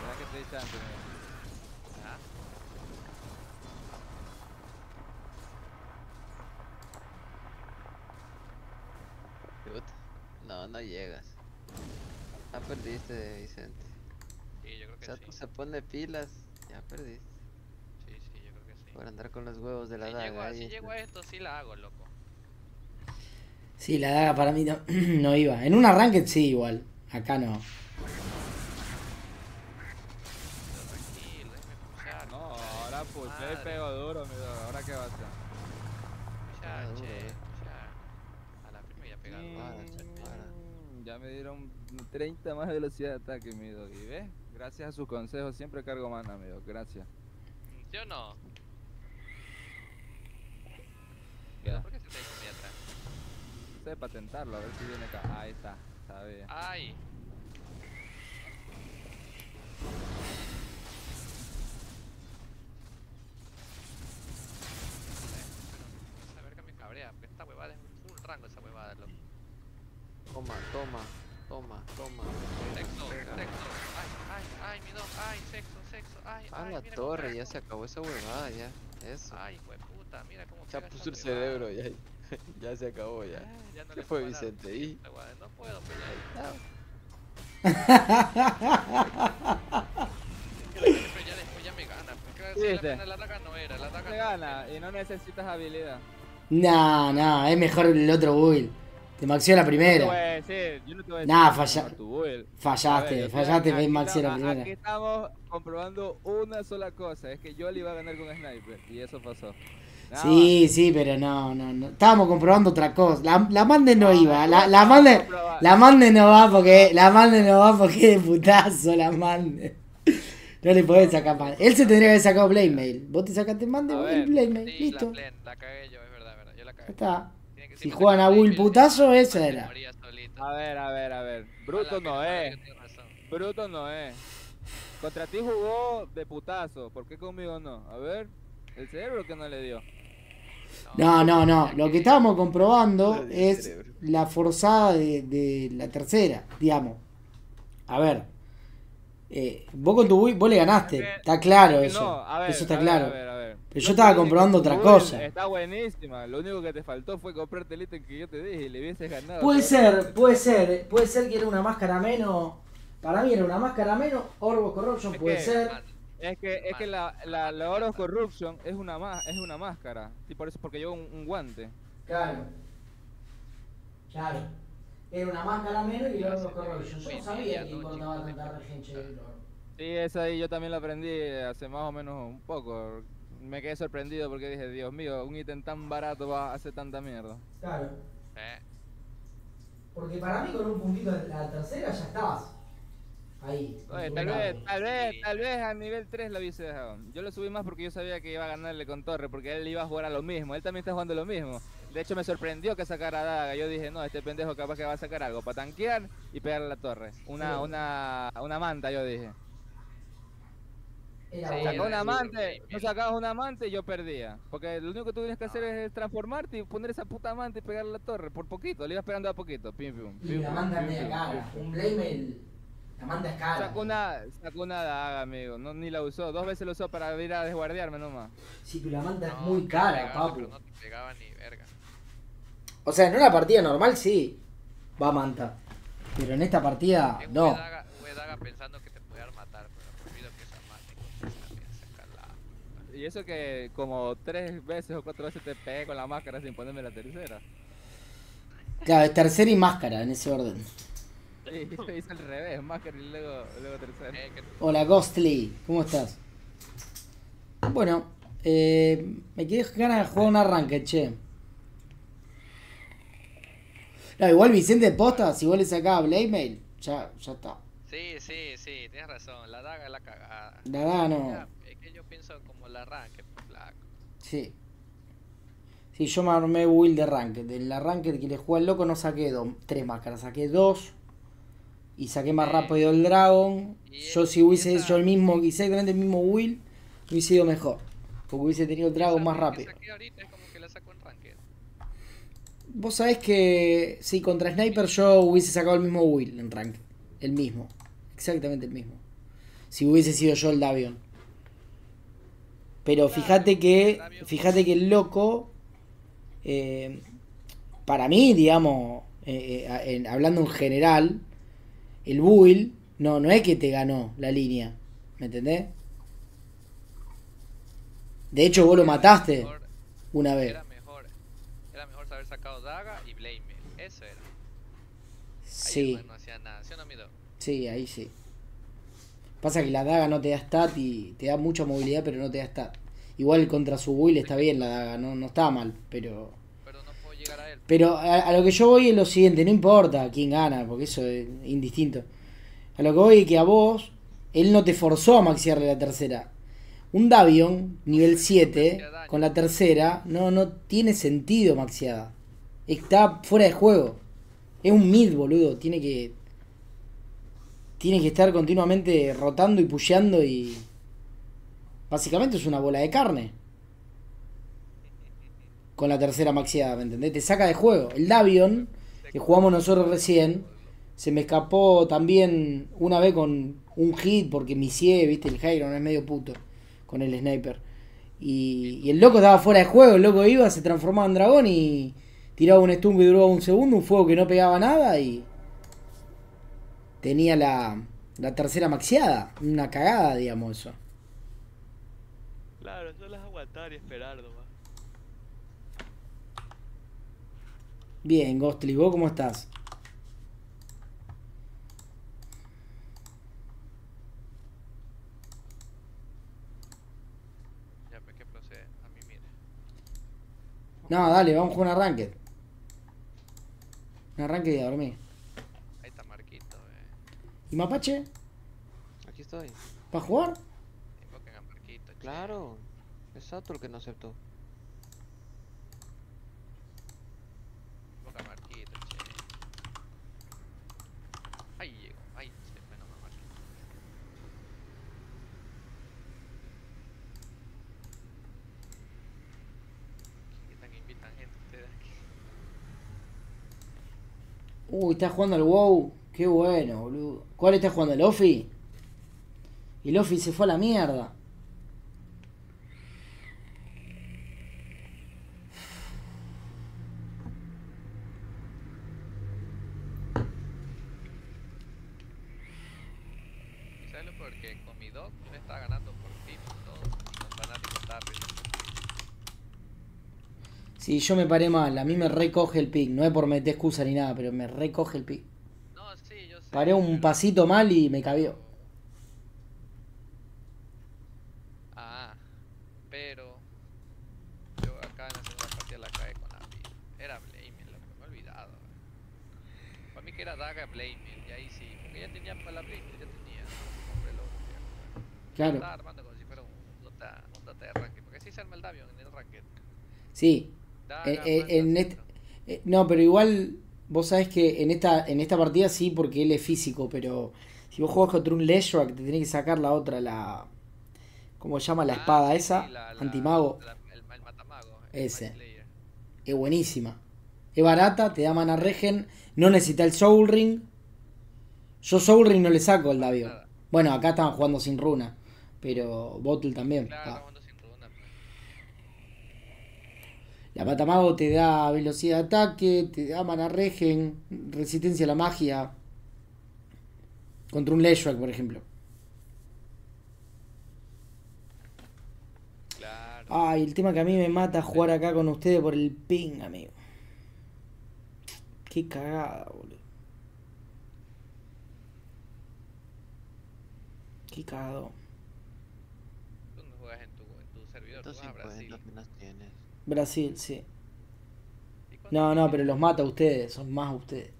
Verá que dog. ¿Ah? Chuta. No, no llegas. Ya perdiste, Vicente. Sí, yo creo O que sea, sí. se pone pilas, ya perdiste. Sí, sí, yo creo que sí. Por andar con los huevos de la Si llego, daga a, si llego a esto, sí la hago, loco. Sí, la daga para mí no, no iba. En un arranque sí, igual. Acá no. No, ahora puse y Madre. pego duro, mi dog. ¿Ahora qué va a hacer? Duro, che, eh. pushar. A la ya pegado. para, para. Mm, Ya me dieron 30 más velocidad de ataque, mi dog. Y ves, gracias a sus consejos siempre cargo mana, mi dog. Gracias. ¿Sí o no? Ya. ¿Por qué se te hizo muy atrás? Sé patentarlo, a ver si viene acá. Ahí está, sabía. ¡Ay! Esa verga me cabrea, porque esta huevada es full rango esa huevada, loco. Toma, toma, toma, toma. Sexo, sexo, ay, ay, ay, mi dog, ay, sexo, sexo, ay, A ay, la mira torre, ya se acabó esa huevada, ya. Eso. Ay, puta, mira cómo Ya puso el cerebro, ya. ya se acabó, ya. Ah, ya no ¿Qué le fue, dar Vicente? ¿Y? No puedo, pues ya. Pero ya después ya me gana, porque si la pena la daga no era, la daga Te no gana y no necesitas habilidad. No, no, es mejor el otro build. Te maxió la No te voy primera. a decir, yo no te voy a decir. Nah, falla- ver, Fallaste, fallaste, me maxió la estamos- Aquí primera. estamos comprobando una sola cosa, es que yo le iba a ganar con Sniper y eso pasó. Nada Sí, sí, pero no, no, no. Estábamos comprobando otra cosa. La, la mande no No, iba. no, La, la no, mande, la mande no va porque, la mande no va porque es de putazo la mande. No le podés sacar mande. Él se tendría que haber sacado Blade Mail. Vos te sacaste mande, vos el Blade Mail. Sí, la, Listo. la cagué yo, es verdad, verdad, yo la cagué. está. Si juegan a Mail, putazo, esa se era. A ver, a ver, a ver. Bruto no es. bruto no es. Contra ti jugó de putazo, ¿por qué conmigo no? A ver, el cerebro que no le dio. No, no, no. Lo que estábamos comprobando es cerebro. la forzada de, de la tercera, digamos. A ver. eh, vos con tu vos le ganaste. Que- Está claro eso. no, a ver, eso está a ver, claro. a ver, a ver. Pero yo No estaba comprobando otra cosa. Está buenísima. Lo único que te faltó fue comprarte el ítem que yo te dije y le hubieses ganado. Puede ser, puede ser. Puede ser que era una máscara menos. Para mí era una máscara menos. Orbo Corruption Es puede que- ser. Es que, es que la, la, la Oro Corruption es una, ma- es una máscara. Y por eso, porque lleva un, un guante. Claro. Claro. Era una máscara menos y el Orbo Corruption. Yo no sabía que importaba tanta regenche del Orbo. Sí, esa ahí yo también la aprendí hace más o menos un poco. Me quedé sorprendido porque dije, Dios mío, un ítem tan barato va a hacer tanta mierda. Claro. eh, Porque para mí con un puntito de la tercera ya estabas. Ahí. Oye, tal vez, tal vez, tal vez a nivel 3 la hubiese dejado. Yo lo subí más porque yo sabía que iba a ganarle con Torre, porque él iba a jugar a lo mismo. Él también está jugando lo mismo. De hecho, me sorprendió que sacara a Daga. Yo dije, no, este pendejo capaz que va a sacar algo para tanquear y pegarle a la torre. Una, Sí. una, una manta, yo dije. Sí. Sacó un amante, no sacabas un amante y yo perdía. Porque lo único que tú tienes que hacer es transformarte y poner esa puta amante y pegarle a la torre. Por poquito, le ibas pegando a poquito. Pim, pim, Y pim, la cara. pim, pim. Un Blame el- La manda es cara. Sacó una, sacó una daga, amigo. No, ni la usó. Dos veces la usó para ir a desguardiarme nomás. Sí, pero la manta es no, muy te cara, pegaba, papu. pero no te pegaba ni verga. O sea, en una partida normal sí. Va manta. Pero en esta partida Es no. Daga, Daga pensando que te podía matar, pero olvido que esa mate. Y eso que como tres veces o cuatro veces te pegué con la máscara sin ponerme la tercera. Claro, es tercera y máscara en ese orden. Al revés, y luego, luego tercera. Eh, Hola Ghostly, ¿cómo estás? Bueno, eh, me quedé ganas de jugar un arranque, che. No, igual Vicente Posta, si vos le Mail, ya, ya está. Sí, sí, sí, tienes razón, la daga es la cagada. La daga no. Es que yo pienso como el arranque, flaco. Sí. Sí, yo me armé build de ranked. Del arranque que le jugué al loco no saqué dos, tres máscaras, saqué dos. Y saqué más rápido el Dragon. Yo si hubiese hecho el mismo, exactamente el mismo build, hubiese ido mejor. Porque hubiese tenido el Dragon más rápido. Vos sabés que sí, contra Sniper yo hubiese sacado el mismo build en rank. El mismo. Exactamente el mismo. Si hubiese sido yo el Davion. Pero fíjate que. Fíjate que el loco. eh, para mí, digamos. eh, eh, hablando en general. El build. No, no es que te ganó la línea. ¿Me entendés? De hecho, vos lo mataste Mejor- una vez. Era mejor, era mejor saber sacado daga y blame. Eso era. Sí. no hacía nada. Sí, ahí sí. Pasa que la daga no te da stat y te da mucha movilidad, pero no te da stat. Igual contra su build está bien la daga, no, no está mal, pero. Pero no puedo llegar a él. Pero a, a lo que yo voy es lo siguiente, no importa quién gana, porque eso es indistinto. A lo que voy es que a vos, él no te forzó a maxiarle la tercera. Un Davion, nivel 7, con la tercera, no, no tiene sentido maxiada. Está fuera de juego. Es un mid, boludo. Tiene que. Tiene que estar continuamente rotando y pusheando y. Básicamente es una bola de carne. Con la tercera maxiada, ¿me entendés? Te saca de juego. El Davion, que jugamos nosotros recién, se me escapó también una vez con un hit porque misié, viste, el Hyron es medio puto con el sniper. Y, y el loco estaba fuera de juego, el loco iba, se transformaba en dragón y tiraba un stun que duraba un segundo, un fuego que no pegaba nada y tenía la, la tercera maxiada. Una cagada, digamos, eso. Claro, solo es aguantar y esperar nomás. Bien, Ghostly, ¿vos cómo estás? Ya, pues que procede. A mí, mire. No, dale, vamos a jugar un arranque. Un arranque y a dormir. Ahí está Marquito, eh. ¿Y Mapache? Aquí estoy. ¿Para jugar? Invoquen a Marquito. Claro. Exacto el que no aceptó. Invoca a Marquito, che. Ahí llegó. Ahí se fue nomás Marquito. Uy, está jugando al WoW. Qué bueno, boludo. ¿Cuál está jugando? ¿El Ofi? El Ofi se fue a la mierda. ¿Y sabes lo porque con mi dog me está ganando por fin todo y con fanático está arriba. Sí, yo me paré mal. A mí me recoge el pick. No es por meter excusa ni nada, pero me recoge el pick. No, sí, yo sé. Paré un pasito mal y me cabió. Ah, pero yo acá en la segunda partida la caí con Abby. Era Blaming, lo que me he olvidado. Para mí que era Daga Blaming, y ahí sí, porque ya tenía para la Blaming, ya tenía. Compré lo que Claro. Estaba armando como si fuera un Dota, un de ranked, porque así se arma el Davion en el ranked. Sí. Eh, eh, en este- eh, no, pero igual vos sabés que en esta, en esta partida sí, porque él es físico, pero si vos jugás contra un Leshrac, te tenés que sacar la otra, la. ¿Cómo se llama? La Ah, espada esa, sí, la- la- antimago. la- el, el matamago. el Ese. Es buenísima. Es barata, te da mana regen, no necesita el Soul Ring. Yo Soul Ring no le saco Davio. Nada. Bueno, acá estaban jugando sin runa, pero Bottle también. Claro, Ah. jugando sin runa, pues. La Matamago te da velocidad de ataque, te da mana regen, resistencia a la magia. Contra un Leshrac, por ejemplo. Claro. Ay, el tema que a mí me mata jugar acá con ustedes por el ping, amigo. Qué cagada, boludo. Qué cagado. No juegas en tu, en tu servidor, tú vas a Brasil. 250 apenas tienes. Brasil, sí. ¿Y cuánto No, no, pero los mata a ustedes, son más ustedes.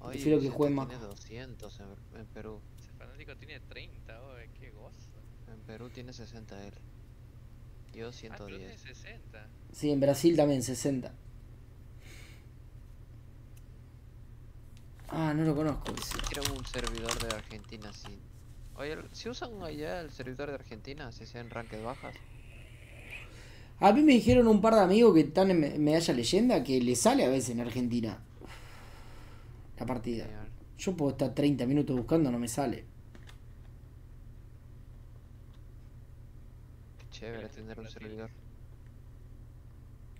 Oye, Prefiero que jueguen más. Tiene 200 en, en Perú. Ese fanático tiene 30, oye, qué gozo. En Perú tiene 60 él. Yo Ah, pero tiene 110. 60. Sí, en Brasil también, 60. Ah, no lo conozco. ese. Quiero un servidor de Argentina sin. Oye, si usan allá el servidor de Argentina, si sean ranked bajas. A mí me dijeron un par de amigos que están en me- medalla leyenda que le sale a veces en Argentina la partida. Yo puedo estar 30 minutos buscando, no me sale. Qué chévere tener un servidor.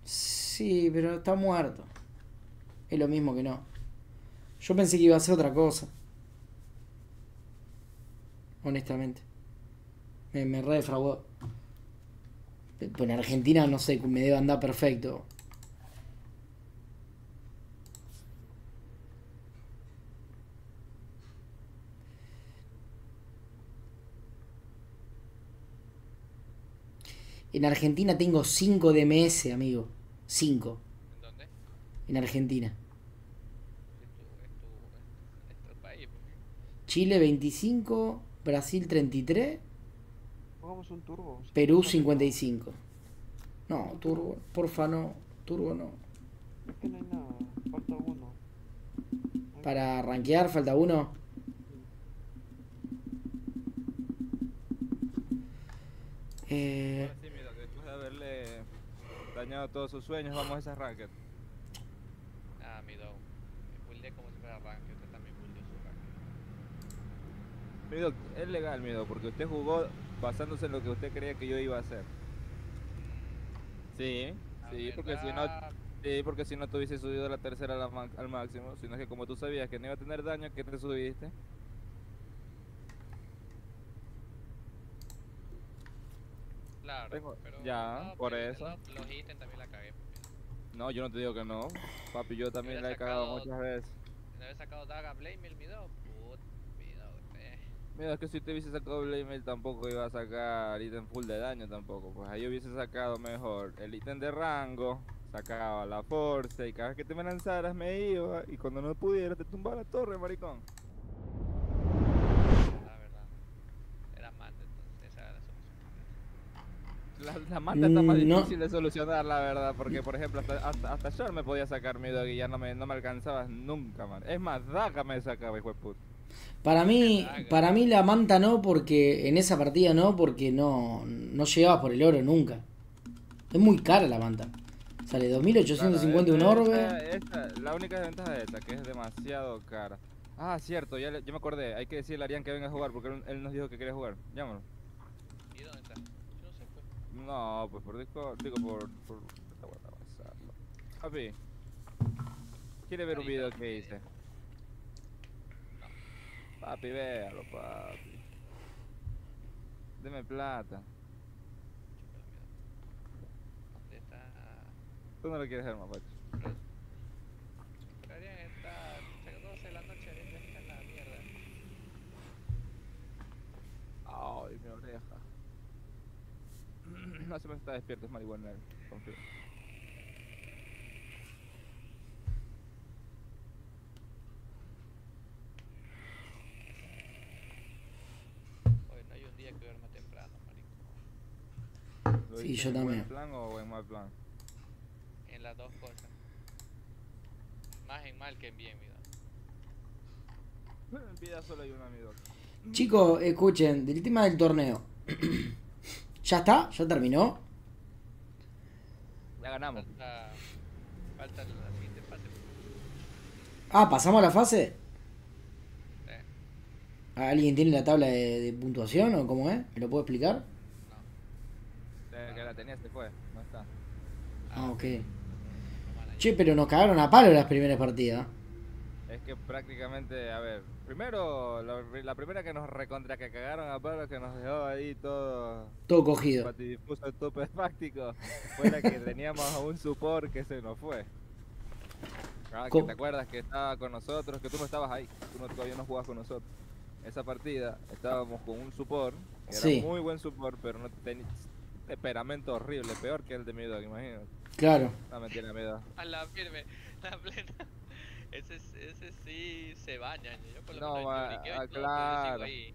Sí, pero está muerto. Es lo mismo que no. Yo pensé que iba a ser otra cosa. Honestamente. Me, me re defraudó. Pero en Argentina, no sé, me debe andar perfecto. En Argentina tengo 5 DMS, amigo. 5. ¿En dónde? En Argentina. Pues. Chile 25, Brasil 33, Pongamos un turbo. Perú 55. No, turbo, porfa no, turbo no. Es que no hay nada, falta uno. Para rankear falta uno. Eh, Ahora sí, mira, después de haberle dañado todos sus sueños, vamos a ese racket. Ah, mi dog. Me buildé como si fuera ranking. Usted también buildó su ranking. Mido, es legal, Mido, porque usted jugó basándose en lo que usted creía que yo iba a hacer. Sí, La sí, porque si no, sí, porque si no te hubiese subido la tercera al máximo, sino que como tú sabías que no iba a tener daño, que te subiste. Claro, Tengo- pero ya, no, por pero eso. Los, los ítems también la cagué. No, yo no te digo que no, papi, yo también la he cagado muchas veces. De haber sacado Daga Blame el mi dog. Put, mi dog, eh. Mira, es que si te hubiese sacado Blade Mail tampoco iba a sacar ítem full de daño tampoco. Pues ahí hubiese sacado mejor el ítem de rango, sacaba la force y cada vez que te me lanzaras me iba y cuando no pudiera te tumbaba la torre, maricón. La verdad. Era mate, entonces esa era la solución. La, la mata está más Mm, no. difícil de solucionar, la verdad, porque por ejemplo hasta, hasta, hasta Short me podía sacar miedo y ya no me, no me alcanzabas nunca, man. Es más, Daga me sacaba, hijo de puta. Para mí, para mí la manta no, porque en esa partida no, porque no, no llegabas por el oro nunca. Es muy cara la manta. Sale 2850 un Claro, orbe. esta- esta- la única desventaja de esta, que es demasiado cara. Ah, cierto, ya, le- ya me acordé. Hay que decirle a Arián que venga a jugar porque él, él nos dijo que quería jugar. Llámalo. ¿Y dónde está? Yo no sé, pues. No, pues por Discord, digo por... por... esta guarda WhatsApp. Papi, ¿quiere ver un video que hice? Papi, véalo, papi. Deme plata. ¿Dónde está? Tú no lo quieres ver, mapacho. Arián está. 12 de la noche, ya está en la mierda. Ay, mi oreja. No se me está despierto, es marihuana. Confío. Hoy no hay un día que duerma temprano, marico. ¿Lo Sí, yo en también. buen plan o en mal plan? En las dos cosas. Más en mal que en bien, mira. En vida solo hay un amigo. Chicos, escuchen, del tema del torneo. ¿Ya está? ¿Ya terminó? Ya ganamos. Falta. Falta la siguiente fase. Ah, ¿pasamos a la fase? ¿Alguien tiene la tabla de, de puntuación o cómo es? ¿Me lo puedo explicar? Desde que la tenía se fue, no está. Ah, ok. Che, pero nos cagaron a palo las primeras partidas. Es que prácticamente, a ver, primero, la, la primera que nos recontra que cagaron a palo, que nos dejó ahí todo Todo cogido. patidifuso, estupefáctico, fue la que teníamos a un support que se nos fue. Ah, que te acuerdas que estaba con nosotros, que tú no estabas ahí, tú no, todavía no jugabas con nosotros. Esa partida estábamos con un support, que era muy buen support, pero no tenía temperamento horrible, peor que el de mi dog, imagínate. Claro. No mentira, mi dog. A la firme, la plena. Ese, ese sí se baña. Yo por lo No, menos ah, todo, claro. ahí.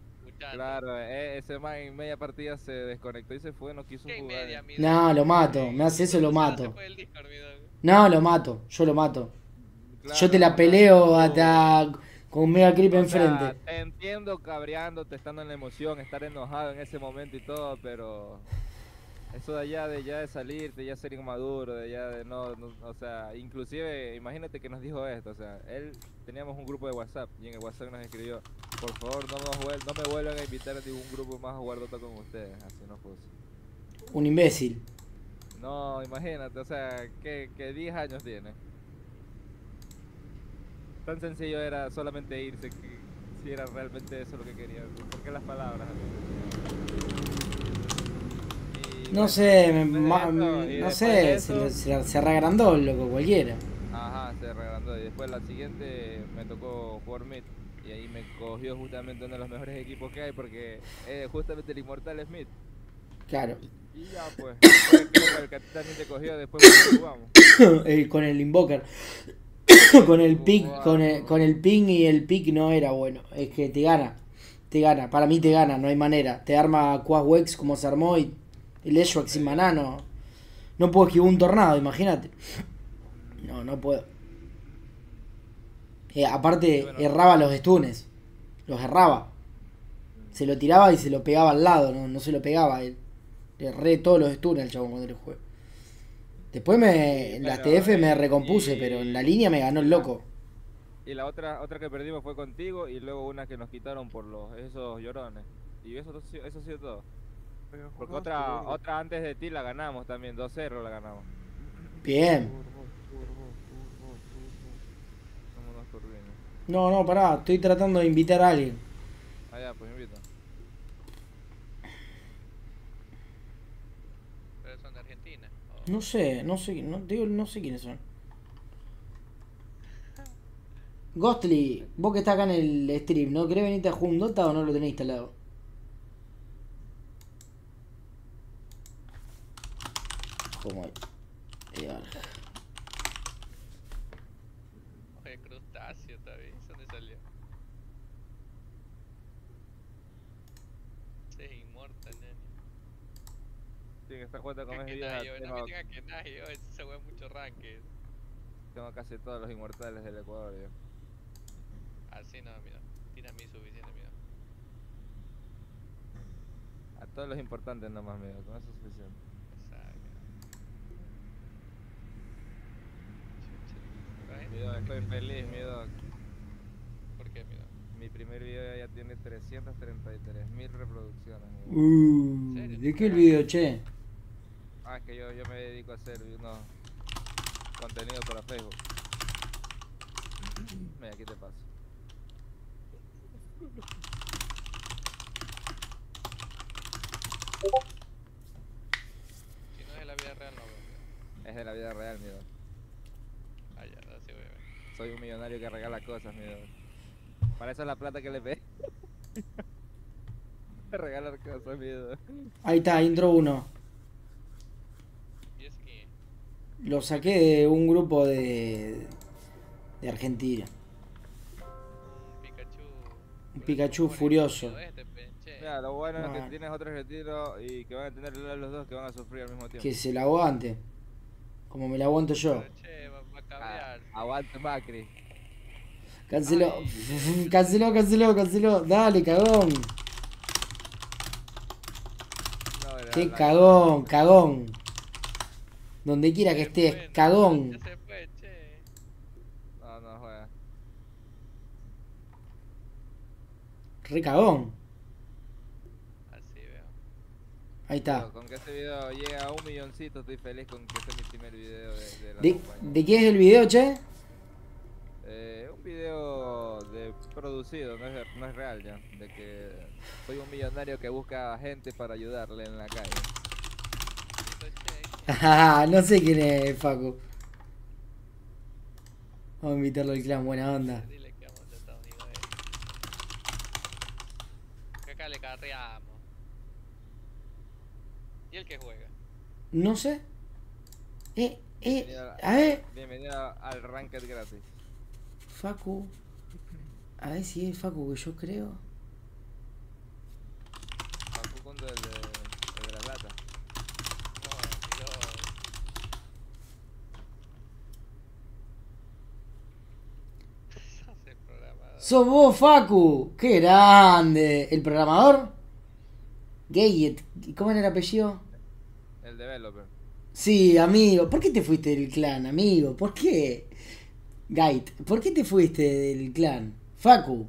Claro, eh, ese man en media partida se desconectó y se fue, no quiso ¿Qué en jugar. media, No, lo mato. Me hace eso, lo mato. Discord. No, lo mato. Yo lo mato. Claro, Yo te la no, peleo no. Con Mega Creep O sea, enfrente. te entiendo cabreándote, estando en la emoción, estar enojado en ese momento y todo, pero eso de allá de ya de salir, de ya ser inmaduro, de ya de no, no- o sea, inclusive imagínate que nos dijo esto, o sea, él teníamos un grupo de WhatsApp y en el WhatsApp nos escribió, por favor no, nos no me vuelvan a invitar a ningún grupo más a jugar Dota con ustedes, así no puso. Un imbécil. No, imagínate, o sea, que 10 años tiene. Tan sencillo era solamente irse, que si era realmente eso lo que quería. ¿Por qué las palabras? Y No bueno, sé, me- después de ma- eso, y no sé, se, eso- se, se reagrandó el loco cualquiera. Ajá, se regrandó. Y después la siguiente me tocó jugar mid. Y ahí me cogió justamente uno de los mejores equipos que hay porque eh, justamente el Inmortal es mid. Claro. Y ya pues, el que también te cogió después cuando jugamos. Eh, con el Invoker. con el pick, con el, con el ping y el pick no era bueno. Es que te gana. Te gana. Para mí te gana, no hay manera. Te arma Quaswex como se armó y el Eshwak sin maná no. No puedo esquivar un tornado, imagínate. No, no puedo. Eh, aparte, Bueno. erraba los stunes. Los erraba. Se lo tiraba y se lo pegaba al lado, no, no se lo pegaba. Él. Le erré todos los stunes al chabón cuando le jugué. Después me, en las TF me eh, recompuse, y- pero en la línea me ganó el loco. Y la otra otra que perdimos fue contigo y luego una que nos quitaron por los esos llorones. Y eso, eso ha sido todo. Porque otra otra antes de ti la ganamos también, 2-0 la ganamos. Bien. No, no, pará, estoy tratando de invitar a alguien. Allá, pues invito. Pero son de Argentina. o- No sé, no sé, no, digo, no sé quiénes son. Ghostly, vos que estás acá en el stream, ¿no querés venirte a jugar Dota o no lo tenés instalado? Como eh, arja. Oye, crustáceo también. ¿Dónde salió? Ese es inmortal, nene. Es no tengo, me digan que nadie, ese juega mucho ranked. tengo casi todos los inmortales del Ecuador yo. Así no, mira. Tiene a mí suficiente, mira. A todos los importantes nomás, amigo, con eso es suficiente. Exacto. Mi dog, estoy feliz, mi dog. ¿Por qué, mira? Mi primer video ya tiene 333 mil reproducciones. mi. Uh? ¿De qué el video, che? Ah, es que yo, yo me dedico a hacer unos contenido para Facebook. Mira, aquí te paso. Si no es de la vida real, no veo. Es de la vida real, mi. Ah, ya, voy a ver. Soy un millonario que regala cosas, mi. Para eso es la plata que le ve. Regalar cosas, mi. Ahí está, intro 1. Lo saqué de un grupo de, de Argentina. Un Pikachu. Un Pikachu furioso. Este. Mira, lo bueno es que tienes otro retiro y que van a tener los dos que van a sufrir al mismo tiempo. Que se la aguante. Como me la aguanto yo. Pero, che, va, va a Ah, cambiar. aguante Macri. Canceló. Canceló, canceló, canceló. Dale, cagón. No, Qué cagón, cagón. Donde quiera que estés, fue, no, cagón. Ya se fue, che. No, no juega. Re cagón. Así veo. Ahí está. Pero Con que este video llegue a un milloncito, estoy feliz con que este es mi primer video de, de la ¿De, de qué es el video, che? Eh, un video de producido, no es, de- no es real ya. De que soy un millonario que busca gente para ayudarle en la calle. No sé quién es, Facu. Vamos a invitarlo al clan, buena onda. Dile que vamos a Estados Unidos. eh. Que acá le carreamos. ¿Y el que juega? No sé. Eh, eh, Bienvenido a ver, Bienvenido al Ranked gratis. Facu. A ver si es Facu que yo creo. Facundo, el de, el de la plata. No, Dios. Sos el programador. ¡Sos vos, Facu! ¡Qué grande! ¿El programador? Gayet. ¿Y ¿Cómo era el apellido? El developer. Sí, amigo. ¿Por qué te fuiste del clan, amigo? ¿Por qué? Gait, ¿por qué te fuiste del clan? Facu.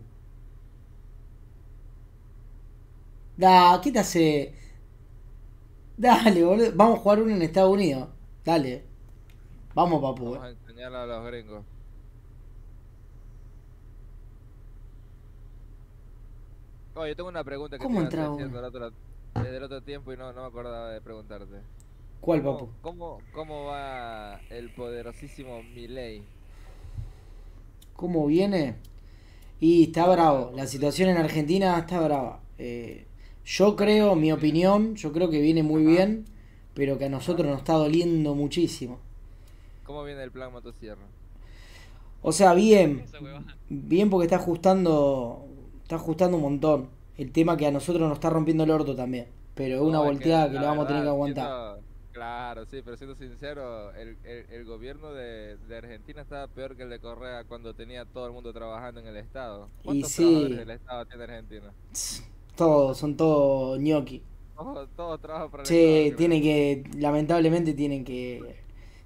Da, ¿qué te hace? Dale, boludo. Vamos a jugar uno en Estados Unidos. Dale. Vamos, papu. Vamos a enseñarlo a los gringos. Oye, yo tengo una pregunta que ¿Cómo te entraba desde el otro, tiempo y no, no me acordaba de preguntarte. ¿Cuál, ¿Cómo, papu? cómo, cómo va el poderosísimo Milei? ¿Cómo viene? Y está bravo. La situación en Argentina está brava. Eh, yo creo, mi opinión, yo creo que viene muy bien, pero que a nosotros nos está doliendo muchísimo. ¿Cómo viene el plan motosierra? O sea, bien, bien porque está ajustando, está ajustando un montón. El tema que a nosotros nos está rompiendo el orto también. Pero es una No, volteada que, la le vamos a tener que aguantar. siendo- claro, sí, pero siendo sincero, el, el, el gobierno de, de Argentina estaba peor que el de Correa cuando tenía todo el mundo trabajando en el Estado. ¿Cuántos sí. trabajadores del Estado tiene Argentina? Todos, son todos ñoqui. Todos, todos trabajan para el Sí, Estado. tienen que, lamentablemente tienen que,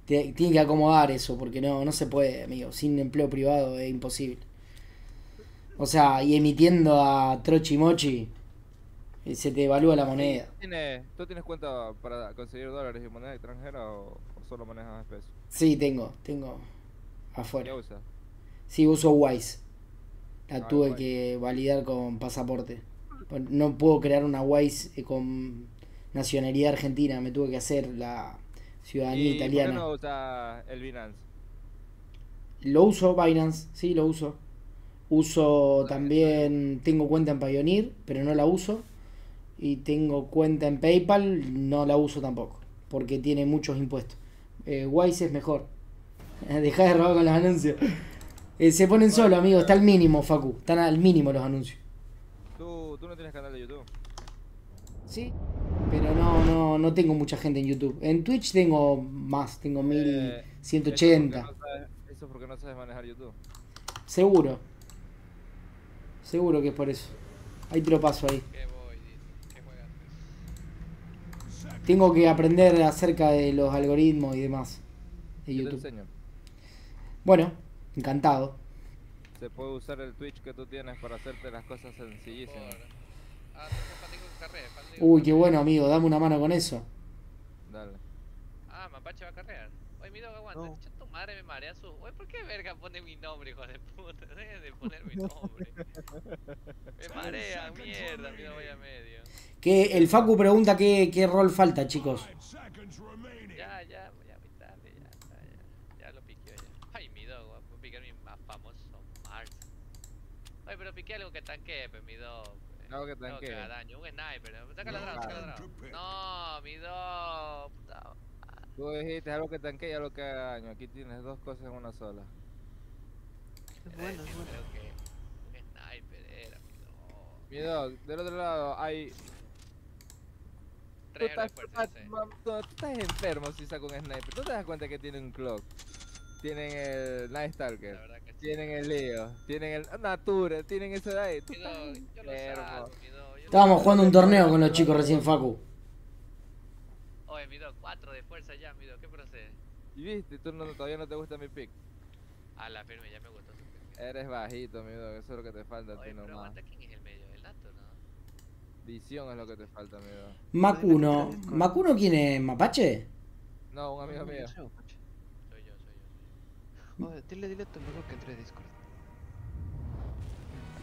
tienen que acomodar eso, porque no, no se puede, amigo, sin empleo privado es imposible. O sea, y emitiendo a Trochi Mochi, eh, se te evalúa la moneda. ¿Tienes- ¿Tú tienes cuenta para conseguir dólares y moneda extranjera o, o solo manejas pesos? Sí, tengo, tengo ¿Qué afuera. usas? Sí, uso Wise. La Ah, tuve Wise. que validar con pasaporte. No puedo crear una Wise eh, con nacionalidad argentina, me tuve que hacer la ciudadanía ¿Y por qué italiana. no usas el Binance? Lo uso, Binance, sí, lo uso. Uso también, tengo cuenta en Pioneer, pero no la uso. Y tengo cuenta en PayPal, no la uso tampoco, porque tiene muchos impuestos. Eh, Wise es mejor. Deja de robar con los anuncios. Eh, se ponen solo, amigo, está al mínimo, Facu. Están al mínimo los anuncios. ¿Tú, tú no tienes canal de YouTube? Sí, pero no, no, no tengo mucha gente en YouTube. En Twitch tengo más, tengo Eh, 1180. Eso porque no sabes, eso porque no sabes manejar YouTube. Seguro. Seguro que es por eso. Ahí te lo paso ahí. Tengo que aprender acerca de los algoritmos y demás de te YouTube. Bueno, Encantado. Se puede usar el Twitch que tú tienes para hacerte las cosas sencillísimas. Ah, Uy, qué bueno, amigo. Dame una mano con eso. Dale. Ah, Mapache va a carrear. Oye, mi dog aguanta. No. Madre me marea su. Oye, ¿por qué verga pone mi nombre, hijo de puta? Dejen de poner mi nombre. me marea, mierda, mi dog vaya medio. Que el Facu pregunta qué, qué rol falta, chicos. Ya, ya, ya muy tarde, ya, ya. Ya lo piqueó ya. Ay, mi dog, voy a piquear mi más famoso Mars. Oye, pero piqué algo que tanque, pues, mi dog. pues. Algo que Algo tanquee. haga daño, un sniper. Saca la dragón, saca la dragón. No, mi dog. Puta. Tú dijiste algo que tanquee y algo que haga daño. Aquí tienes dos cosas en una sola. Es bueno, decir, es bueno. Creo que un sniper era, mi dog. Mi dog, del otro lado hay. Tú estás, tú estás enfermo si saco un sniper. ¿Tú te das cuenta que tienen un clock? Tienen el Night La Stalker. verdad que sí. Tienen el Leo. Tienen el Nature. Tienen eso de ahí. Tú Mi estás dog, yo lo enfermo. salvo, mi dog. yo lo Estábamos jugando un torneo con los chicos recién, Facu. Oye, mi dog, 4 de fuerza ya, mi dog, ¿qué procede? Y viste, tú no, todavía no te gusta mi pick. A la firme, ya me gustó su pick. Eres bajito, mi dog. Eso es lo que te falta a ti Oye, pero nomás. aguanta, ¿quién es el medio? El dato, ¿no? Visión es lo que te falta, mi dog. Macuno. ¿Macuno quién es? ¿Mapache? No, un amigo mío. Soy yo, soy yo. Oye, dile, dile a tu amigo que entre a Discord.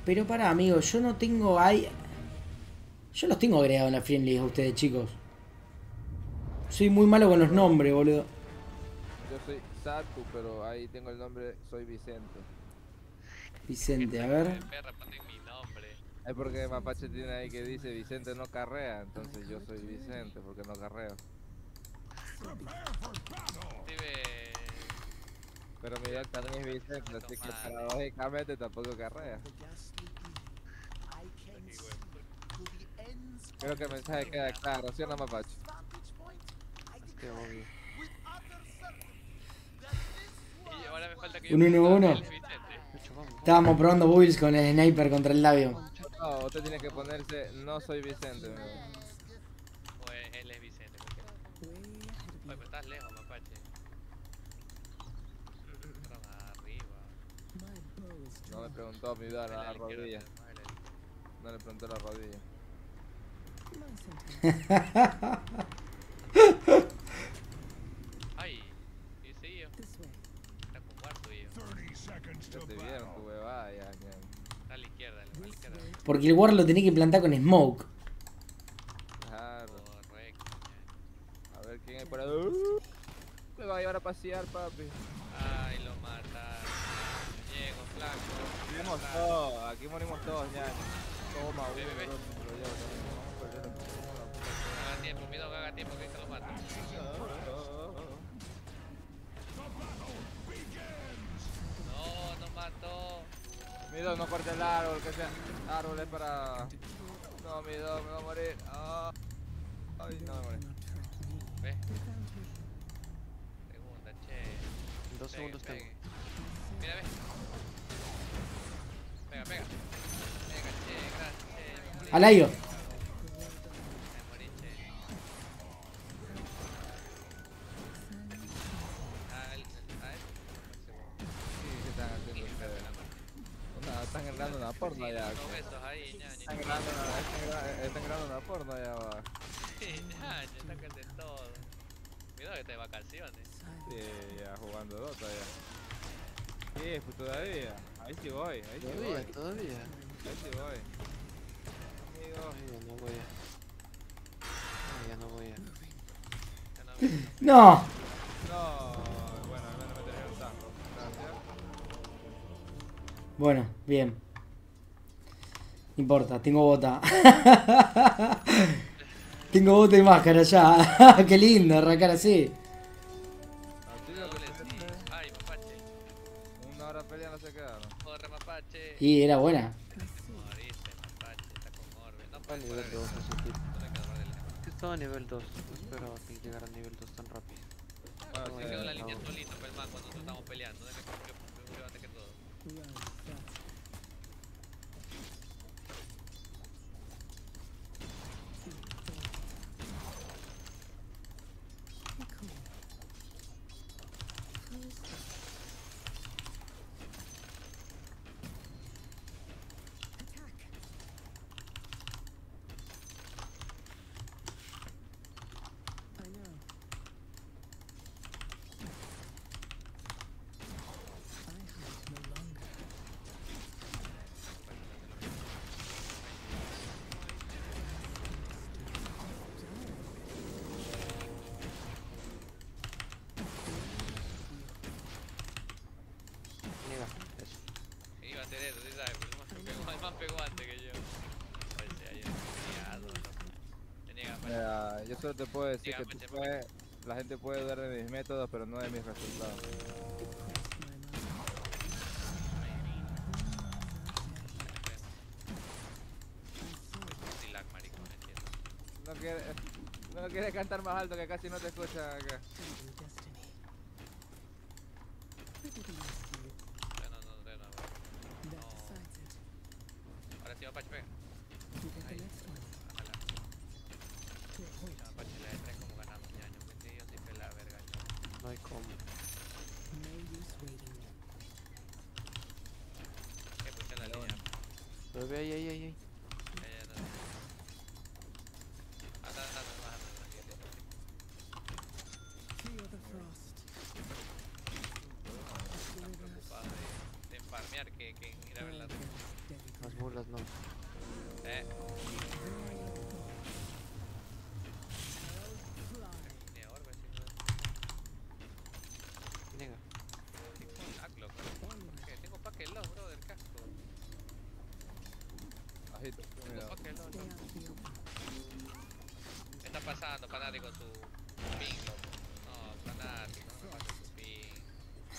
Pero para, amigo, yo no tengo ahí. Yo los tengo agregados en la friendly a ustedes, chicos. Soy muy malo con los nombres, boludo. Yo soy Satu, pero ahí tengo el nombre, soy Vicente. Vicente, a ver. Perra, ponen mi nombre. Es porque Mapache tiene ahí que dice Vicente no carrea, entonces yo soy Vicente porque no carreo. Pero mi dog también es Vicente, así que paradójicamente tampoco carrea. Creo que el mensaje queda claro, ¿sí o no Mapache? Es que obvio. Y ahora me falta que yo Un uno, ponga uno. el Vicente. Mucho, vamos. Estábamos probando builds con el sniper contra el labio. No, usted tiene que ponerse no soy Vicente. mi. O él, es Vicente. Oye, pero estás lejos, mapache. No me preguntó mi a Más a la rodilla. No le preguntó la rodilla. Ay, ¿qué hice yo? Está con cuarto yo. 30 seconds Ya to te vieron tu battle. huevada ya, ya. Está a la izquierda, a la izquierda. Porque el War lo tenía que plantar con smoke. Claro. Correcto. A ver quién hay por ahí. Me va a llevar a pasear, papi. Ay, lo mataron. Llego, flaco. Morimos todos, aquí morimos todos, ya. Toma, uno, Haga tiempo, mi dog, haga tiempo que ahorita lo mato. Mi dog, no corte el árbol, que sea árbol es para... No, mi dog, me va a morir. Ah. Ay, no me morí. Ve. Segunda, che. En dos Pegue, segundos tengo. Mira, ve. Pega, pega. Pega, che, gracias, che. Me morí. Alayo. Están grabando una porno allá. Están grabando una, están grabando una porno allá abajo. ñaña, sácate todo. Cuidado que está de vacaciones. Sí, ya jugando Dota ya. Sí, pues todavía. Ahí sí voy, ahí sí voy. Todavía, todavía. Ahí sí voy. Amigo. Ay, ya no voy a. Ay, ya no voy a. Ya no. No. No, bueno, al menos me trajeron tanto. Gracias. Bueno, bien. No importa, tengo bota. tengo bota y máscara ya. Qué lindo arrancar así. Una hora peleando se quedaron. Corre, mapache. Y era buena. Moriste, mapache. Está con orbe. No Va a puedes nivel correr. 2 ese tipo. No le quedó de lejos. Que estaba a nivel 2. No esperaba que llegara a nivel 2 tan rápido. Bueno, Se sí, quedó la línea pues man, cuando nosotros estamos peleando. Dale, que que murió antes que todo. Mira, yo solo te puedo decir Diga, que tú Pache, puedes, la gente puede dudar de mis métodos, pero no de mis resultados. No quiere, no quiere cantar más alto que casi no te escuchan acá.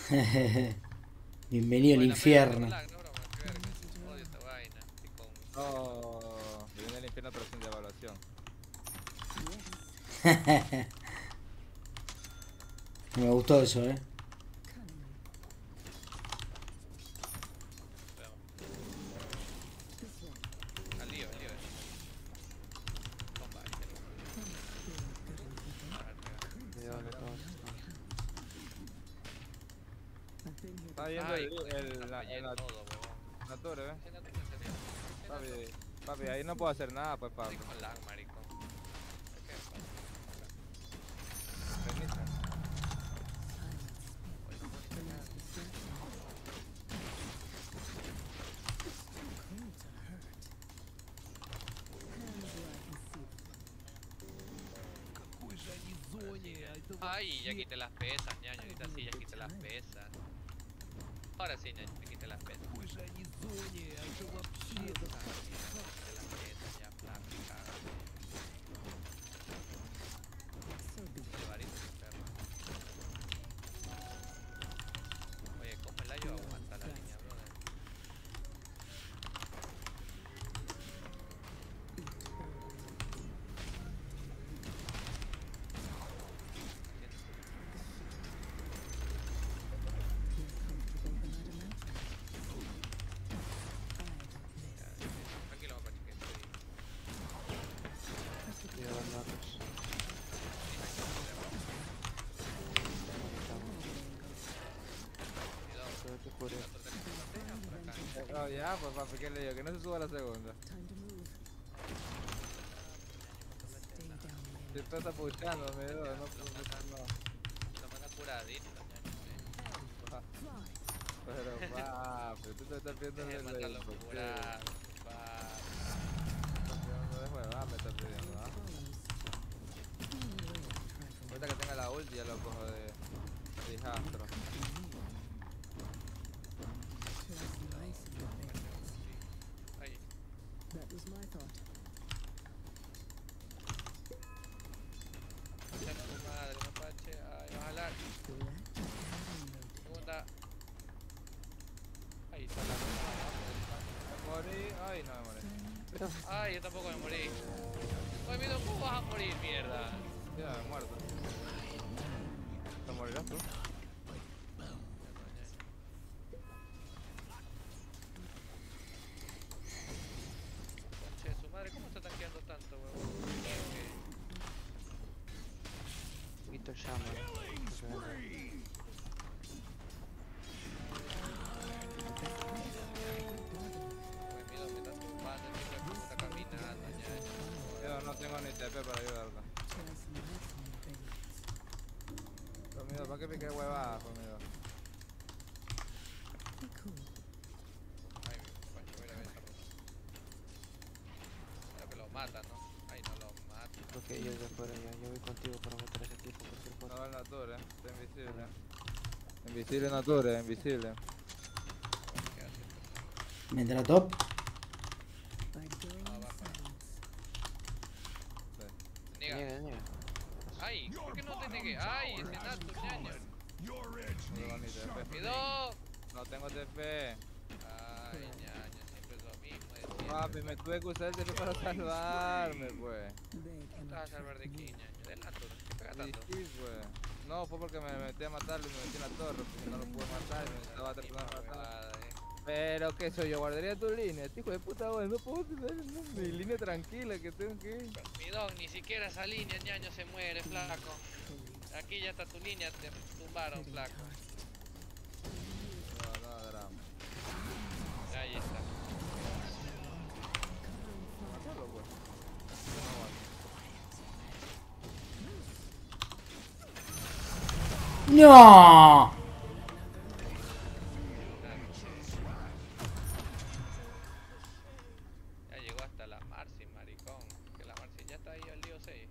vaina. Estoy con... Oh, viene el infierno pero sin devaluación. Me gustó eso, eh. Al lío, al lío. Bomba, ahí te lo- Cuidado que todos. Está viendo Ay, el, coño, el, está la, fallando la, todo, huevón. la torre, ¿eh? Sí, no te entendí. Sí, no, Papi, papi, ahí no puedo hacer nada, pues, maricón. Oh, ya, pues, papi, ¿qué le digo? Que no se suba la segunda. Si estás apuchando, me dio, no, no, no. Lo manda curadito, ñaño. Pero, papi, tú te estás Deje de el mandarlo el- curado, pa. estás pidiendo de huevada, me estás pidiendo, ¿ah? Ahorita que tenga la ulti ya lo cojo de, de hijastro. Ay, concha tu madre, mapache. Ay, ojalá. Segunda. Ahí está la Me morí, ay, no me morí. Ay, yo tampoco me morí. Oye, Mido, ¿cómo vas a morir, mierda? Ya, muerto. ¿Te morirás tú? ¿Para qué huevada conmigo? Ay, mi mapache, voy a ir a ver esa ruta. Creo que lo matan, ¿no? Ay, no lo matan. Que ellos de fuera ya. Yo voy contigo para matar a ese tipo. Cualquier cosa. No, el Nature, eh. está invisible. Invisible Nature, invisible. ¿Qué hace? Me entra top. Ah, baja. Sí. Niega. Niega, niega. Ay, ¿por qué no te negué? Ay, ese nato, ñaño. Your edge No, needs ni TP. Mi dog. No tengo TP. Ay, ñaño, siempre es lo mismo. de siempre. Papi, me tuve que usar el TP para salvarme, pues. ¿Cómo te vas a salvar de aquí, ñaño? Del nato, ¿qué pega Sí, tanto? sí, pues. No, fue porque me metí a matarlo y me metí en la torre, porque no lo pude matar y me estaba tratando de matar. Eh. Pero qué soy yo, guardaría tu línea, este hijo de puta, no puedo tener no, mi línea tranquila que tengo que ir. Mi dog, ni siquiera esa línea, ñaño, se muere, flaco. Aquí ya está tu línea, te tumbaron, flaco. No, no, drama. Ahí está. Matarlo, pues. ¡No! Ya llegó hasta la Marcy, maricón. Que la Marcy ya está ahí al lío 6.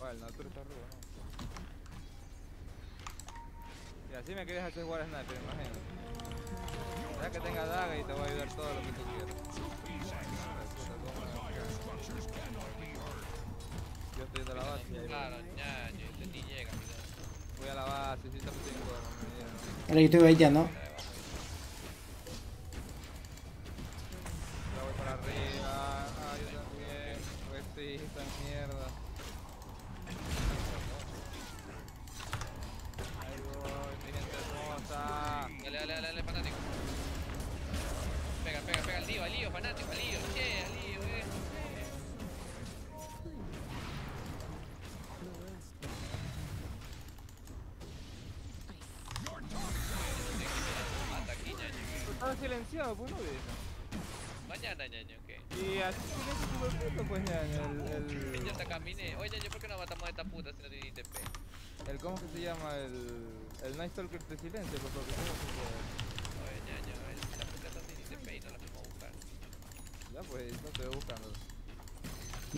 Vale, el Natura está arriba, ¿no? Y así me quieres hacer jugar a sniper, imagínate. Ya que tenga daga y te voy a ayudar todo lo que tú quieras. Estoy yendo a la base Claro, llega, voy a la base, sí. Ahora que estoy baiteando.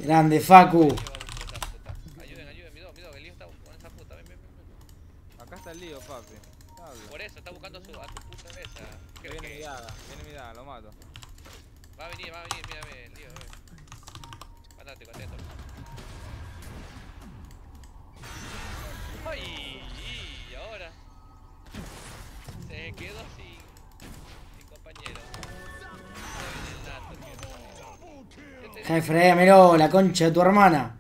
Grande, Facu. La concha de tu hermana.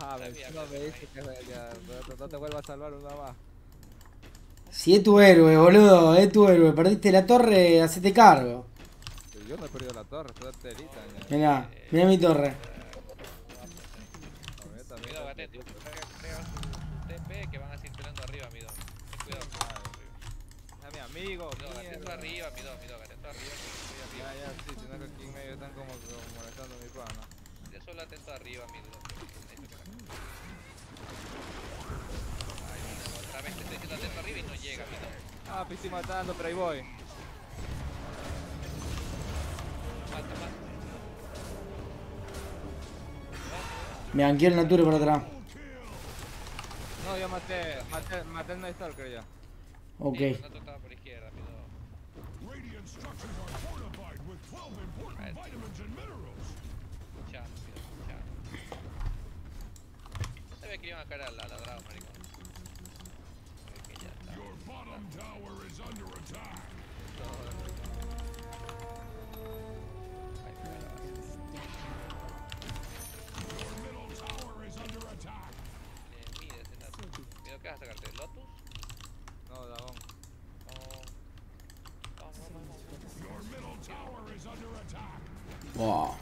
Ah, me, Sabía no, que me no dice que ya, no, no te vuelvas a salvar una más. Si es tu héroe, boludo, es tu héroe. Perdiste la torre, hacete cargo. Yo no he perdido la torre, estoy. Mirá, mirá mi torre. Me banqueó el Nature por atrás. No, yo maté, maté, maté al Night Stalker ya. Ok. Sí, el otro estaba por izquierda, mi dog. Radiant structures are fortified with 12 important vitamins and minerals. Chano, mi dog, chano. No sabía que iban a caer al al ladrado, maricón. Creo que ya está. Your bottom tower is under attack. Vas a sacarte? ¿Lotus? No, Dagón. Oh. Vamos, vamos, vamos. Your middle tower is under attack. Wow.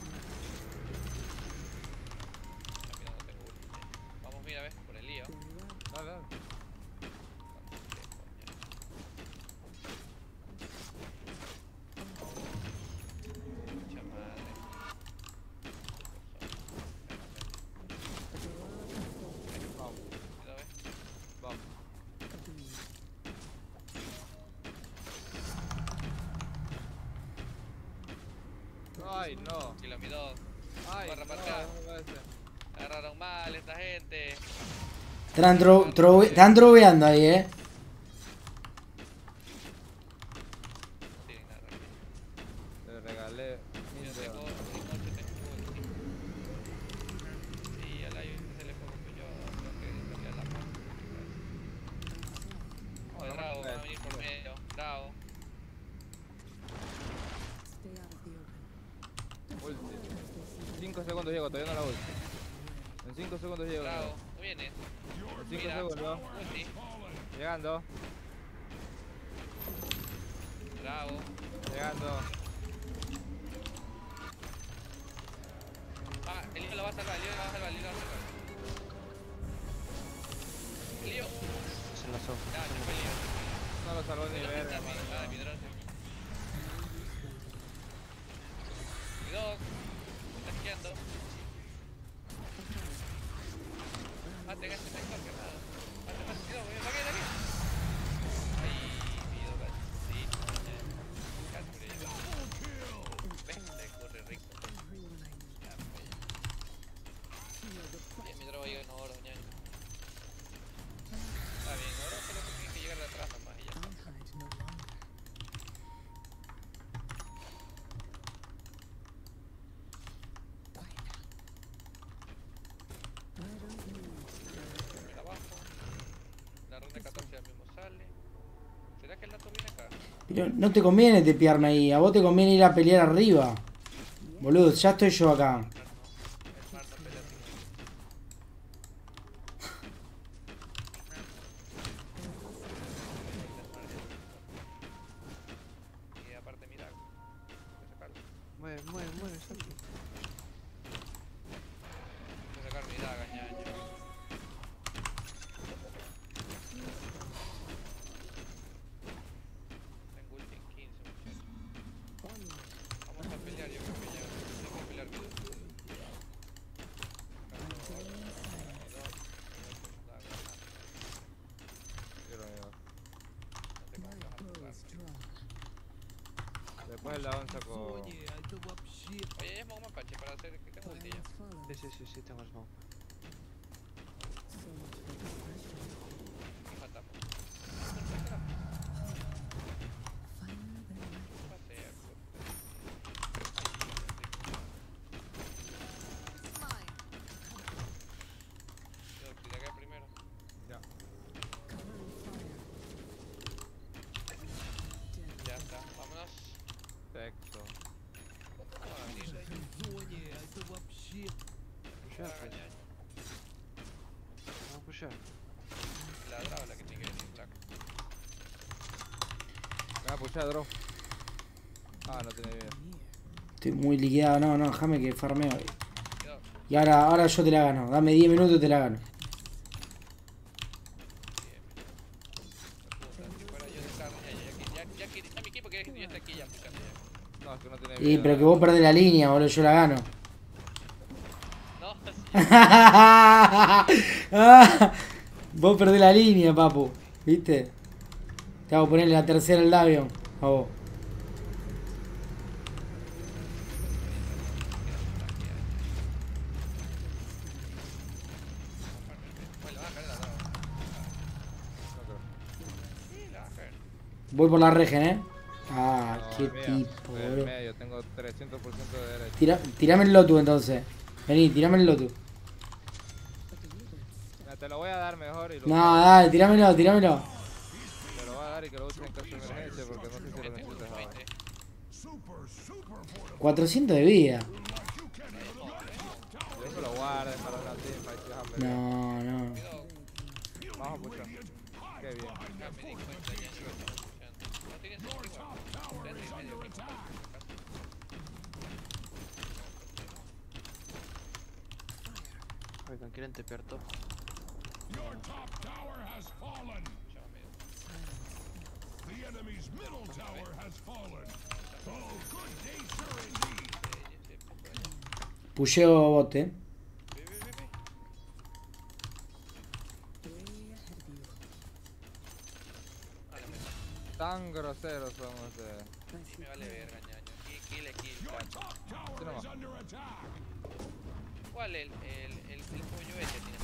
Ya, mira, no tengo ulti, eh. Vamos, mira, ves, por el lío. Dale, dale. Mucha madre. Vamos, Mira, ves. vamos. Ay, no. Mi dog. Ay, Barra no, para acá. no puede ser. Agarraron mal esta gente. Están, troveando ahí, eh. No te conviene tepearme ahí, a vos te conviene ir a pelear arriba. Boludo, ya estoy yo acá. Ah, no tiene vida. Estoy muy liquidado, no, no, déjame que farmeo. Y ahora, ahora yo te la gano, dame 10 minutos y te la gano. Vida. pero que vos perdés la línea, boludo, yo la gano. No, sí. Vos perdés la línea, papu. ¿Viste? Te hago ponerle la tercera al Davion. Caer. Voy por la regen, eh. Ah, No, qué tipo, medio, tengo 300% de derecho. Tira, entonces. Vení, tirame el Lotu. Mira, te lo voy a dar mejor y lo, No, dale, tirámelo, tirámelo. Y que lo uses en caso de emergencia porque no sé si lo necesitas ahora. vete. Super, super for 400 de vida. Y eso lo guardes para una teamfight. No, no. Vamos a. Qué bien. Oigan, quieren tepear top. Your top tower has fallen. The enemy's middle tower has fallen. Oh, good day, sir, indeed. Eh, Pusheo bote. Tan groseros son ustedes. Me vale verga, ñaño. Kill, kill, kill, under attack. ¿Cuál el, el, el, el pollo ese tiene?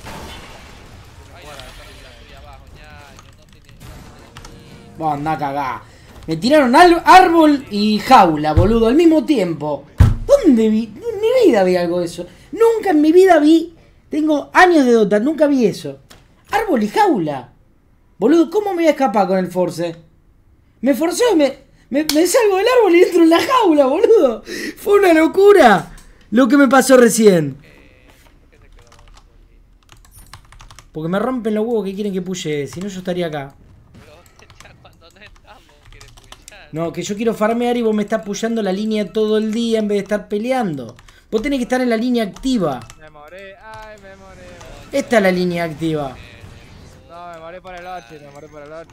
Ay, Fuera, la está está bien. ahí abajo, ñaño. Cagar. Me tiraron al- árbol y jaula, boludo, al mismo tiempo. ¿Dónde vi? En mi vida vi algo de eso. Nunca en mi vida vi. Tengo años de Dota, nunca vi eso. Árbol y jaula. Boludo, ¿cómo me voy a escapar con el Force? Me forzó y me, me, me salgo del árbol y entro en la jaula, boludo. Fue una locura lo que me pasó recién. Porque me rompen los huevos que quieren que puye, si no yo estaría acá. No, que yo quiero farmear y vos me estás puyando la línea todo el día en vez de estar peleando. Vos tenés que estar en la línea activa. Me moré, ay, me moré. Esta es la línea activa. No, me moré por el 8, me moré por el 8.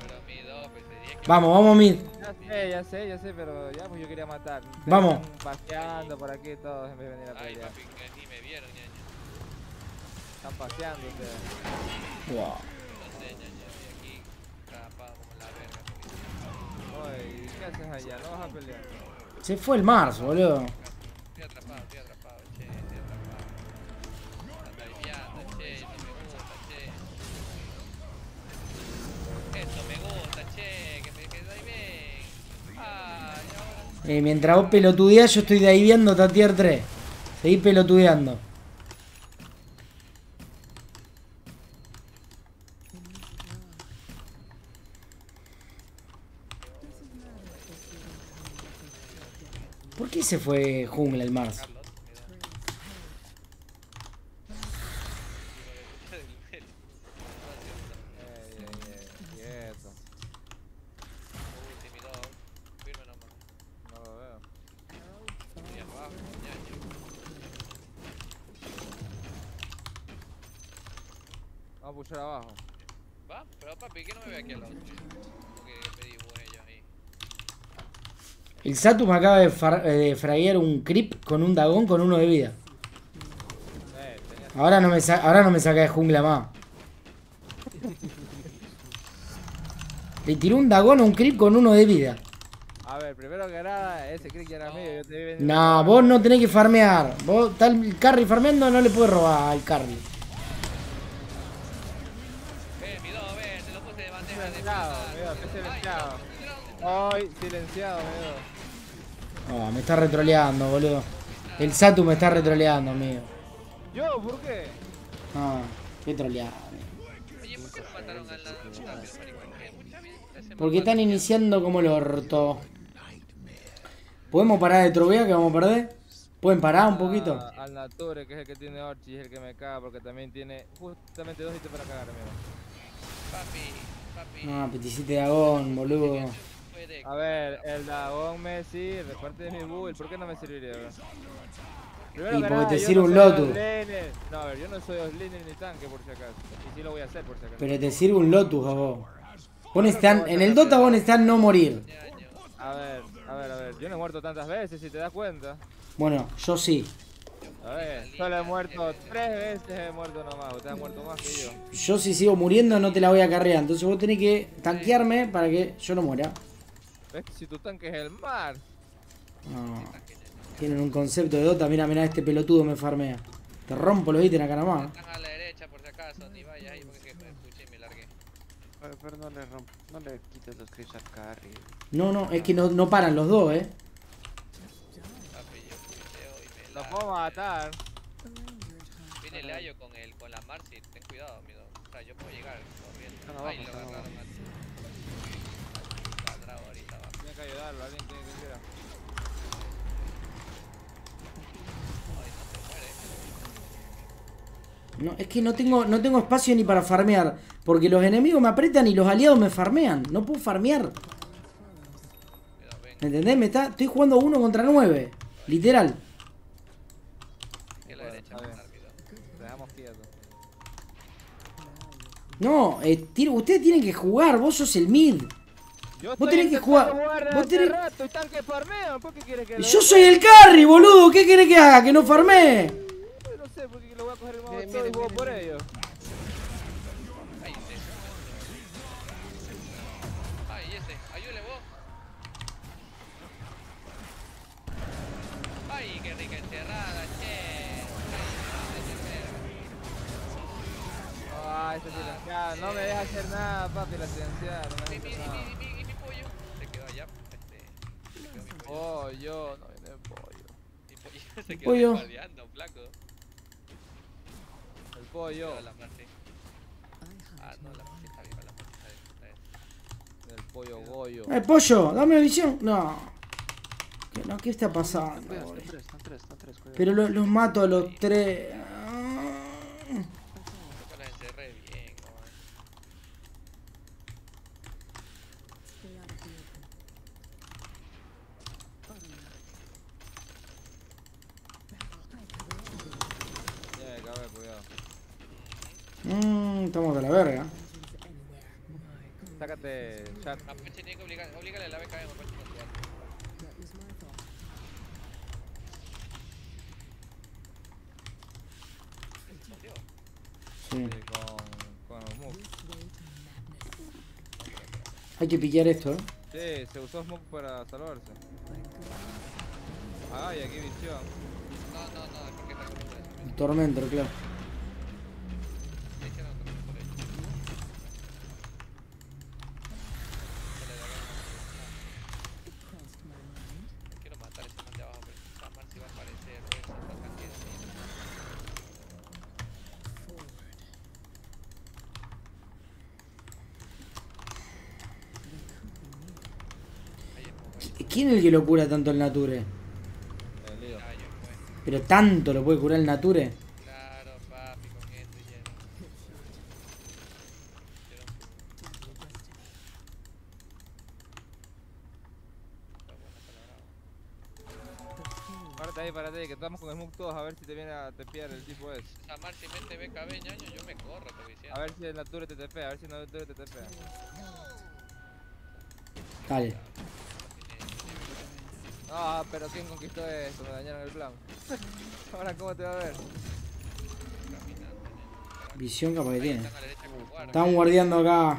Pero mi dos, pues tenía que. Vamos, vamos, mid. Ya sé, ya sé, ya sé, pero ya pues yo quería matar. Ustedes Vamos. están Paseando por aquí todos en vez de venir a Ay, pelear. papi, que ni me vieron, ñaño. Están paseando ustedes. Wow. No sé, ñaño, estoy aquí capado como la verga. ¿Qué haces allá? ¿No vas a pelear? Se fue el Mars, boludo. Estoy atrapado, estoy atrapado, che, estoy atrapado. Anda che, esto me gusta, che. Esto me gusta, che, que me quede ahí bien. Ay, ahora. Eh, mientras vos pelotudeás, yo estoy viendo hasta tier 3. Seguí pelotudeando. ¿Por qué se fue jungla el Mars? Ey, ey, ey, quieto. Uy, mi dog. Firme nomás. No lo veo. Y abajo, ñaño. Vamos a pushar abajo. Va, pero papi, ¿qué no me ve aquí al lado? Porque me dibujé yo ahí. El Satu me acaba de, far- eh, de fraguear un creep con un dragón con uno de vida. Eh. Ahora no me, sa- ahora no me saca de jungla más. Le tiró un dragón a un creep con uno de vida. A ver, primero que nada, ese click ya era mío, yo te vi. No, vos no tenés que farmear. Vos tal el carry farmeando no le puedes robar al carry. Ven, mi dog, ven, te lo puse de bandeja de Silenciado, silenciado. Ay, silenciado. Oh, me está retroleando, boludo. El Satu me está retroleando, amigo. ¿Yo? ¿Por qué? Ah, qué troleado. Oye, ¿por qué no mataron al lado? Ese Porque están iniciando como el orto. ¿Podemos parar de trovear que vamos a perder? ¿Pueden parar un poquito? Ah, al Nature, que es el que tiene Orchi, es el que me caga porque también tiene justamente dos ítems para cagar, amigo. Papi, papi. Ah, peticite dragón, boludo. Puede. A ver, el dragón me sirve, parte de mi build, ¿por qué no me serviría? Primero Y que porque nada, te sirve no un Lotus. No, a ver, yo no soy offlaner ni tanque por si acaso. Y sí lo voy a hacer por si acaso. Pero te sirve un Lotus a vos. Vos necesitan, en el Dota vos necesitas no morir. A ver, a ver, a ver, yo no he muerto tantas veces, si te das cuenta. Bueno, yo sí. A ver, solo he muerto tres veces, he muerto nomás, usted ha muerto más que yo. Yo si sigo muriendo no te la voy a carrear. Entonces vos tenés que tanquearme para que yo no muera. ¿Ves? Si tu tanque es el mar. No. Tienen un concepto de Dota. Mira, mira, este pelotudo me farmea. Te rompo los ítems acá nomás. Están a la derecha por si acaso, ni vayas ahí porque que me escuché y me largué. Pero, pero no le no le quites los creeps al carry. No, no, es que no, no paran los dos, eh. Papi, yo pucheo y me Lo largo. puedo matar. Viene el Ayo con el, con la Marcy, ten cuidado, mi dog. O sea, yo puedo llegar corriendo. Están Ay, abajo, lo están agarraron al... Al bravo ahorita abajo. Tiene que ayudarlo, alguien tiene que ayudar. Ay, no es que no tengo, no tengo espacio ni para farmear. Porque los enemigos me apretan y los aliados me farmean. No puedo farmear. ¿Me entendés? Me está, estoy jugando uno contra nueve. Literal. No, eh, ustedes tienen que jugar. Vos sos el mid. Vos tenés que jugar- vos tenés- rato y farmeo. ¿Por qué quieres que lo Yo soy el carry, boludo. ¿Qué querés que haga? Que no farmee. Yo No sé por qué lo voy a coger el modo Miren, todo y miren, juego miren, por ellos. Ay, ese. Ay, ese. Ayúdale vos. Ay, qué rica encerrada, che. Ay, esta silenciada. No me deja hacer nada, papi, la silenciada. No me Mi, deja mi, hacer nada. mi, mi, mi, mi pollo. Se quedó allá. Este. Se quedó mi pollo. No viene pollo. Pollo se quedó Pollo. resguardeando, flaco. El pollo. La. Ah, no, la Marce está viva, la Marce está viva. El pollo Goyo. ¡Eh, pollo! ¡Dame visión! No. ¿Qué, no, ¿qué está pasando? Están tres, están tres, están tres, cuidado. Pero lo- los mato a los tres. Ah. Yo la encerré bien, weón. Ya, cabrón, cuidado. Mm, estamos de la verga. Sácate, chat. Mapache tiene que obligar, oblígale a la arma. ¿Escondió? Sí. Con, con Smoke. Hay que pillar esto, eh. Sí, se usó Smoke para salvarse. Ay, aquí visión. No, no, no, es porque está con tormento, claro. Le hicieron otro por ahí. Se le da ganas. Quiero matar a ese man de abajo, pero esa man sí va a aparecer, güey, esa está quietecita. Ahí es muy ¿Quién es el que lo cura tanto el Nature? El. Pero tanto lo puede curar el Nature. Claro, papi, con palabra. Párate ahí, párate ahí, que estamos con Smoke todos a ver si te viene a tepear el tipo ese. Samar, si mete BKB, ñaño, yo me corro, te diciendo. A ver si el Nature te tepea, a ver si el Nature te tepea. Dale. Ah, pero ¿quién conquistó esto? Me dañaron el plan. Ahora, ¿cómo te va a ver? Visión capaz que tiene. Están guardiando acá.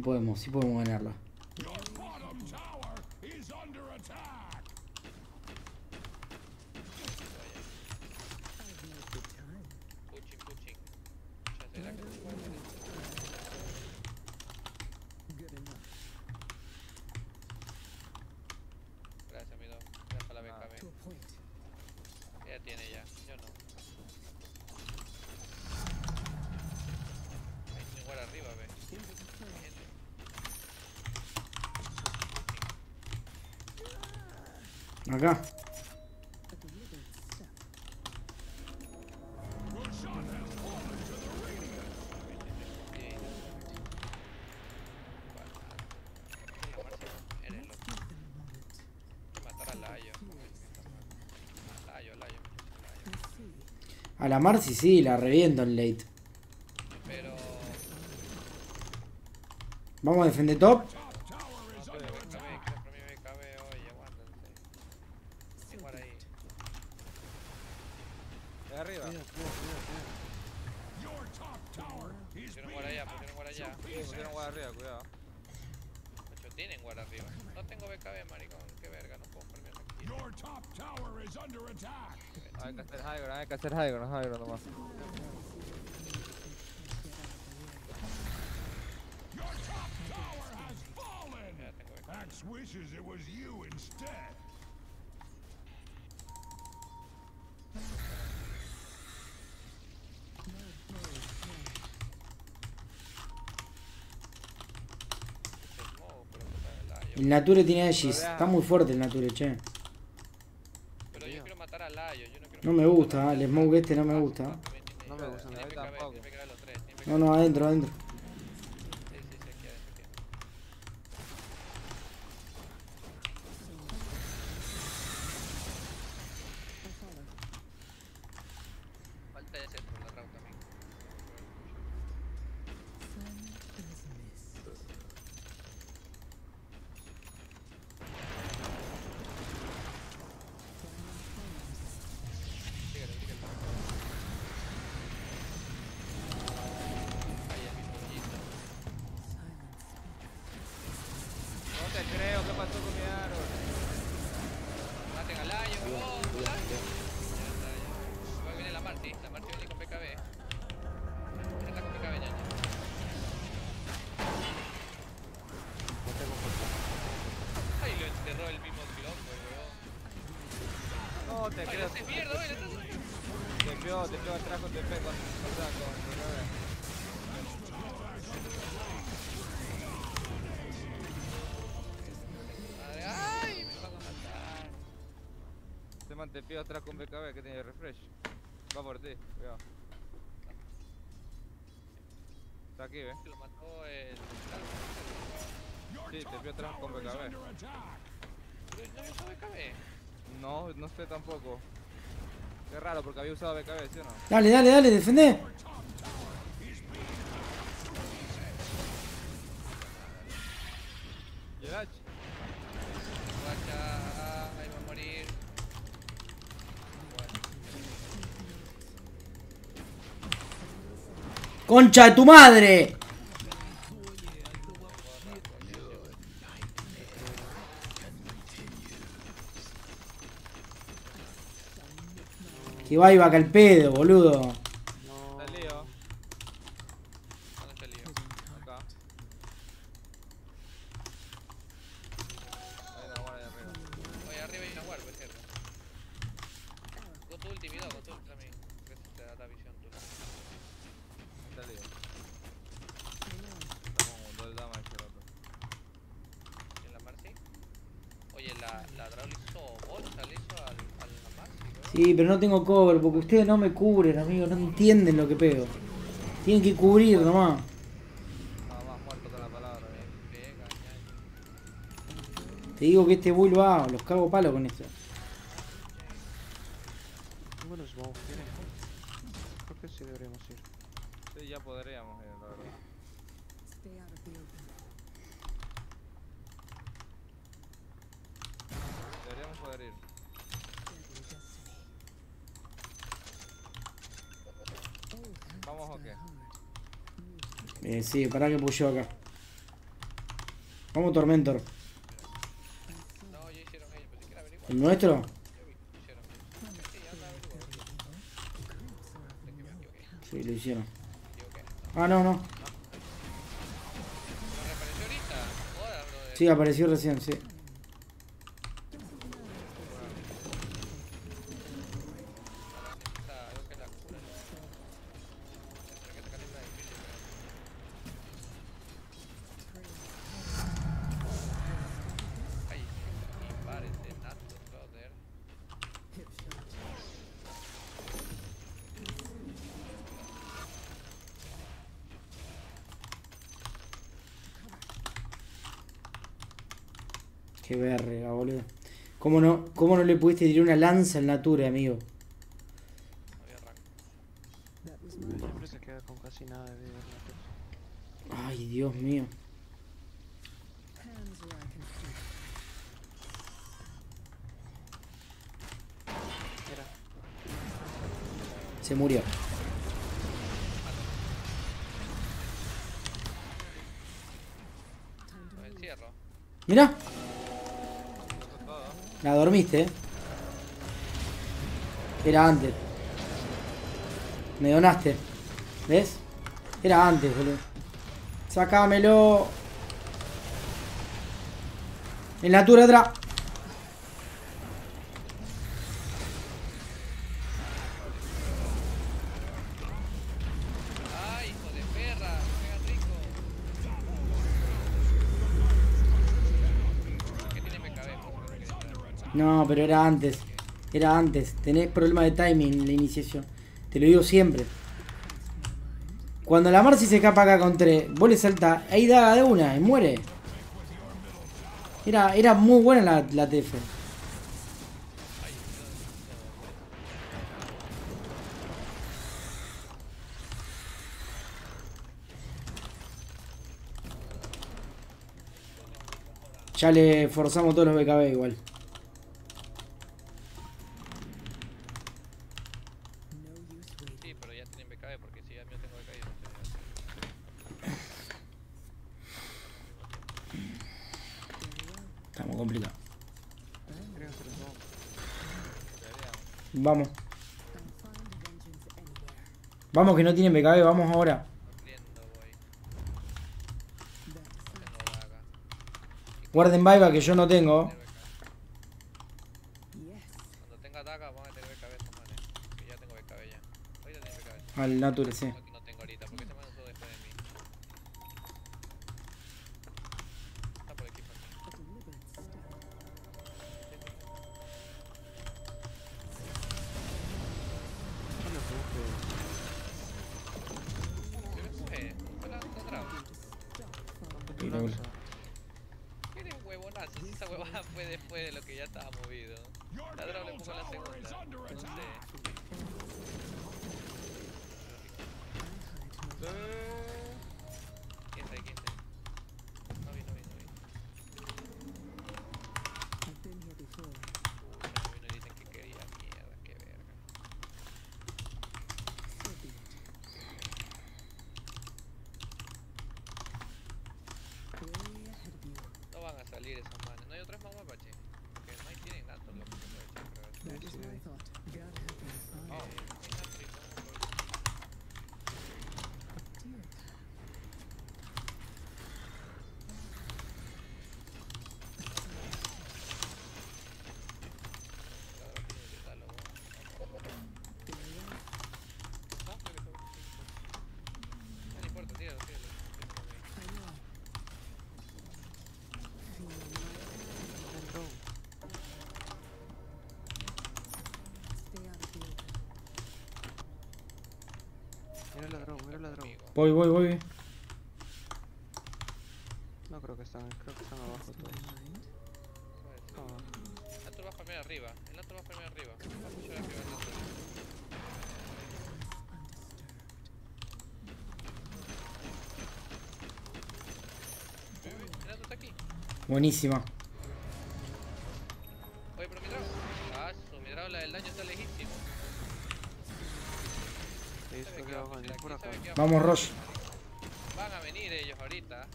Podemos, sí podemos ganarla. Your bottom tower is under attack. Puching, puching. Ya será que se puede hacer esto. Gracias, amigo. Gracias por la BKB. Ella tiene ya, yo no. Hay un igual arriba, ve. Gente. Acá. A la Marcy sí, la reviento en late. Pero. Vamos a defender top. No tengo BKB, quiero por mi BKB hoy, aguántense. Igual ahí. De arriba. Cuidado, cuidado, cuidado, cuidado. Your top tower is Pusieron guard allá, pusieron guard allá. Sí, pusieron guarda arriba, cuidado. De hecho, tienen guard arriba. No tengo BKB, maricón. Qué verga, no puedo farmear aquí. Your top tower is under attack. Hay que hacer high ground, hay que hacer high ground, high ground nomás. Your top tower has fallen. Ya tengo BKB. Axe wishes it was you instead. Mucho smoke, pero puta de Layo. El Nature tiene Aegis. Está muy fuerte el Nature, che. Pero yo quiero matar a Layo, yo no quiero No me gusta, el smoke este no me gusta. No me gusta. BKB, Tampoco. No, no, adentro, adentro. Atrás con BKB que tiene refresh. Va por ti, cuidado. Está aquí, ¿ves? Lo mató el. Sí, te pegó atrás con BKB. No usó BKB. No, no sé tampoco. Qué raro porque había usado BKB, ¿sí o no? Dale, dale, dale, defendé. Concha de tu madre. Que va y va el pedo, boludo. No. Está el lío. ¿dónde está el lío? Acá. Ahí la guardia de arriba. Oye, arriba hay una warp, es cierto. Con tu ulti, cuidado, con tu ulti también. Que eso te da la visión tú. Está el lío. Está con dos damage el otro. ¿Y en la Marcy? Oye, la, la Draw le hizo bolsa, le hizo al, al la Marcy, weón. Sí, pero no tengo cover porque ustedes no me cubren, amigo. No entienden lo que pego. Tienen que cubrir nomás. Te digo que este bull va, los cago palo con esto. Qué bueno smoke tiene. Creo que sí deberíamos ir. Sí, ya podríamos ir, la verdad. Deberíamos poder ir. ¿Vamos o qué? Eh, sí, pará que puyo acá. Vamos Tormentor. No, ya hicieron ellos, pero si quieren averiguar. ¿El nuestro? Sí, lo hicieron. Ah, no, no. Sí, apareció recién, sí. Necesita algo que la cure. Tendrá que sacarle una difícil, pero- Ay, y pares de nato, brother. Qué verga, boludo. ¿Cómo no, ¿Cómo no le pudiste tirar una lanza en natura, amigo? Siempre se queda con casi nada de vida. Ay, Dios mío. Mira, Se murió. Mirá, todo. la dormiste, eh. Era antes. Me donaste. ¿Ves? Era antes, boludo. Sácamelo. En natura atrás. No, pero era antes. Era antes. Tenés problema de timing la iniciación. Te lo digo siempre. Cuando la Marcy se escapa acá con 3, vos le salta ahí daga de una y muere. Era, era muy buena la, la TF. Ya le forzamos todos los BKB igual. Vamos que no tienen BKB, vamos ahora. Guarden vaiva que yo no tengo. Cuando tenga ataca, vamos a tener BKB, que ya tengo BKB ya. Al Nature, sí. Voy, voy, voy. No creo que están, creo que están abajo todos. El otro va a farmear arriba. El otro va a farmear arriba. Va a pushar arriba. el otro. Buenísima. Vamos. Rosh. Van a venir ellos ahorita.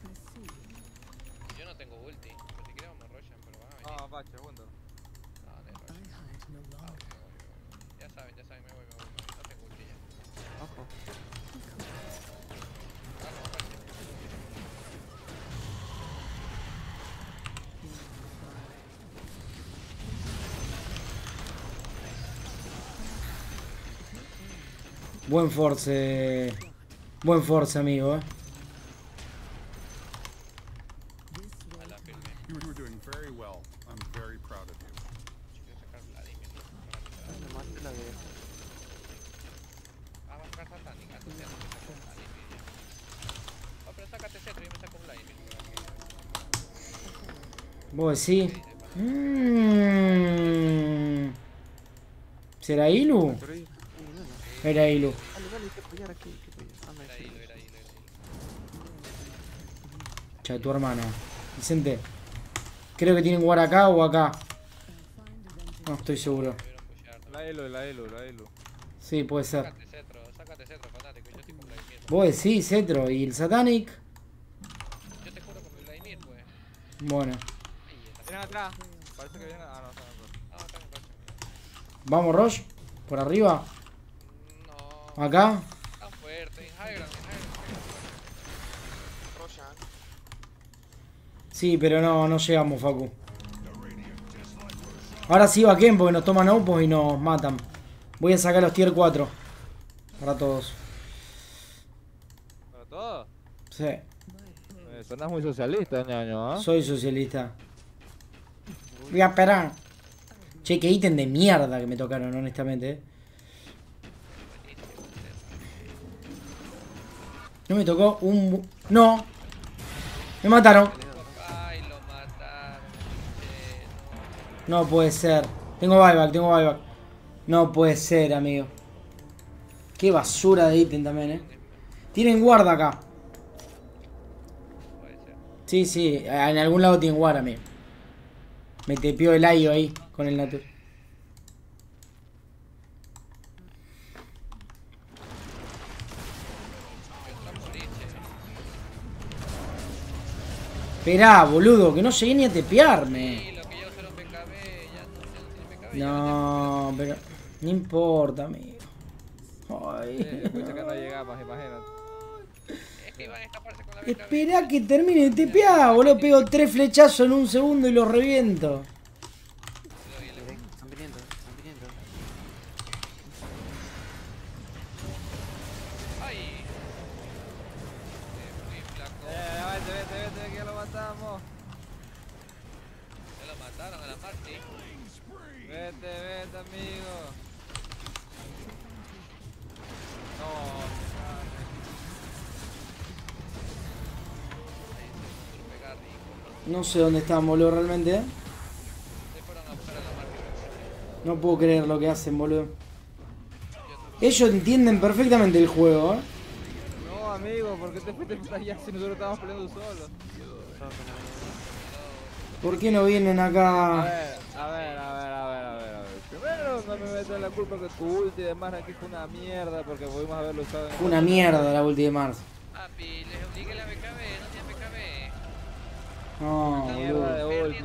Yo no tengo ulti. Pero si quieren vamos Roshan, pero van a venir. No, Pache, segundo. No, Roshan. Ah, me me me. Ya saben, ya saben, me voy, me voy, me voy. No tengo ulti ya. Ojo. Buen force. Buen force, amigo, eh. Sí. Mm. ¿Será Ilu? Era Ilu. Dale, dale, hay que apoyar aquí. hay que apoyar. Ah, me Era sí. hilo, era hilo, era hilo. Cha, tu hermano. Vicente. Creo que tienen que jugar acá o acá. No estoy seguro. La Elo, la Elo, la Elo. Sí, puede ser. Sácate cetro, sácate cetro, fanático. Yo estoy con Vladimir. Vos decís, Cetro. ¿Y el Satanic? Yo te juro con mi Vladimir, pues. Bueno. Ahí está. Vienen atrás. Parece que vienen. Ah, no, están atrás. Ah, está con Roshan. Vamos, Rosh. Por arriba. No. Acá. Tan fuerte. En high ground, en high ground. Roshan. Sí, pero no, no llegamos, Facu. Ahora sí va Ken porque nos toman opos y nos matan. Voy a sacar los tier 4. Para todos. ¿Para todos? Sí, Eh, Sonás muy socialista, ñaño, ¿ah? soy socialista. Voy a esperar. Che, qué ítem de mierda que me tocaron, honestamente. eh. No me tocó un... No. Me mataron. No. Puede ser. Tengo buyback, tengo buyback. No puede ser, amigo. Qué basura de ítem también, eh. Tienen guarda acá. Sí, sí, en algún lado tienen guarda, amigo. Me tepió el ayo ahí con el natur. Esperá, boludo, que no llegué ni a tepearme. No pero no importa, amigo. Ay. escucha que no llegamos, imagínate. Es que iban a escaparse con la BKB. Esperá que termine de tepear, boludo. Pego tres flechazos en un segundo y los reviento. Sé dónde están, boludo, realmente. ¿eh? No puedo creer lo que hacen, boludo. Ellos entienden perfectamente el juego, ¿eh? No, amigo, ¿por qué te fuiste para allá si nosotros estábamos peleando solos? ¿Por qué no vienen A acá? ver, a ver, a ver, a ver, a ver, a ver. Primero, no me metas la culpa que tu ulti de más aquí fue una mierda porque pudimos haberlo usado en Fue una mierda la ulti de Mars. Papi, les obligué la BKB, no tiene BKB. No, mierda de ulti.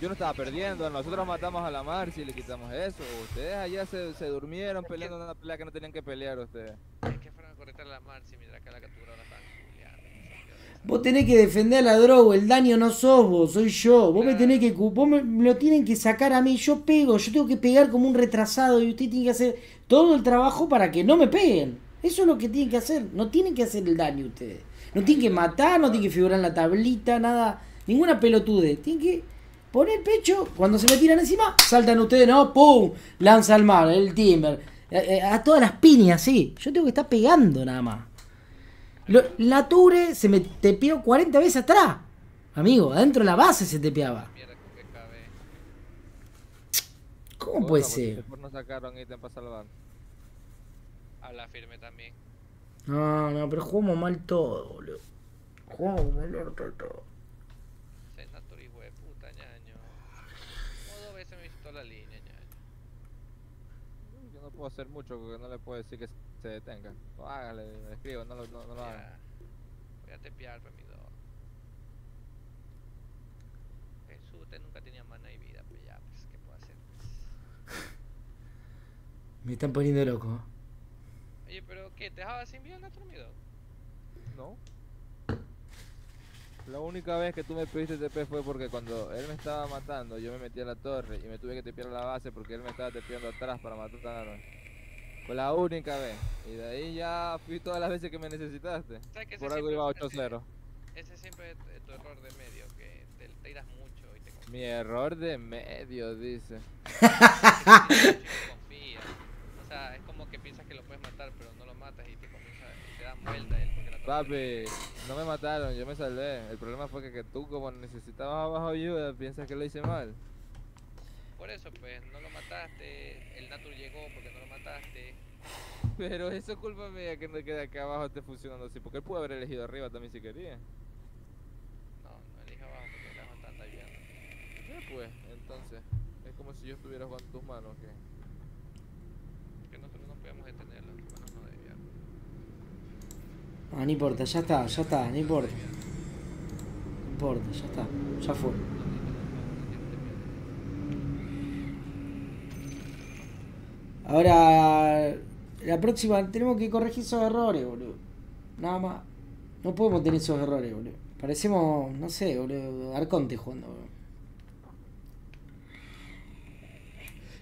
Yo no estaba perdiendo, nosotros matamos a la Marcy y le quitamos eso. Ustedes allá se, se durmieron peleando una pelea que no tenían que pelear ustedes. Es que fueron a la Marcy mientras que la captura la estaban culiando. Vos tenés que defender a la droga, el daño no sos vos, soy yo. Vos me tenés que. cu- Vos me, me lo tienen que sacar a mí. Yo pego, yo tengo que pegar como un retrasado y usted tiene que hacer todo el trabajo para que no me peguen. Eso es lo que tienen que hacer. No tienen que hacer el daño ustedes. No tienen que matar, no tienen que figurar en la tablita, nada. Ninguna pelotude. Tienen que poner pecho. Cuando se me tiran encima, saltan ustedes, no, ¡pum! Lanza al mar, el timber. Eh, eh, A, todas las piñas, sí. Yo tengo que estar pegando nada más. Lo- la Ture se me tepeó 40 veces atrás. Amigo, adentro de la base se tepeaba. ¿Cómo puede ser? Habla firme también. No, no, pero jugamos mal todo, boludo. Jugamos mal todo. Se natur hijo de puta, ñaño. Como dos veces me visitó la línea, ñaño. Yo no puedo hacer mucho porque no le puedo decir que se detenga. No, hágale, escribo, no lo, no, no lo haga. Voy a tepear, pues, mi dog. Jesús, usted nunca tenía mana y vida, pues ya, pues, ¿qué puedo hacer? Pues? Me están poniendo loco. Oye, pero ¿qué? ¿Te dejaba sin vida, mi dog? No. La única vez que tú me pediste TP fue porque cuando él me estaba matando, yo me metí a la torre y me tuve que tepear a la base porque él me estaba tepeando atrás para matarme. Fue la única vez. Y de ahí ya fui todas las veces que me necesitaste. ¿Sabes que ese Por algo iba ese- 8-0. Ese siempre es tu error de medio, que te tiras mucho y te. Mi error de medio, dice. confía. O sea, es como que piensas que lo puedes matar, pero no lo matas y te comienza, y te dan vuelta él porque la torre- Papi, no me mataron, yo me salvé. El problema fue que, que tú como necesitabas abajo ayuda, piensas que lo hice mal. Por eso, pues, no lo mataste, el Natur llegó porque no lo mataste. Pero eso es culpa mía que no quede acá abajo esté funcionando así, porque él pudo haber elegido arriba también si quería. No, no elige abajo porque el abajo está viendo. Ya pues, entonces, es como si yo estuviera jugando tus manos, Que nosotros no podíamos detenerlo, bueno, no debía. Ah, no importa, ya está, ya está, no importa. No importa, ya está, ya fue. Ahora, la próxima tenemos que corregir esos errores, boludo. Nada más. No podemos tener esos errores, boludo. Parecemos, no sé, boludo, Arconte jugando, boludo.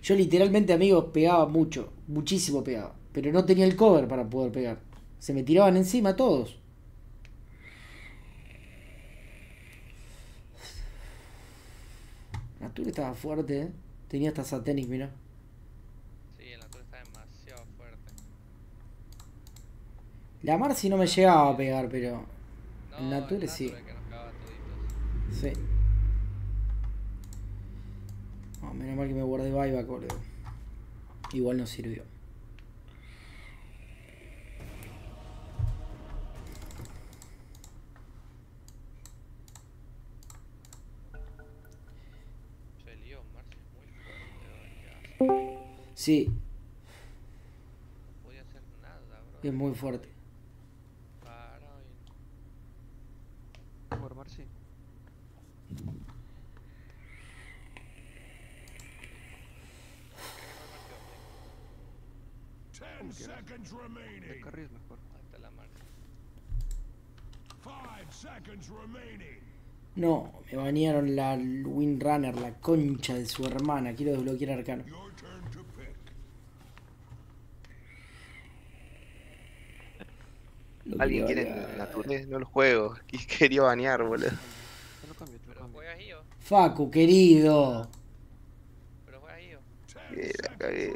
Yo literalmente, amigos, pegaba mucho, muchísimo pegaba. Pero no tenía el cover para poder pegar. Se me tiraban encima todos. Natur estaba fuerte, ¿eh? Tenía hasta Satanic, mira. Sí, el Natur está demasiado fuerte. La Marcy no me llegaba a pegar, pero. No, el Nature el sí. Que nos cagaba. Sí. Oh, menos mal que me guardé buyback, boludo. Igual no sirvió. Che, Leon, Marcy es muy fuerte, bro, ¿qué hace? Sí, No podía hacer nada, bro. es muy fuerte. Ten seconds carril mejor. Hasta la Marcy. Five seconds remaining. No, me banearon la Windrunner, la concha de su hermana. Quiero desbloquear arcano. Your turn to pick. Lo Alguien quiere banear. naturales, no el juego. Y quería banear, boludo. Lo cambio, Pero Pero juega Gio. Facu, querido. Pero juega Gio. La cagué.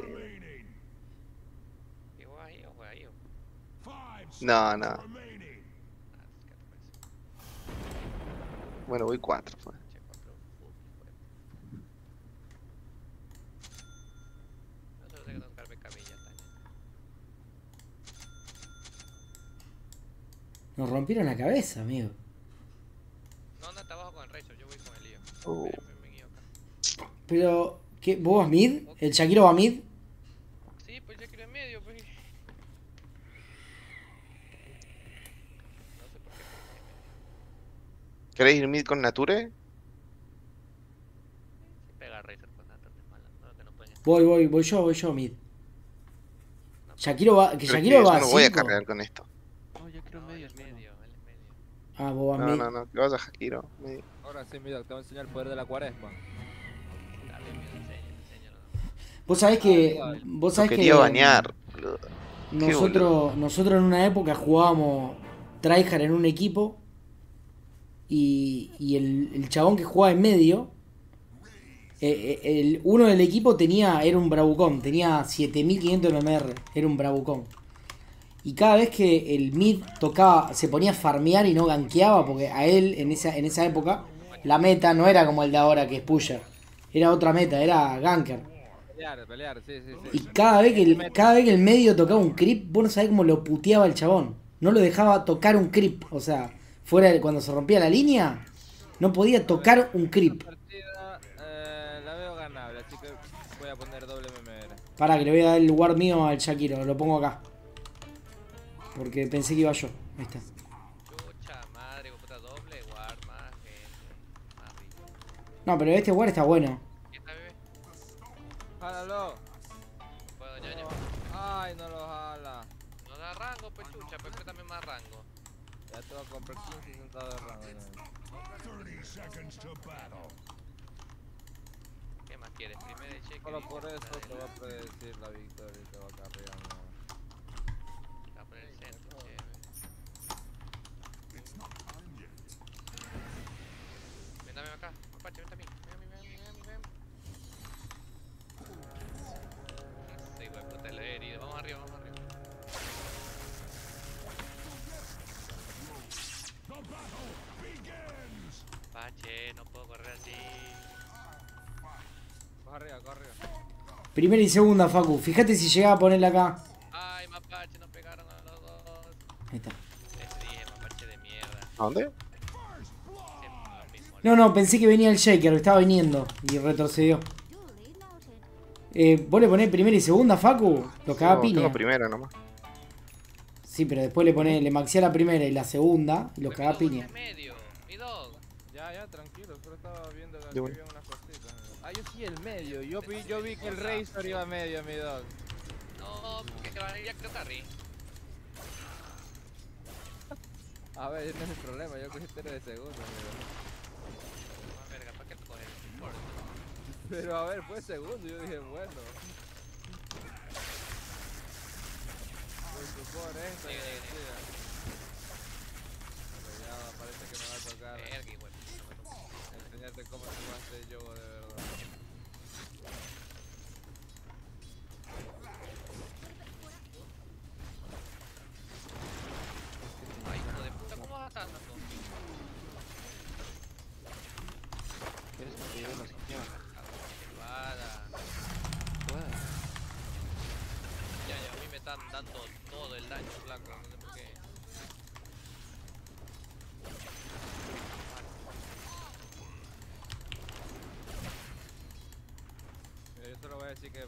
¿Y juega Gio o juega Gio? No, no. Bueno, voy cuatro. pues. Che, cuatro, uh, bueno. No solo tengo que tocarme camilla, Tania. Nos rompieron la cabeza, amigo. No, no, está abajo con el Razor, yo voy con el lío. Oh. Me, me, me guío acá. Pero, ¿qué? ¿Vos vas mid? ¿El Shakiro va mid? Sí, pues quiero en medio, pues. No sé por qué. ¿Queréis ir mid con Nature? Si pega Razor con es mala. No, que no pueden. Voy, voy, voy yo, voy yo mid. Shakiro va, que Shakiro va no voy a cargar con esto. No, yo quiero No, medio, él es hermano. medio, él es medio. Ah, vos vas No, mid. no, no, que vas a Jakiro. medio. Ahora sí, mi doc, te voy a enseñar el poder de la cuaresma. Dale, mira, enseña, enséñalo. Vos sabés que. Ah, Vos sabés quería que. Qué Nosotros, nosotros en una época jugábamos tryhard en un equipo y, y el, el chabón que jugaba en medio, eh, eh, el, uno del equipo tenía, era un bravucón, tenía 7500 MMR, era un bravucón. Y cada vez que el mid tocaba, se ponía a farmear y no gankeaba, porque a él en esa, en esa época la meta no era como el de ahora que es pusher, era otra meta, era ganker. Pelear, pelear, sí, sí, Y sí. cada vez, que el, cada vez que el medio tocaba un creep, vos no sabés cómo lo puteaba el chabón. No lo dejaba tocar un creep. O sea, fuera de, cuando se rompía la línea, no podía tocar un creep. Partida eh, la veo ganable, así que voy a poner doble MMR. Pará, que le voy a dar el lugar mío al Shakiro, lo pongo acá. Porque pensé que iba yo. Ahí está. Chucha madre, de puta doble, guard, más gente, más rico. No, pero este lugar está bueno. ¿Qué está, bebé? Jálalo. No puedo, ñaño. Ay, no lo jala. No da rango, pues chucha, pues préstame más rango. Ya te voy a comprar 15 centavos de rango. ñaño. 30 seconds to battle. ¿Qué más quieres? Primero el cheque. Solo por eso te va a predecir Primera y segunda, Facu. Fíjate si llegaba a ponerla acá. Ay, mapache, nos pegaron a los dos. Ahí está. Les dije, mapache de mierda. ¿A dónde? No, no, pensé que venía el Shaker, estaba viniendo y retrocedió. Eh, ¿Vos le ponés primera y segunda, Facu? Lo cagá No, piña. tengo primera nomás. Sí, pero después le ponés, le maxea la primera y la segunda y lo dog, piña. medio, mi dog. Ya, ya, tranquilo, solo estaba viendo que De una. había unas cositas. El medio. Yo vi, yo vi que el Razor iba a medio, mi dog. No, porque que van a ir a. A ver, no es el problema, yo cogí tele de segundo, amigo. Ah, Pero a ver, fue segundo, yo dije, bueno. Por supor esto, Diga, diga, decía. Pero ya parece que me va a tocar Verga, igual. enseñarte cómo se hace el yogo de verdad. Decir que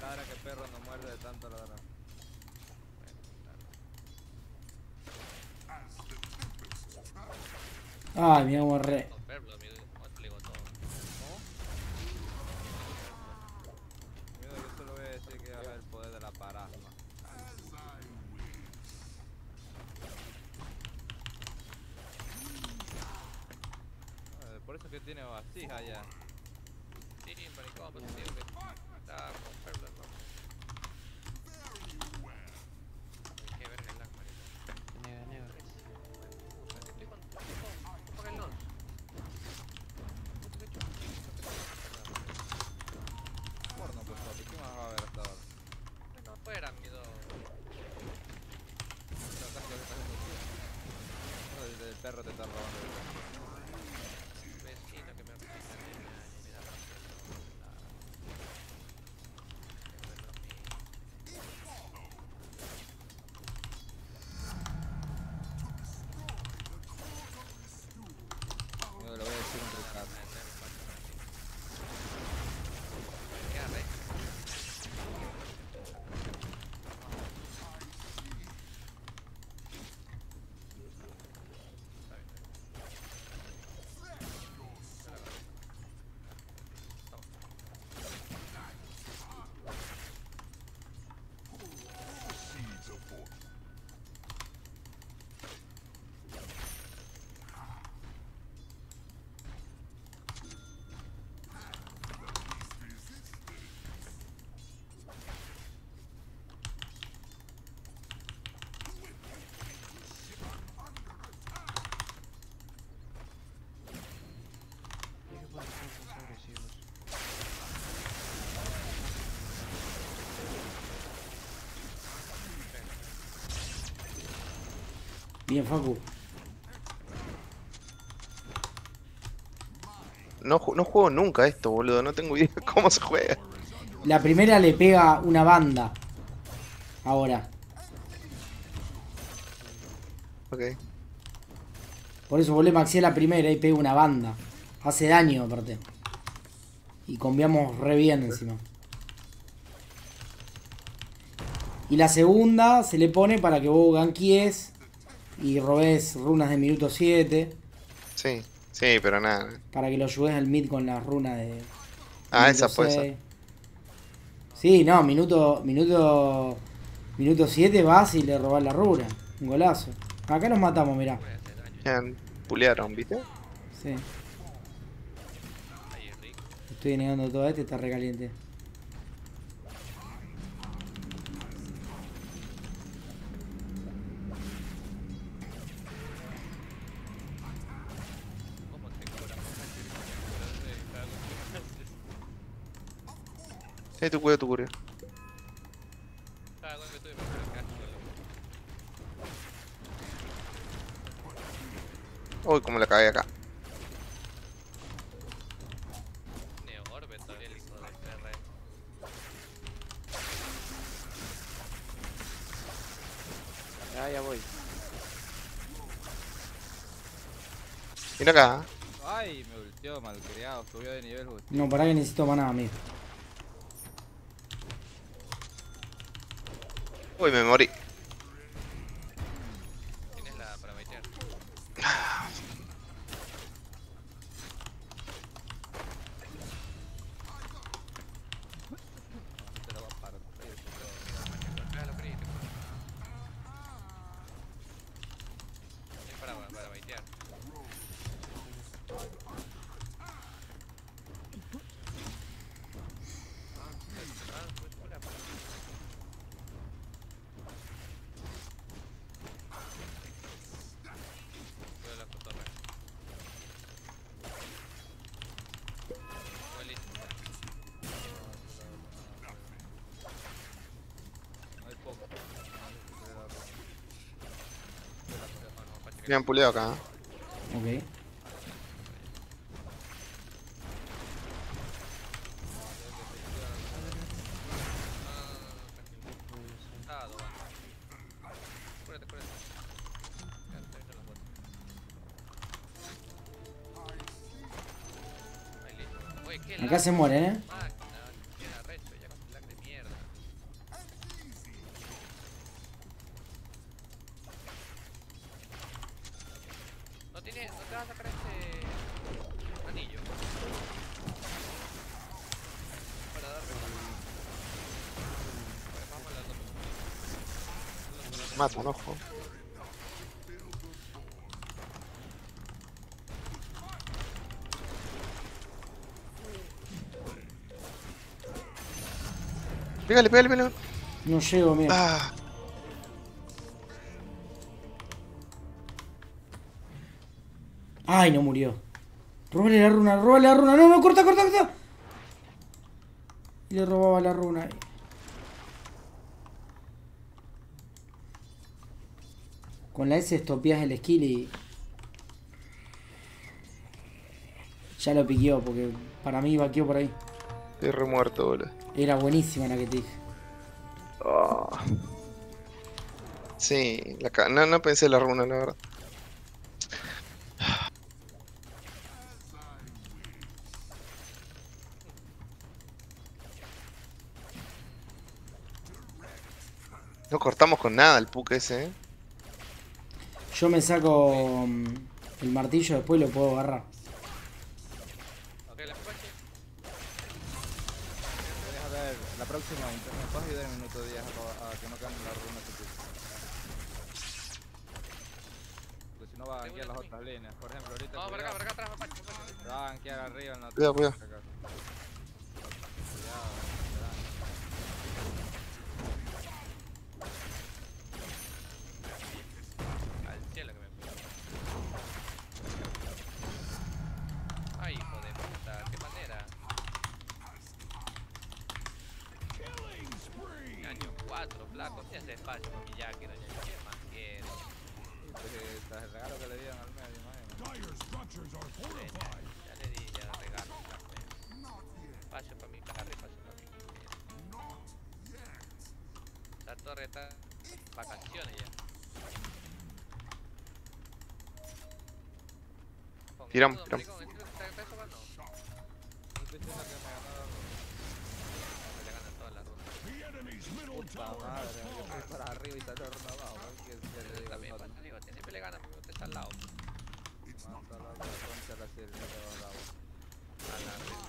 ladra que perro no muerde de tanto ladrar. Ay, me agarré. No, Bien, Facu. No, no juego nunca esto, boludo. No tengo idea cómo se juega. La primera le pega una banda. Ahora. Ok. Por eso volé maxi a la primera y pega una banda. Hace daño aparte. Y combiamos re bien encima. Y la segunda se le pone para que vos ganquies y robes runas de minuto 7. Sí, sí, pero nada. Para que lo ayudes al mid con las runas de. Ah, esa puede ser. Sí, no, minuto. Minuto. Minuto 7 vas y le robás la runa. Un golazo. Acá nos matamos, mirá. Pulearon, ¿viste? Sí. Estoy negando todo este, está recaliente. Sí, tu cuello, tu acá. Uy, cómo la cagué acá. Neo Orbe todavía el hijo de perra. Ah, ya voy. Mira acá. Ay, me volteó malcriado, subió de nivel justo. No, para que necesito maná, amigo. Morí. Han puleado acá. ¿eh? Ok. Acá se mueren, eh. Mata un ojo. Pégale, pégale, pégale. No llego, mira. Ah, Ay, no murió. Róbale la runa, róbale la runa. No, no, corta, corta, corta. Le robaba la runa. Con la S estopeas el skill y. Ya lo piqueó, porque para mí vaqueó por ahí. estoy re muerto, boludo. Era buenísima la que te dije. Ah. Sí, la no, no pensé la runa, la verdad. No cortamos con nada el puque ese, eh. Yo me saco mm, el martillo, después lo puedo agarrar. Diga También, al pues,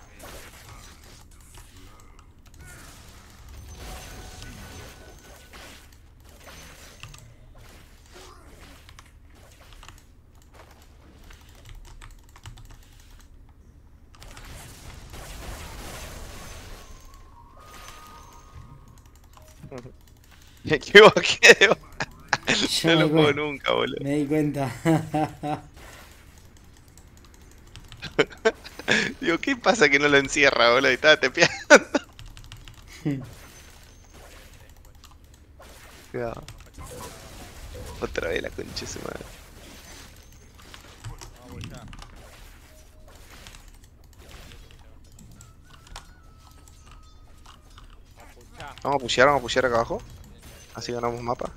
Me equivoqué. de- No lo juego nunca, boludo. Me di cuenta. Digo, ¿qué pasa que no lo encierra, boludo? Y estaba tepeando. Cuidado. Otra vez la concha de su madre. Vamos ya. Pucha. Vamos a pushear, vamos a pushear acá abajo. Así ganamos mapa.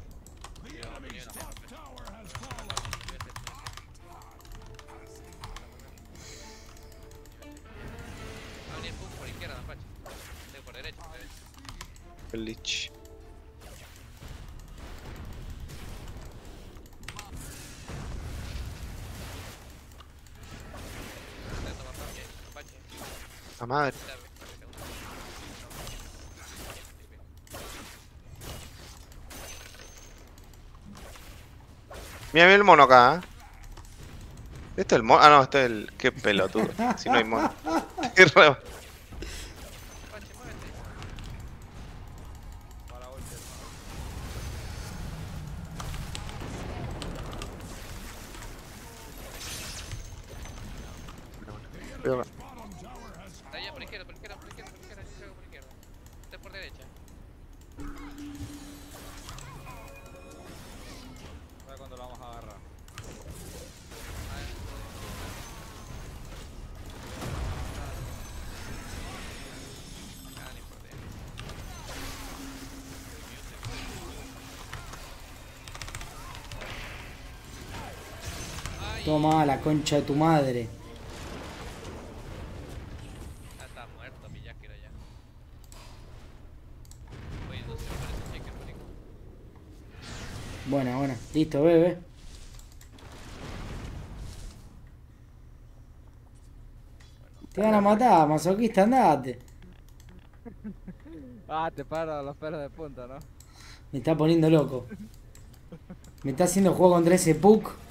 Mira, mira el mono acá, ¿eh? ¿Este es el mono? Ah, no, este es el... Qué pelotudo. Si no hay mono. concha de tu madre. ya está muerto mi no sé por ese cheque, marico. Buena, buena. Listo, bebe. Te van a matar, masoquista, andate. Ah, te paro los pelos de punta, ¿no? Me está poniendo loco. Me está haciendo juego contra ese Puck.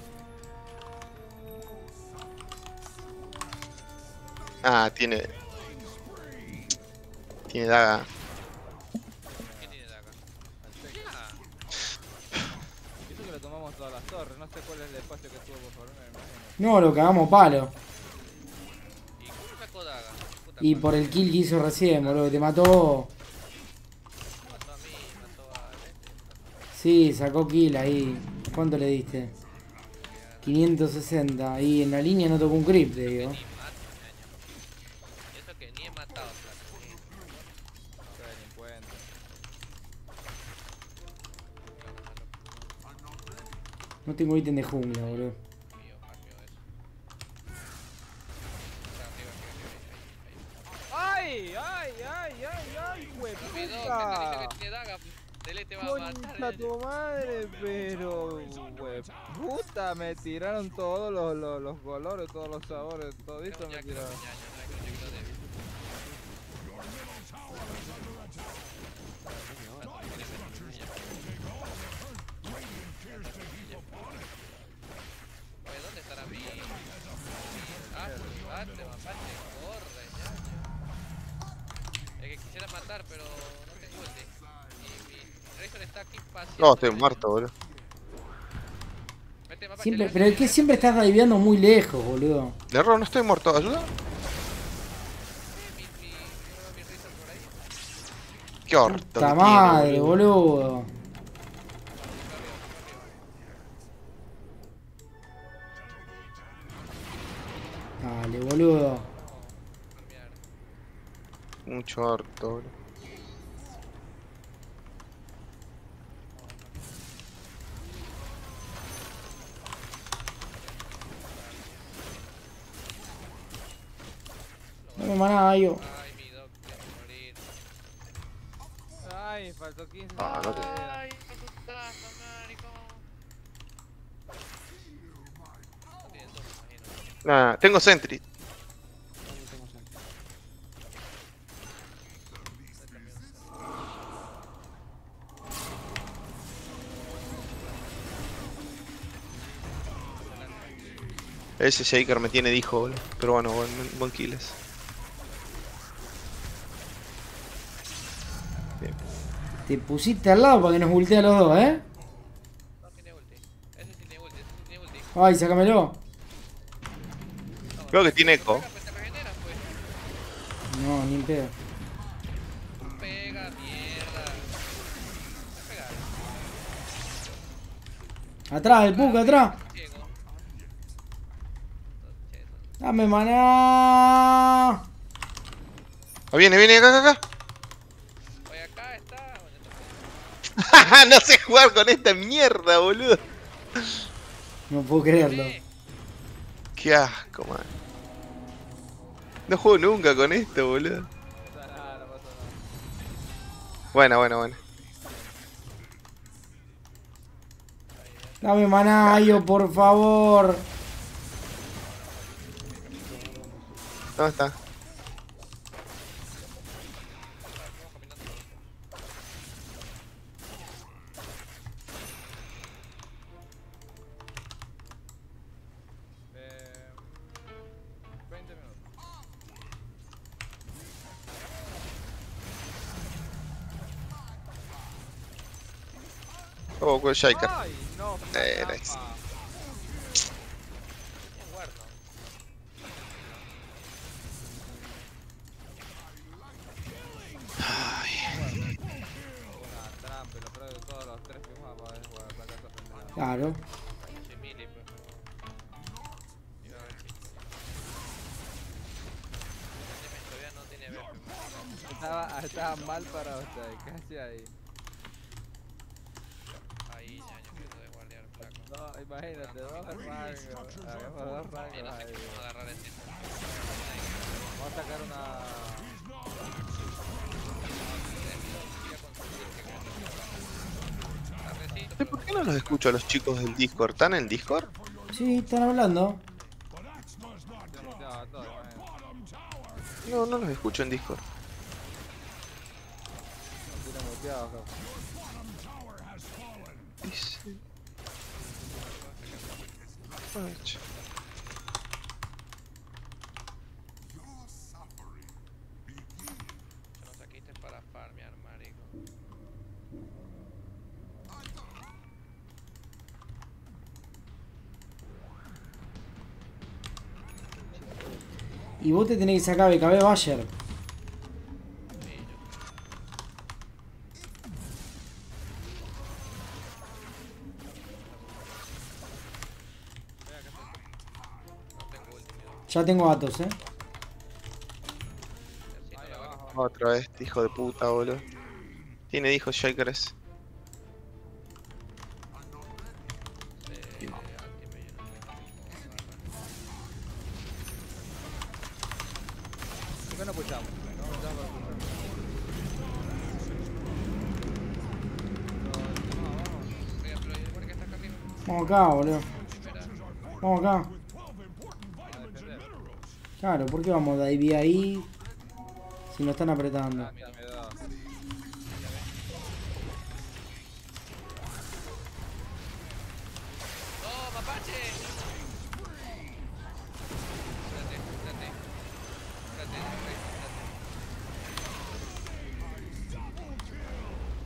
Ah, tiene... Tiene daga. ¿Qué tiene acá? Hizo que le tomamos todas las torres, no sé cuál es el espacio que tuvo por favor, me. No, lo cagamos palo. ¿Y cómo sacó daga? Puta Y madre. por el kill que hizo recién, boludo. que Te mató. Mató a mí, mató a este. Sí, sacó kill ahí. ¿Cuánto le diste? 560. Y en la línea no tocó un creep, te digo. Tengo ítem de jungla, boludo. ¡Ay! ¡Ay! ¡Ay! ¡Ay! ¡Ay! ¡Hueputa! que tiene daga. Dele te va a matar. Tu madre, pero hueputa, me tiraron todos los, los, los colores, todos los sabores, todito me tiraron. Date, mapache, corre, ya. Es que quisiera matar, pero no tengo ulti. Y mi Razor está aquí paseando. No, estoy muerto, boludo. Siempre, pero es que siempre estás diveando muy lejos, boludo. De error, no estoy muerto. ¿Ayuda? Mi, mi, mi, mi Razor por ahí. Qué orto. que Puta madre, boludo. Dale, boludo. Mucho harto, boludo. Dame maná, yo. Ay, mi doc, quiero morir. Ay, faltó 15 Ah, no te-. Ay, qué putazo, marico. No tiene todo, me imagino. Nah, tengo Sentry. Ese Shaker me tiene dijo, boludo. Pero bueno, buen, buen kills. Te pusiste al lado para que nos ultea a los dos, ¿eh? No tiene ulti. Ese tiene ulti, ese tiene ulti. Ay, sácamelo. Creo que tiene eco. No, ni en pedo. Pega, mierda. Atrás, el puck, atrás. Dame maná. Ah, viene, viene, acá, acá, acá. Oye, acá está. No sé jugar con esta mierda, boludo. No puedo creerlo. Qué asco, man. No juego nunca con esto, boludo. No pasa nada, no pasa nada. Bueno, bueno, bueno. Dame maná, yo, por favor. ¿Dónde está? A ver si. Dime, Todavía no tiene BP. Estaba, estaba mal para usted, casi ahí. Ahí, ya, yo pienso de guardiar flaco. No, imagínate, dos rangos. Hagamos dos Y no sé ahí. cómo agarrar este. Vamos a sacar una. ¿Eh, ¿Por qué no los escucho a los chicos del Discord? ¿Están en el Discord? Sí, están hablando. No, no los escucho en Discord. No tiene Y vos te tenés que sacar BKB Bayer. Sí, yo. No tengo ulti, mira. Ya tengo datos, eh. Otra vez, hijo de puta, boludo. Tiene hijos Shakers. Eh, anti me lleno de ¿Por qué no arriba? Vamos acá, boludo. Vamos acá. A. Claro, ¿por qué vamos de ahí ahí? Si nos están apretando. Ah, mira, me da. ¡No, mapache! Espérate, espérate. Espérate, espérate, espérate.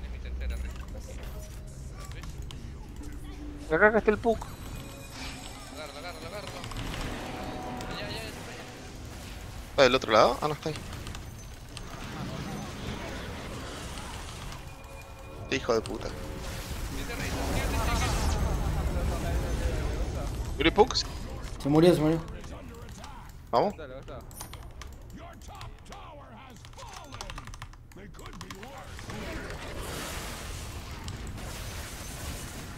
Es mi tercera red. ¿Ves? Acá, acá está el Puck. Agárralo, agárralo, agárralo. Allá, allá, allá. ¿Está del otro lado? Ah, no está ahí. Hijo de puta. ¿Yuri Puck? Se murió, se murió. Vamos. Dale, Gustavo. Your top tower has fallen. They could be worse.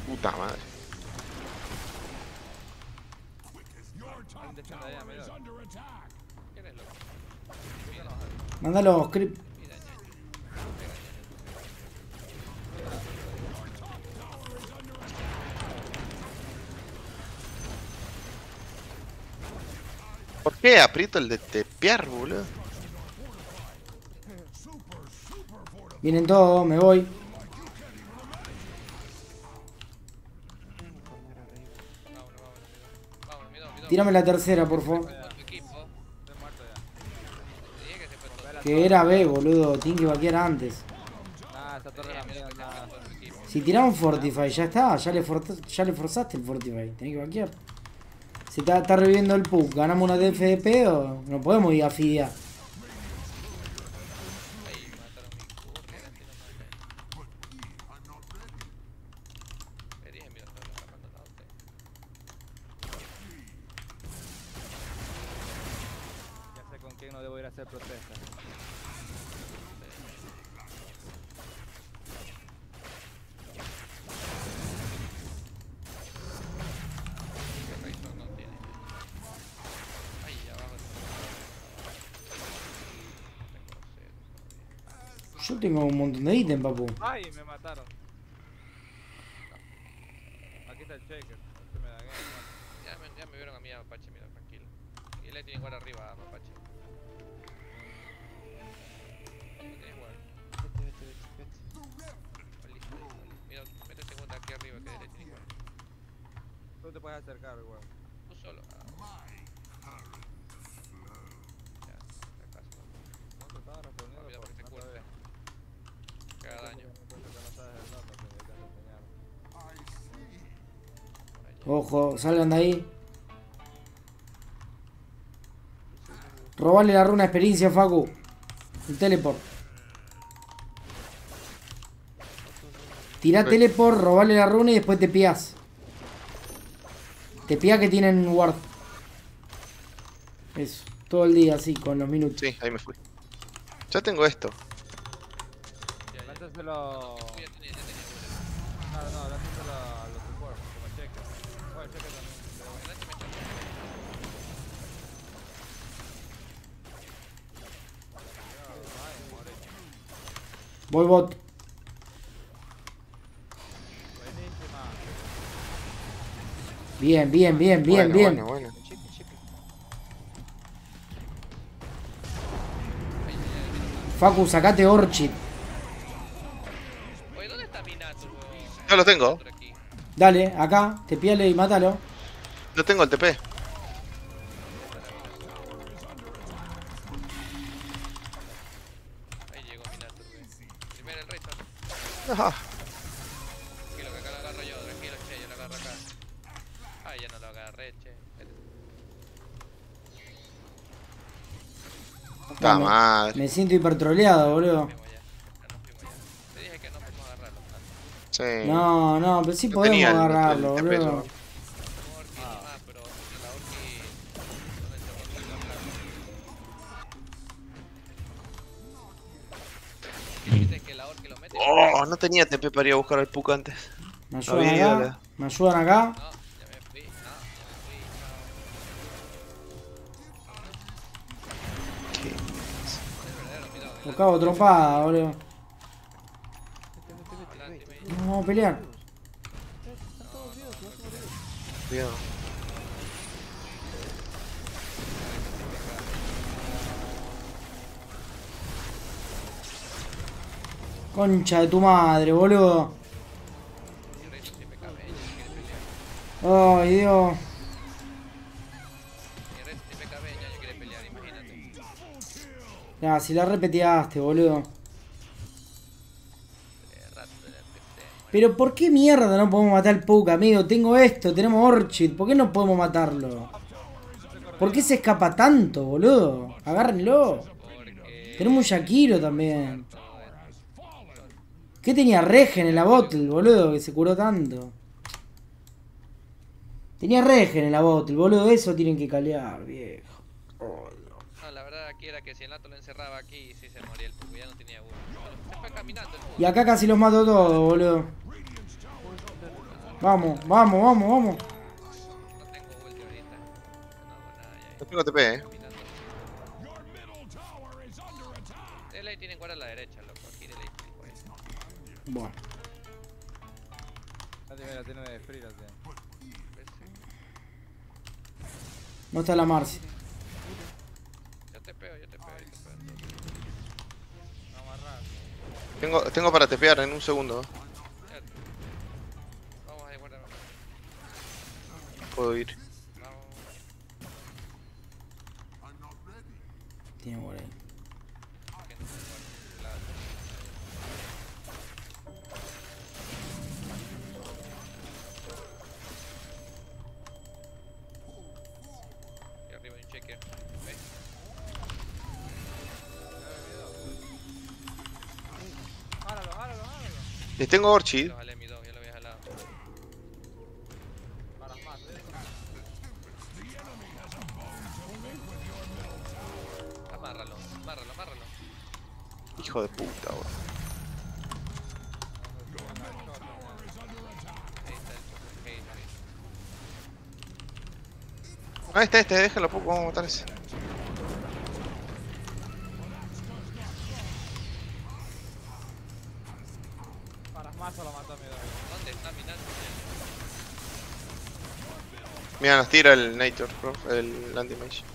Puta madre. Your top defensa allá, tower is mira. under attack. ¿Quién es loco? Mándalo, script. ¿Por qué aprieto el de tepear, boludo? Vienen todos, me voy. Tírame la tercera, por favor. Todo tu equipo. Estoy muerto ya. Te dije que era B, boludo. Tiene que vaquear antes. Ah, esta torre la. Si tiramos Fortify, ya está. Ya le, ya le forzaste el Fortify. Tenés que vaquear. Se está, está reviviendo el PUC. ¿Ganamos una DFDP o no podemos ir a fidear? Un montón de ítems, papu. ¡Ay! Me mataron. Aquí está el shaker. Este me da. Ya me, ya me vieron a mí, a Mapache, mira, tranquilo. Y le tiene igual arriba a Mapache. ¿Dónde tiene igual? Vete, vete, vete, vete. Listo, listo, listo. Mira, mete segunda aquí arriba que le tiene igual. Tú te puedes acercar, weón. Tú solo. Ah. Ya, acaso. No te estaba respondiendo Olvida por porque te no cueste. saber. Cada daño. Entonces que no sabes el dato que te han enseñado. Por allá. Ojo, salgan de ahí. Robarle la runa experiencia, Facu. El teleport. Tirá Ok. teleport, robarle la runa y después te pías. Te pías que tienen ward. Eso. Todo el día así, con los minutos. Sí, ahí me fui. Ya tengo esto. Ya, ya. Lánzaselo. Tú ya tenías, ya tenías una. No, no, lánzaselo a los support, como checker. Bueno, checker también. pero bueno. Adelante, me echa. Ay, more. Voy bot. Bien, bien, bien, bien, Bueno, bien. Bueno, bueno. Facu, sacate Orchid. Oye, ¿dónde está Minato, weón? Ya lo tengo. Dale, acá, te píale y mátalo. No tengo el TP. Dame. madre. Me siento hipertroleado, boludo. Fuimos ya. Ya nos fuimos ya. Te dije que no podemos agarrarlo. Sí. No, no, pero sí No podemos tenía el- agarrarlo, el boludo. ¿no? La Orki lo mete. Oh, no tenía TP para ir a buscar al Puck antes. Me ayudan Había acá. Me ayudan acá. Lo cago trompada, boludo. No vamos a pelear. Cuidado. Concha de tu madre, boludo. Ay, Dios. Si la repeteaste, boludo. Pero ¿por qué mierda no podemos matar al Puka, amigo? Tengo esto, tenemos Orchid. ¿Por qué no podemos matarlo? ¿Por qué se escapa tanto, boludo? Agárrenlo. Tenemos un Shakiro también. ¿Qué tenía Regen en la bottle, boludo? Que se curó tanto. Tenía Regen en la bottle, boludo. Eso tienen que calear, viejo. Aquí era que si el Nato lo encerraba aquí, sí se moría el Puku, ya no tenía uno. Se fue caminando el Puku. Y acá casi los mato todos, boludo. Vamos, vamos, vamos, vamos. No tengo ulti ahorita. No hago nada ya. No tengo TP, eh. Delay tienen guarda a la derecha, loco. Aquí Delay pues. Bueno. La tiene, la tiene de free, la tiene. No está la Marcy. Tengo, tengo para tepear en un segundo. Vamos a guardar. Puedo ir. Tiene por ahí. Les tengo Orchid. Amárralo, amárralo, amárralo. Hijo de puta, bro. Ahí está el ahí. Ah, este, este, déjalo poco, vamos a matar ese. Mira, nos tira el Nature, bro, el Anti-Mage.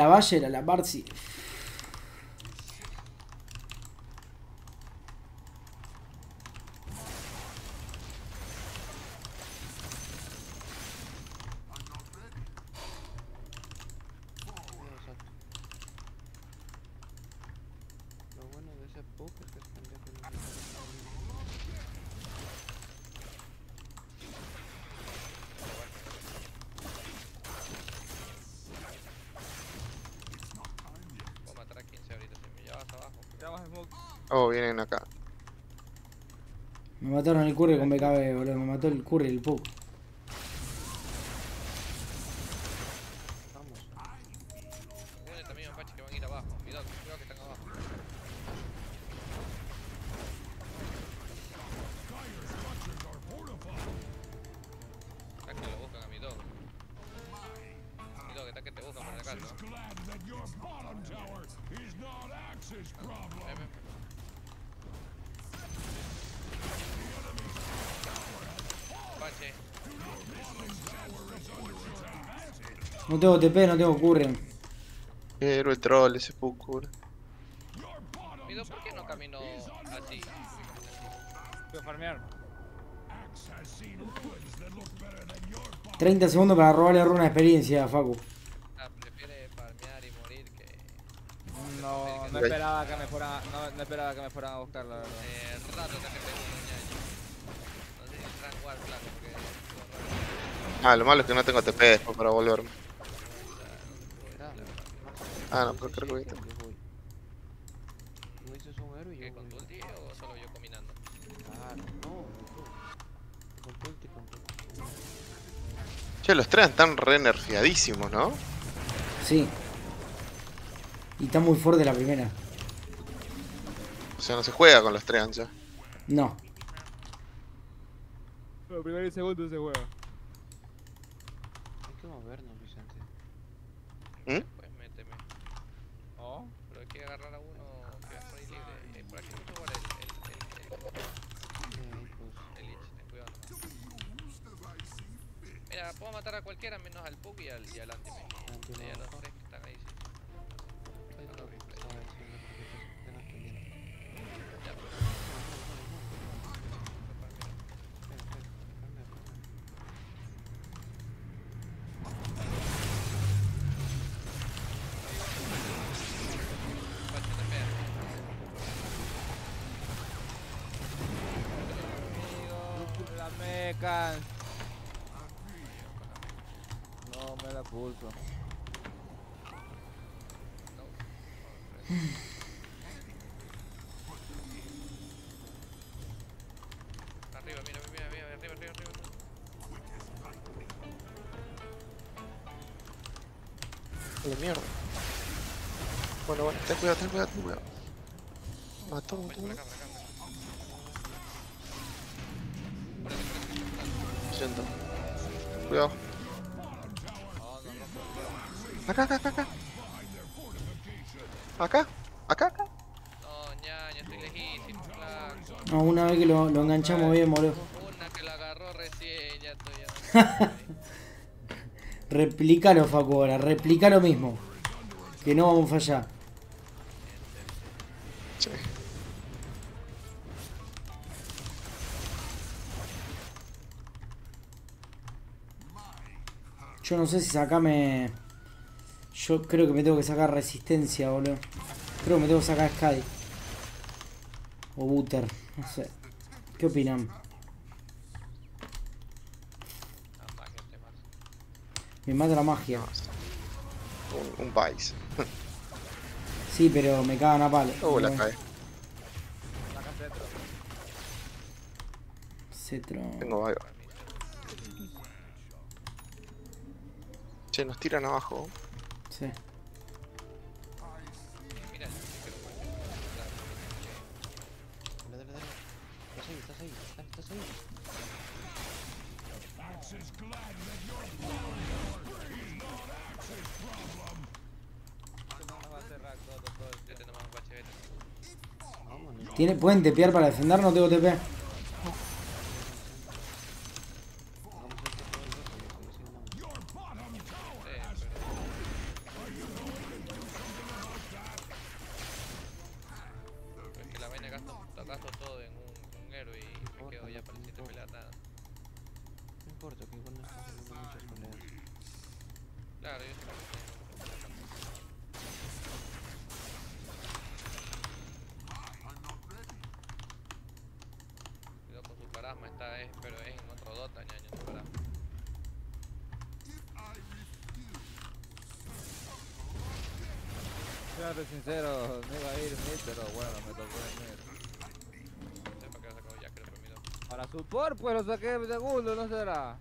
Sí, la Valle era la Marcy. Exacto. Lo bueno de ese poke es que es pendejo y no se sabe Puedo matar a 15 ahorita si me llevas abajo. Tiramos smoke. Oh, vienen acá. Me mataron el curry con BKB, boludo. Me mató el curry, el Puck. Tengo TP, no tengo curry. Pero el troll, ese Puku, bro. mi dog, ¿por qué no caminó así? Voy a farmear. 30 segundos para robarle runa de experiencia a Facu. Ah, prefiere farmear y morir que... No, no esperaba que me fueran, no, no esperaba que me fueran a buscar, la verdad. Eh, rato que tengo un ñaño. No sé si el rank war flaco porque... Ah, lo malo es que no tengo TP después para volverme. Ah, no, pero creo que voy a Yo voy. Tú dices un héroe y ¿Qué, yo con ulti o solo yo combinando? Claro, no. Con ulti, con. Che, los tres están re nerfeadísimos, ¿no? Sí. Y está muy fuerte la primera. O sea, no se juega con los tres ya. No. Pero primero y segundo se juega. De mierda. Bueno, bueno, ten cuidado, ten cuidado, ten cuidado. Mató, mató. Acá. Siento. Cuidado. Acá, acá, acá, acá. Acá, acá, acá. No, ñaña, estoy lejísimo, flaco. No, una vez que lo, lo enganchamos bien, boludo. Una que la agarró recién, ya estoy ya. Replícalo, Facu, ahora. Replica lo mismo. Que no vamos a fallar. Sí. Yo no sé si sacame. Yo creo que me tengo que sacar resistencia, boludo. Creo que me tengo que sacar Skadi. O Butter, no sé. ¿Qué opinan? Ah, magia, te más. Me mata la magia. Un, un Vice. Sí, pero me cagan a palo. Oh, la cae. Cetro. Tengo algo. Che, nos tiran abajo. Sí. ¿Tiene, ¿Pueden tepear para defender? No tengo TP. Lo saqué de segundo, ¿no será?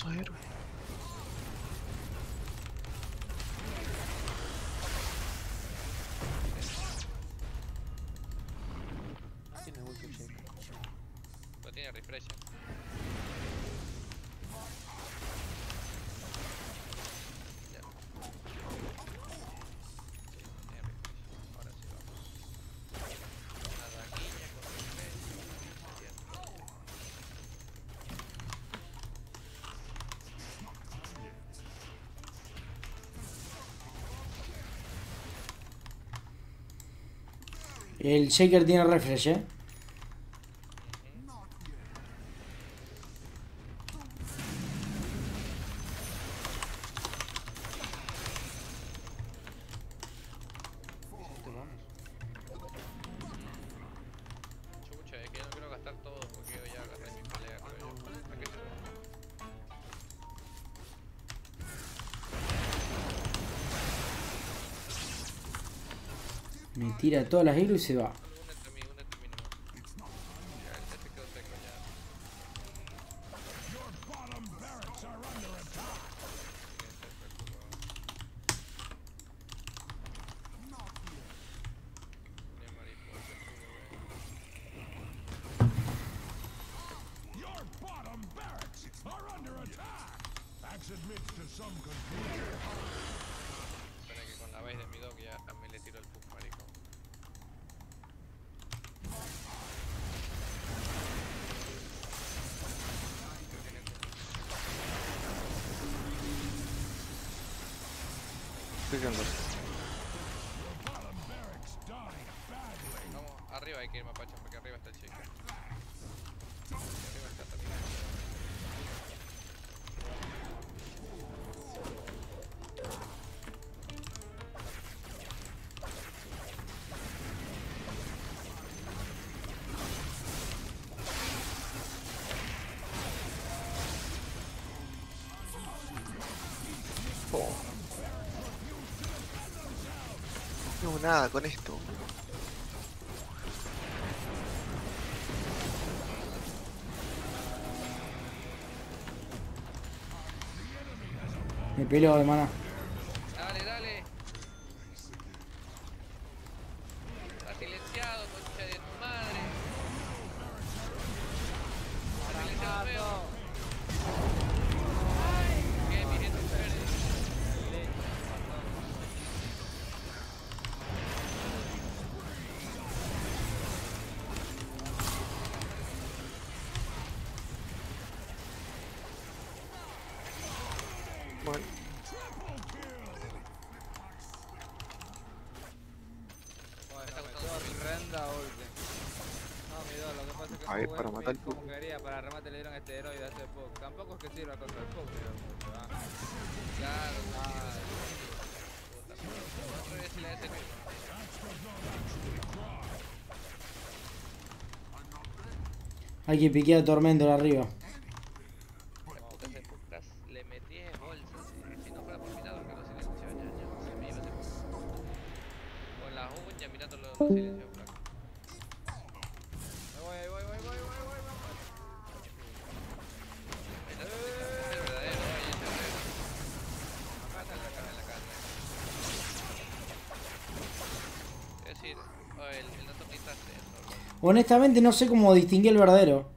Aburrido juego contra El Shaker tiene refresh, eh. Tira todas las heroes y se va. nada con esto. Me peleo de. Hay que piquear tormento arriba. Honestamente no sé cómo distinguí el verdadero.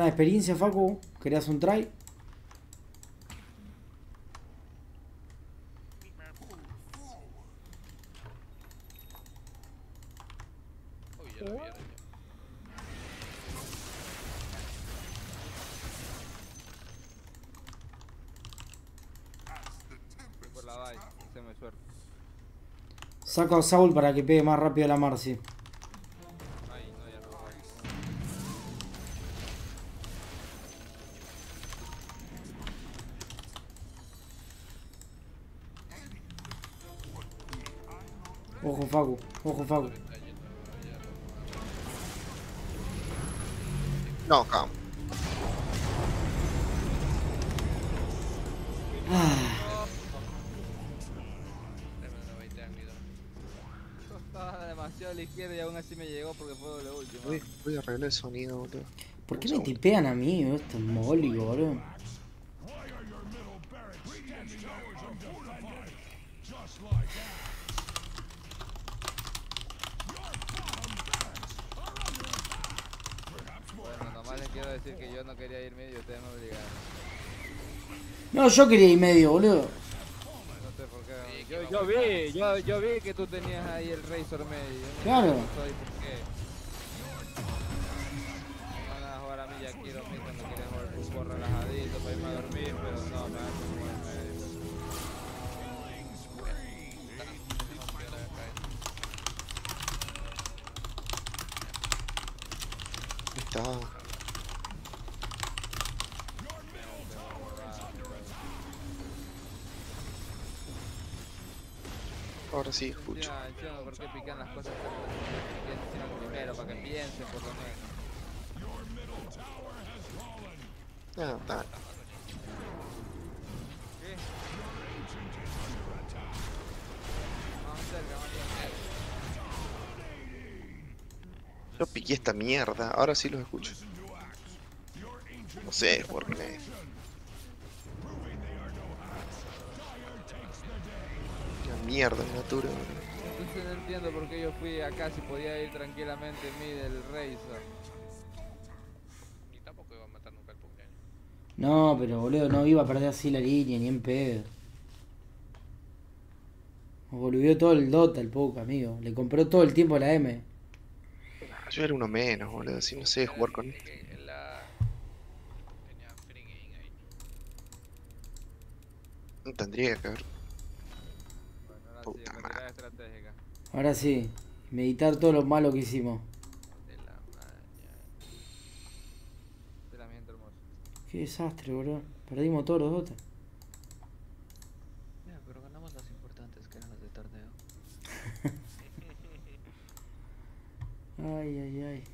una experiencia, Facu? ¿Querías un try? Saco a Saul para que pegue más rápido la Marcy. Voy a arreglar el sonido, boludo. ¿Por qué me tipean a mí, este mólico, boludo? quiero decir que yo no quería ir medio, ustedes me obligaron. No, yo quería ir medio, boludo. No sé por qué. Yo, yo vi, yo, yo, vi que tú tenías ahí el Razor medio. Claro. Soy... explican las cosas que les hicieron primero, para que piensen por lo menos. Ah, no, no. ¿Qué? Vamos cerca, vamos cerca. Yo piqué esta mierda, ahora sí los escucho. No sé, por qué. mierda, natura entiendo por qué yo fui acá si podía ir tranquilamente en mí del Razor. Y tampoco iba a matar nunca al Puka. No, pero boludo, no iba a perder así la línea, ni en pedo. Volvió todo el Dota el Puka, amigo. Le compró todo el tiempo a la M. Yo era uno menos, boludo. Así no sé jugar con esto. Game ahí. No tendría que haber. Bueno, ahora sí, Puta retirada estratégica. Ahora sí, meditar todo lo malo que hicimos. De la maña. De la hermosa. Qué desastre, boludo. Perdimos todos los Dota. Ya, pero ganamos las importantes que eran las de torneo. Ay, ay, ay.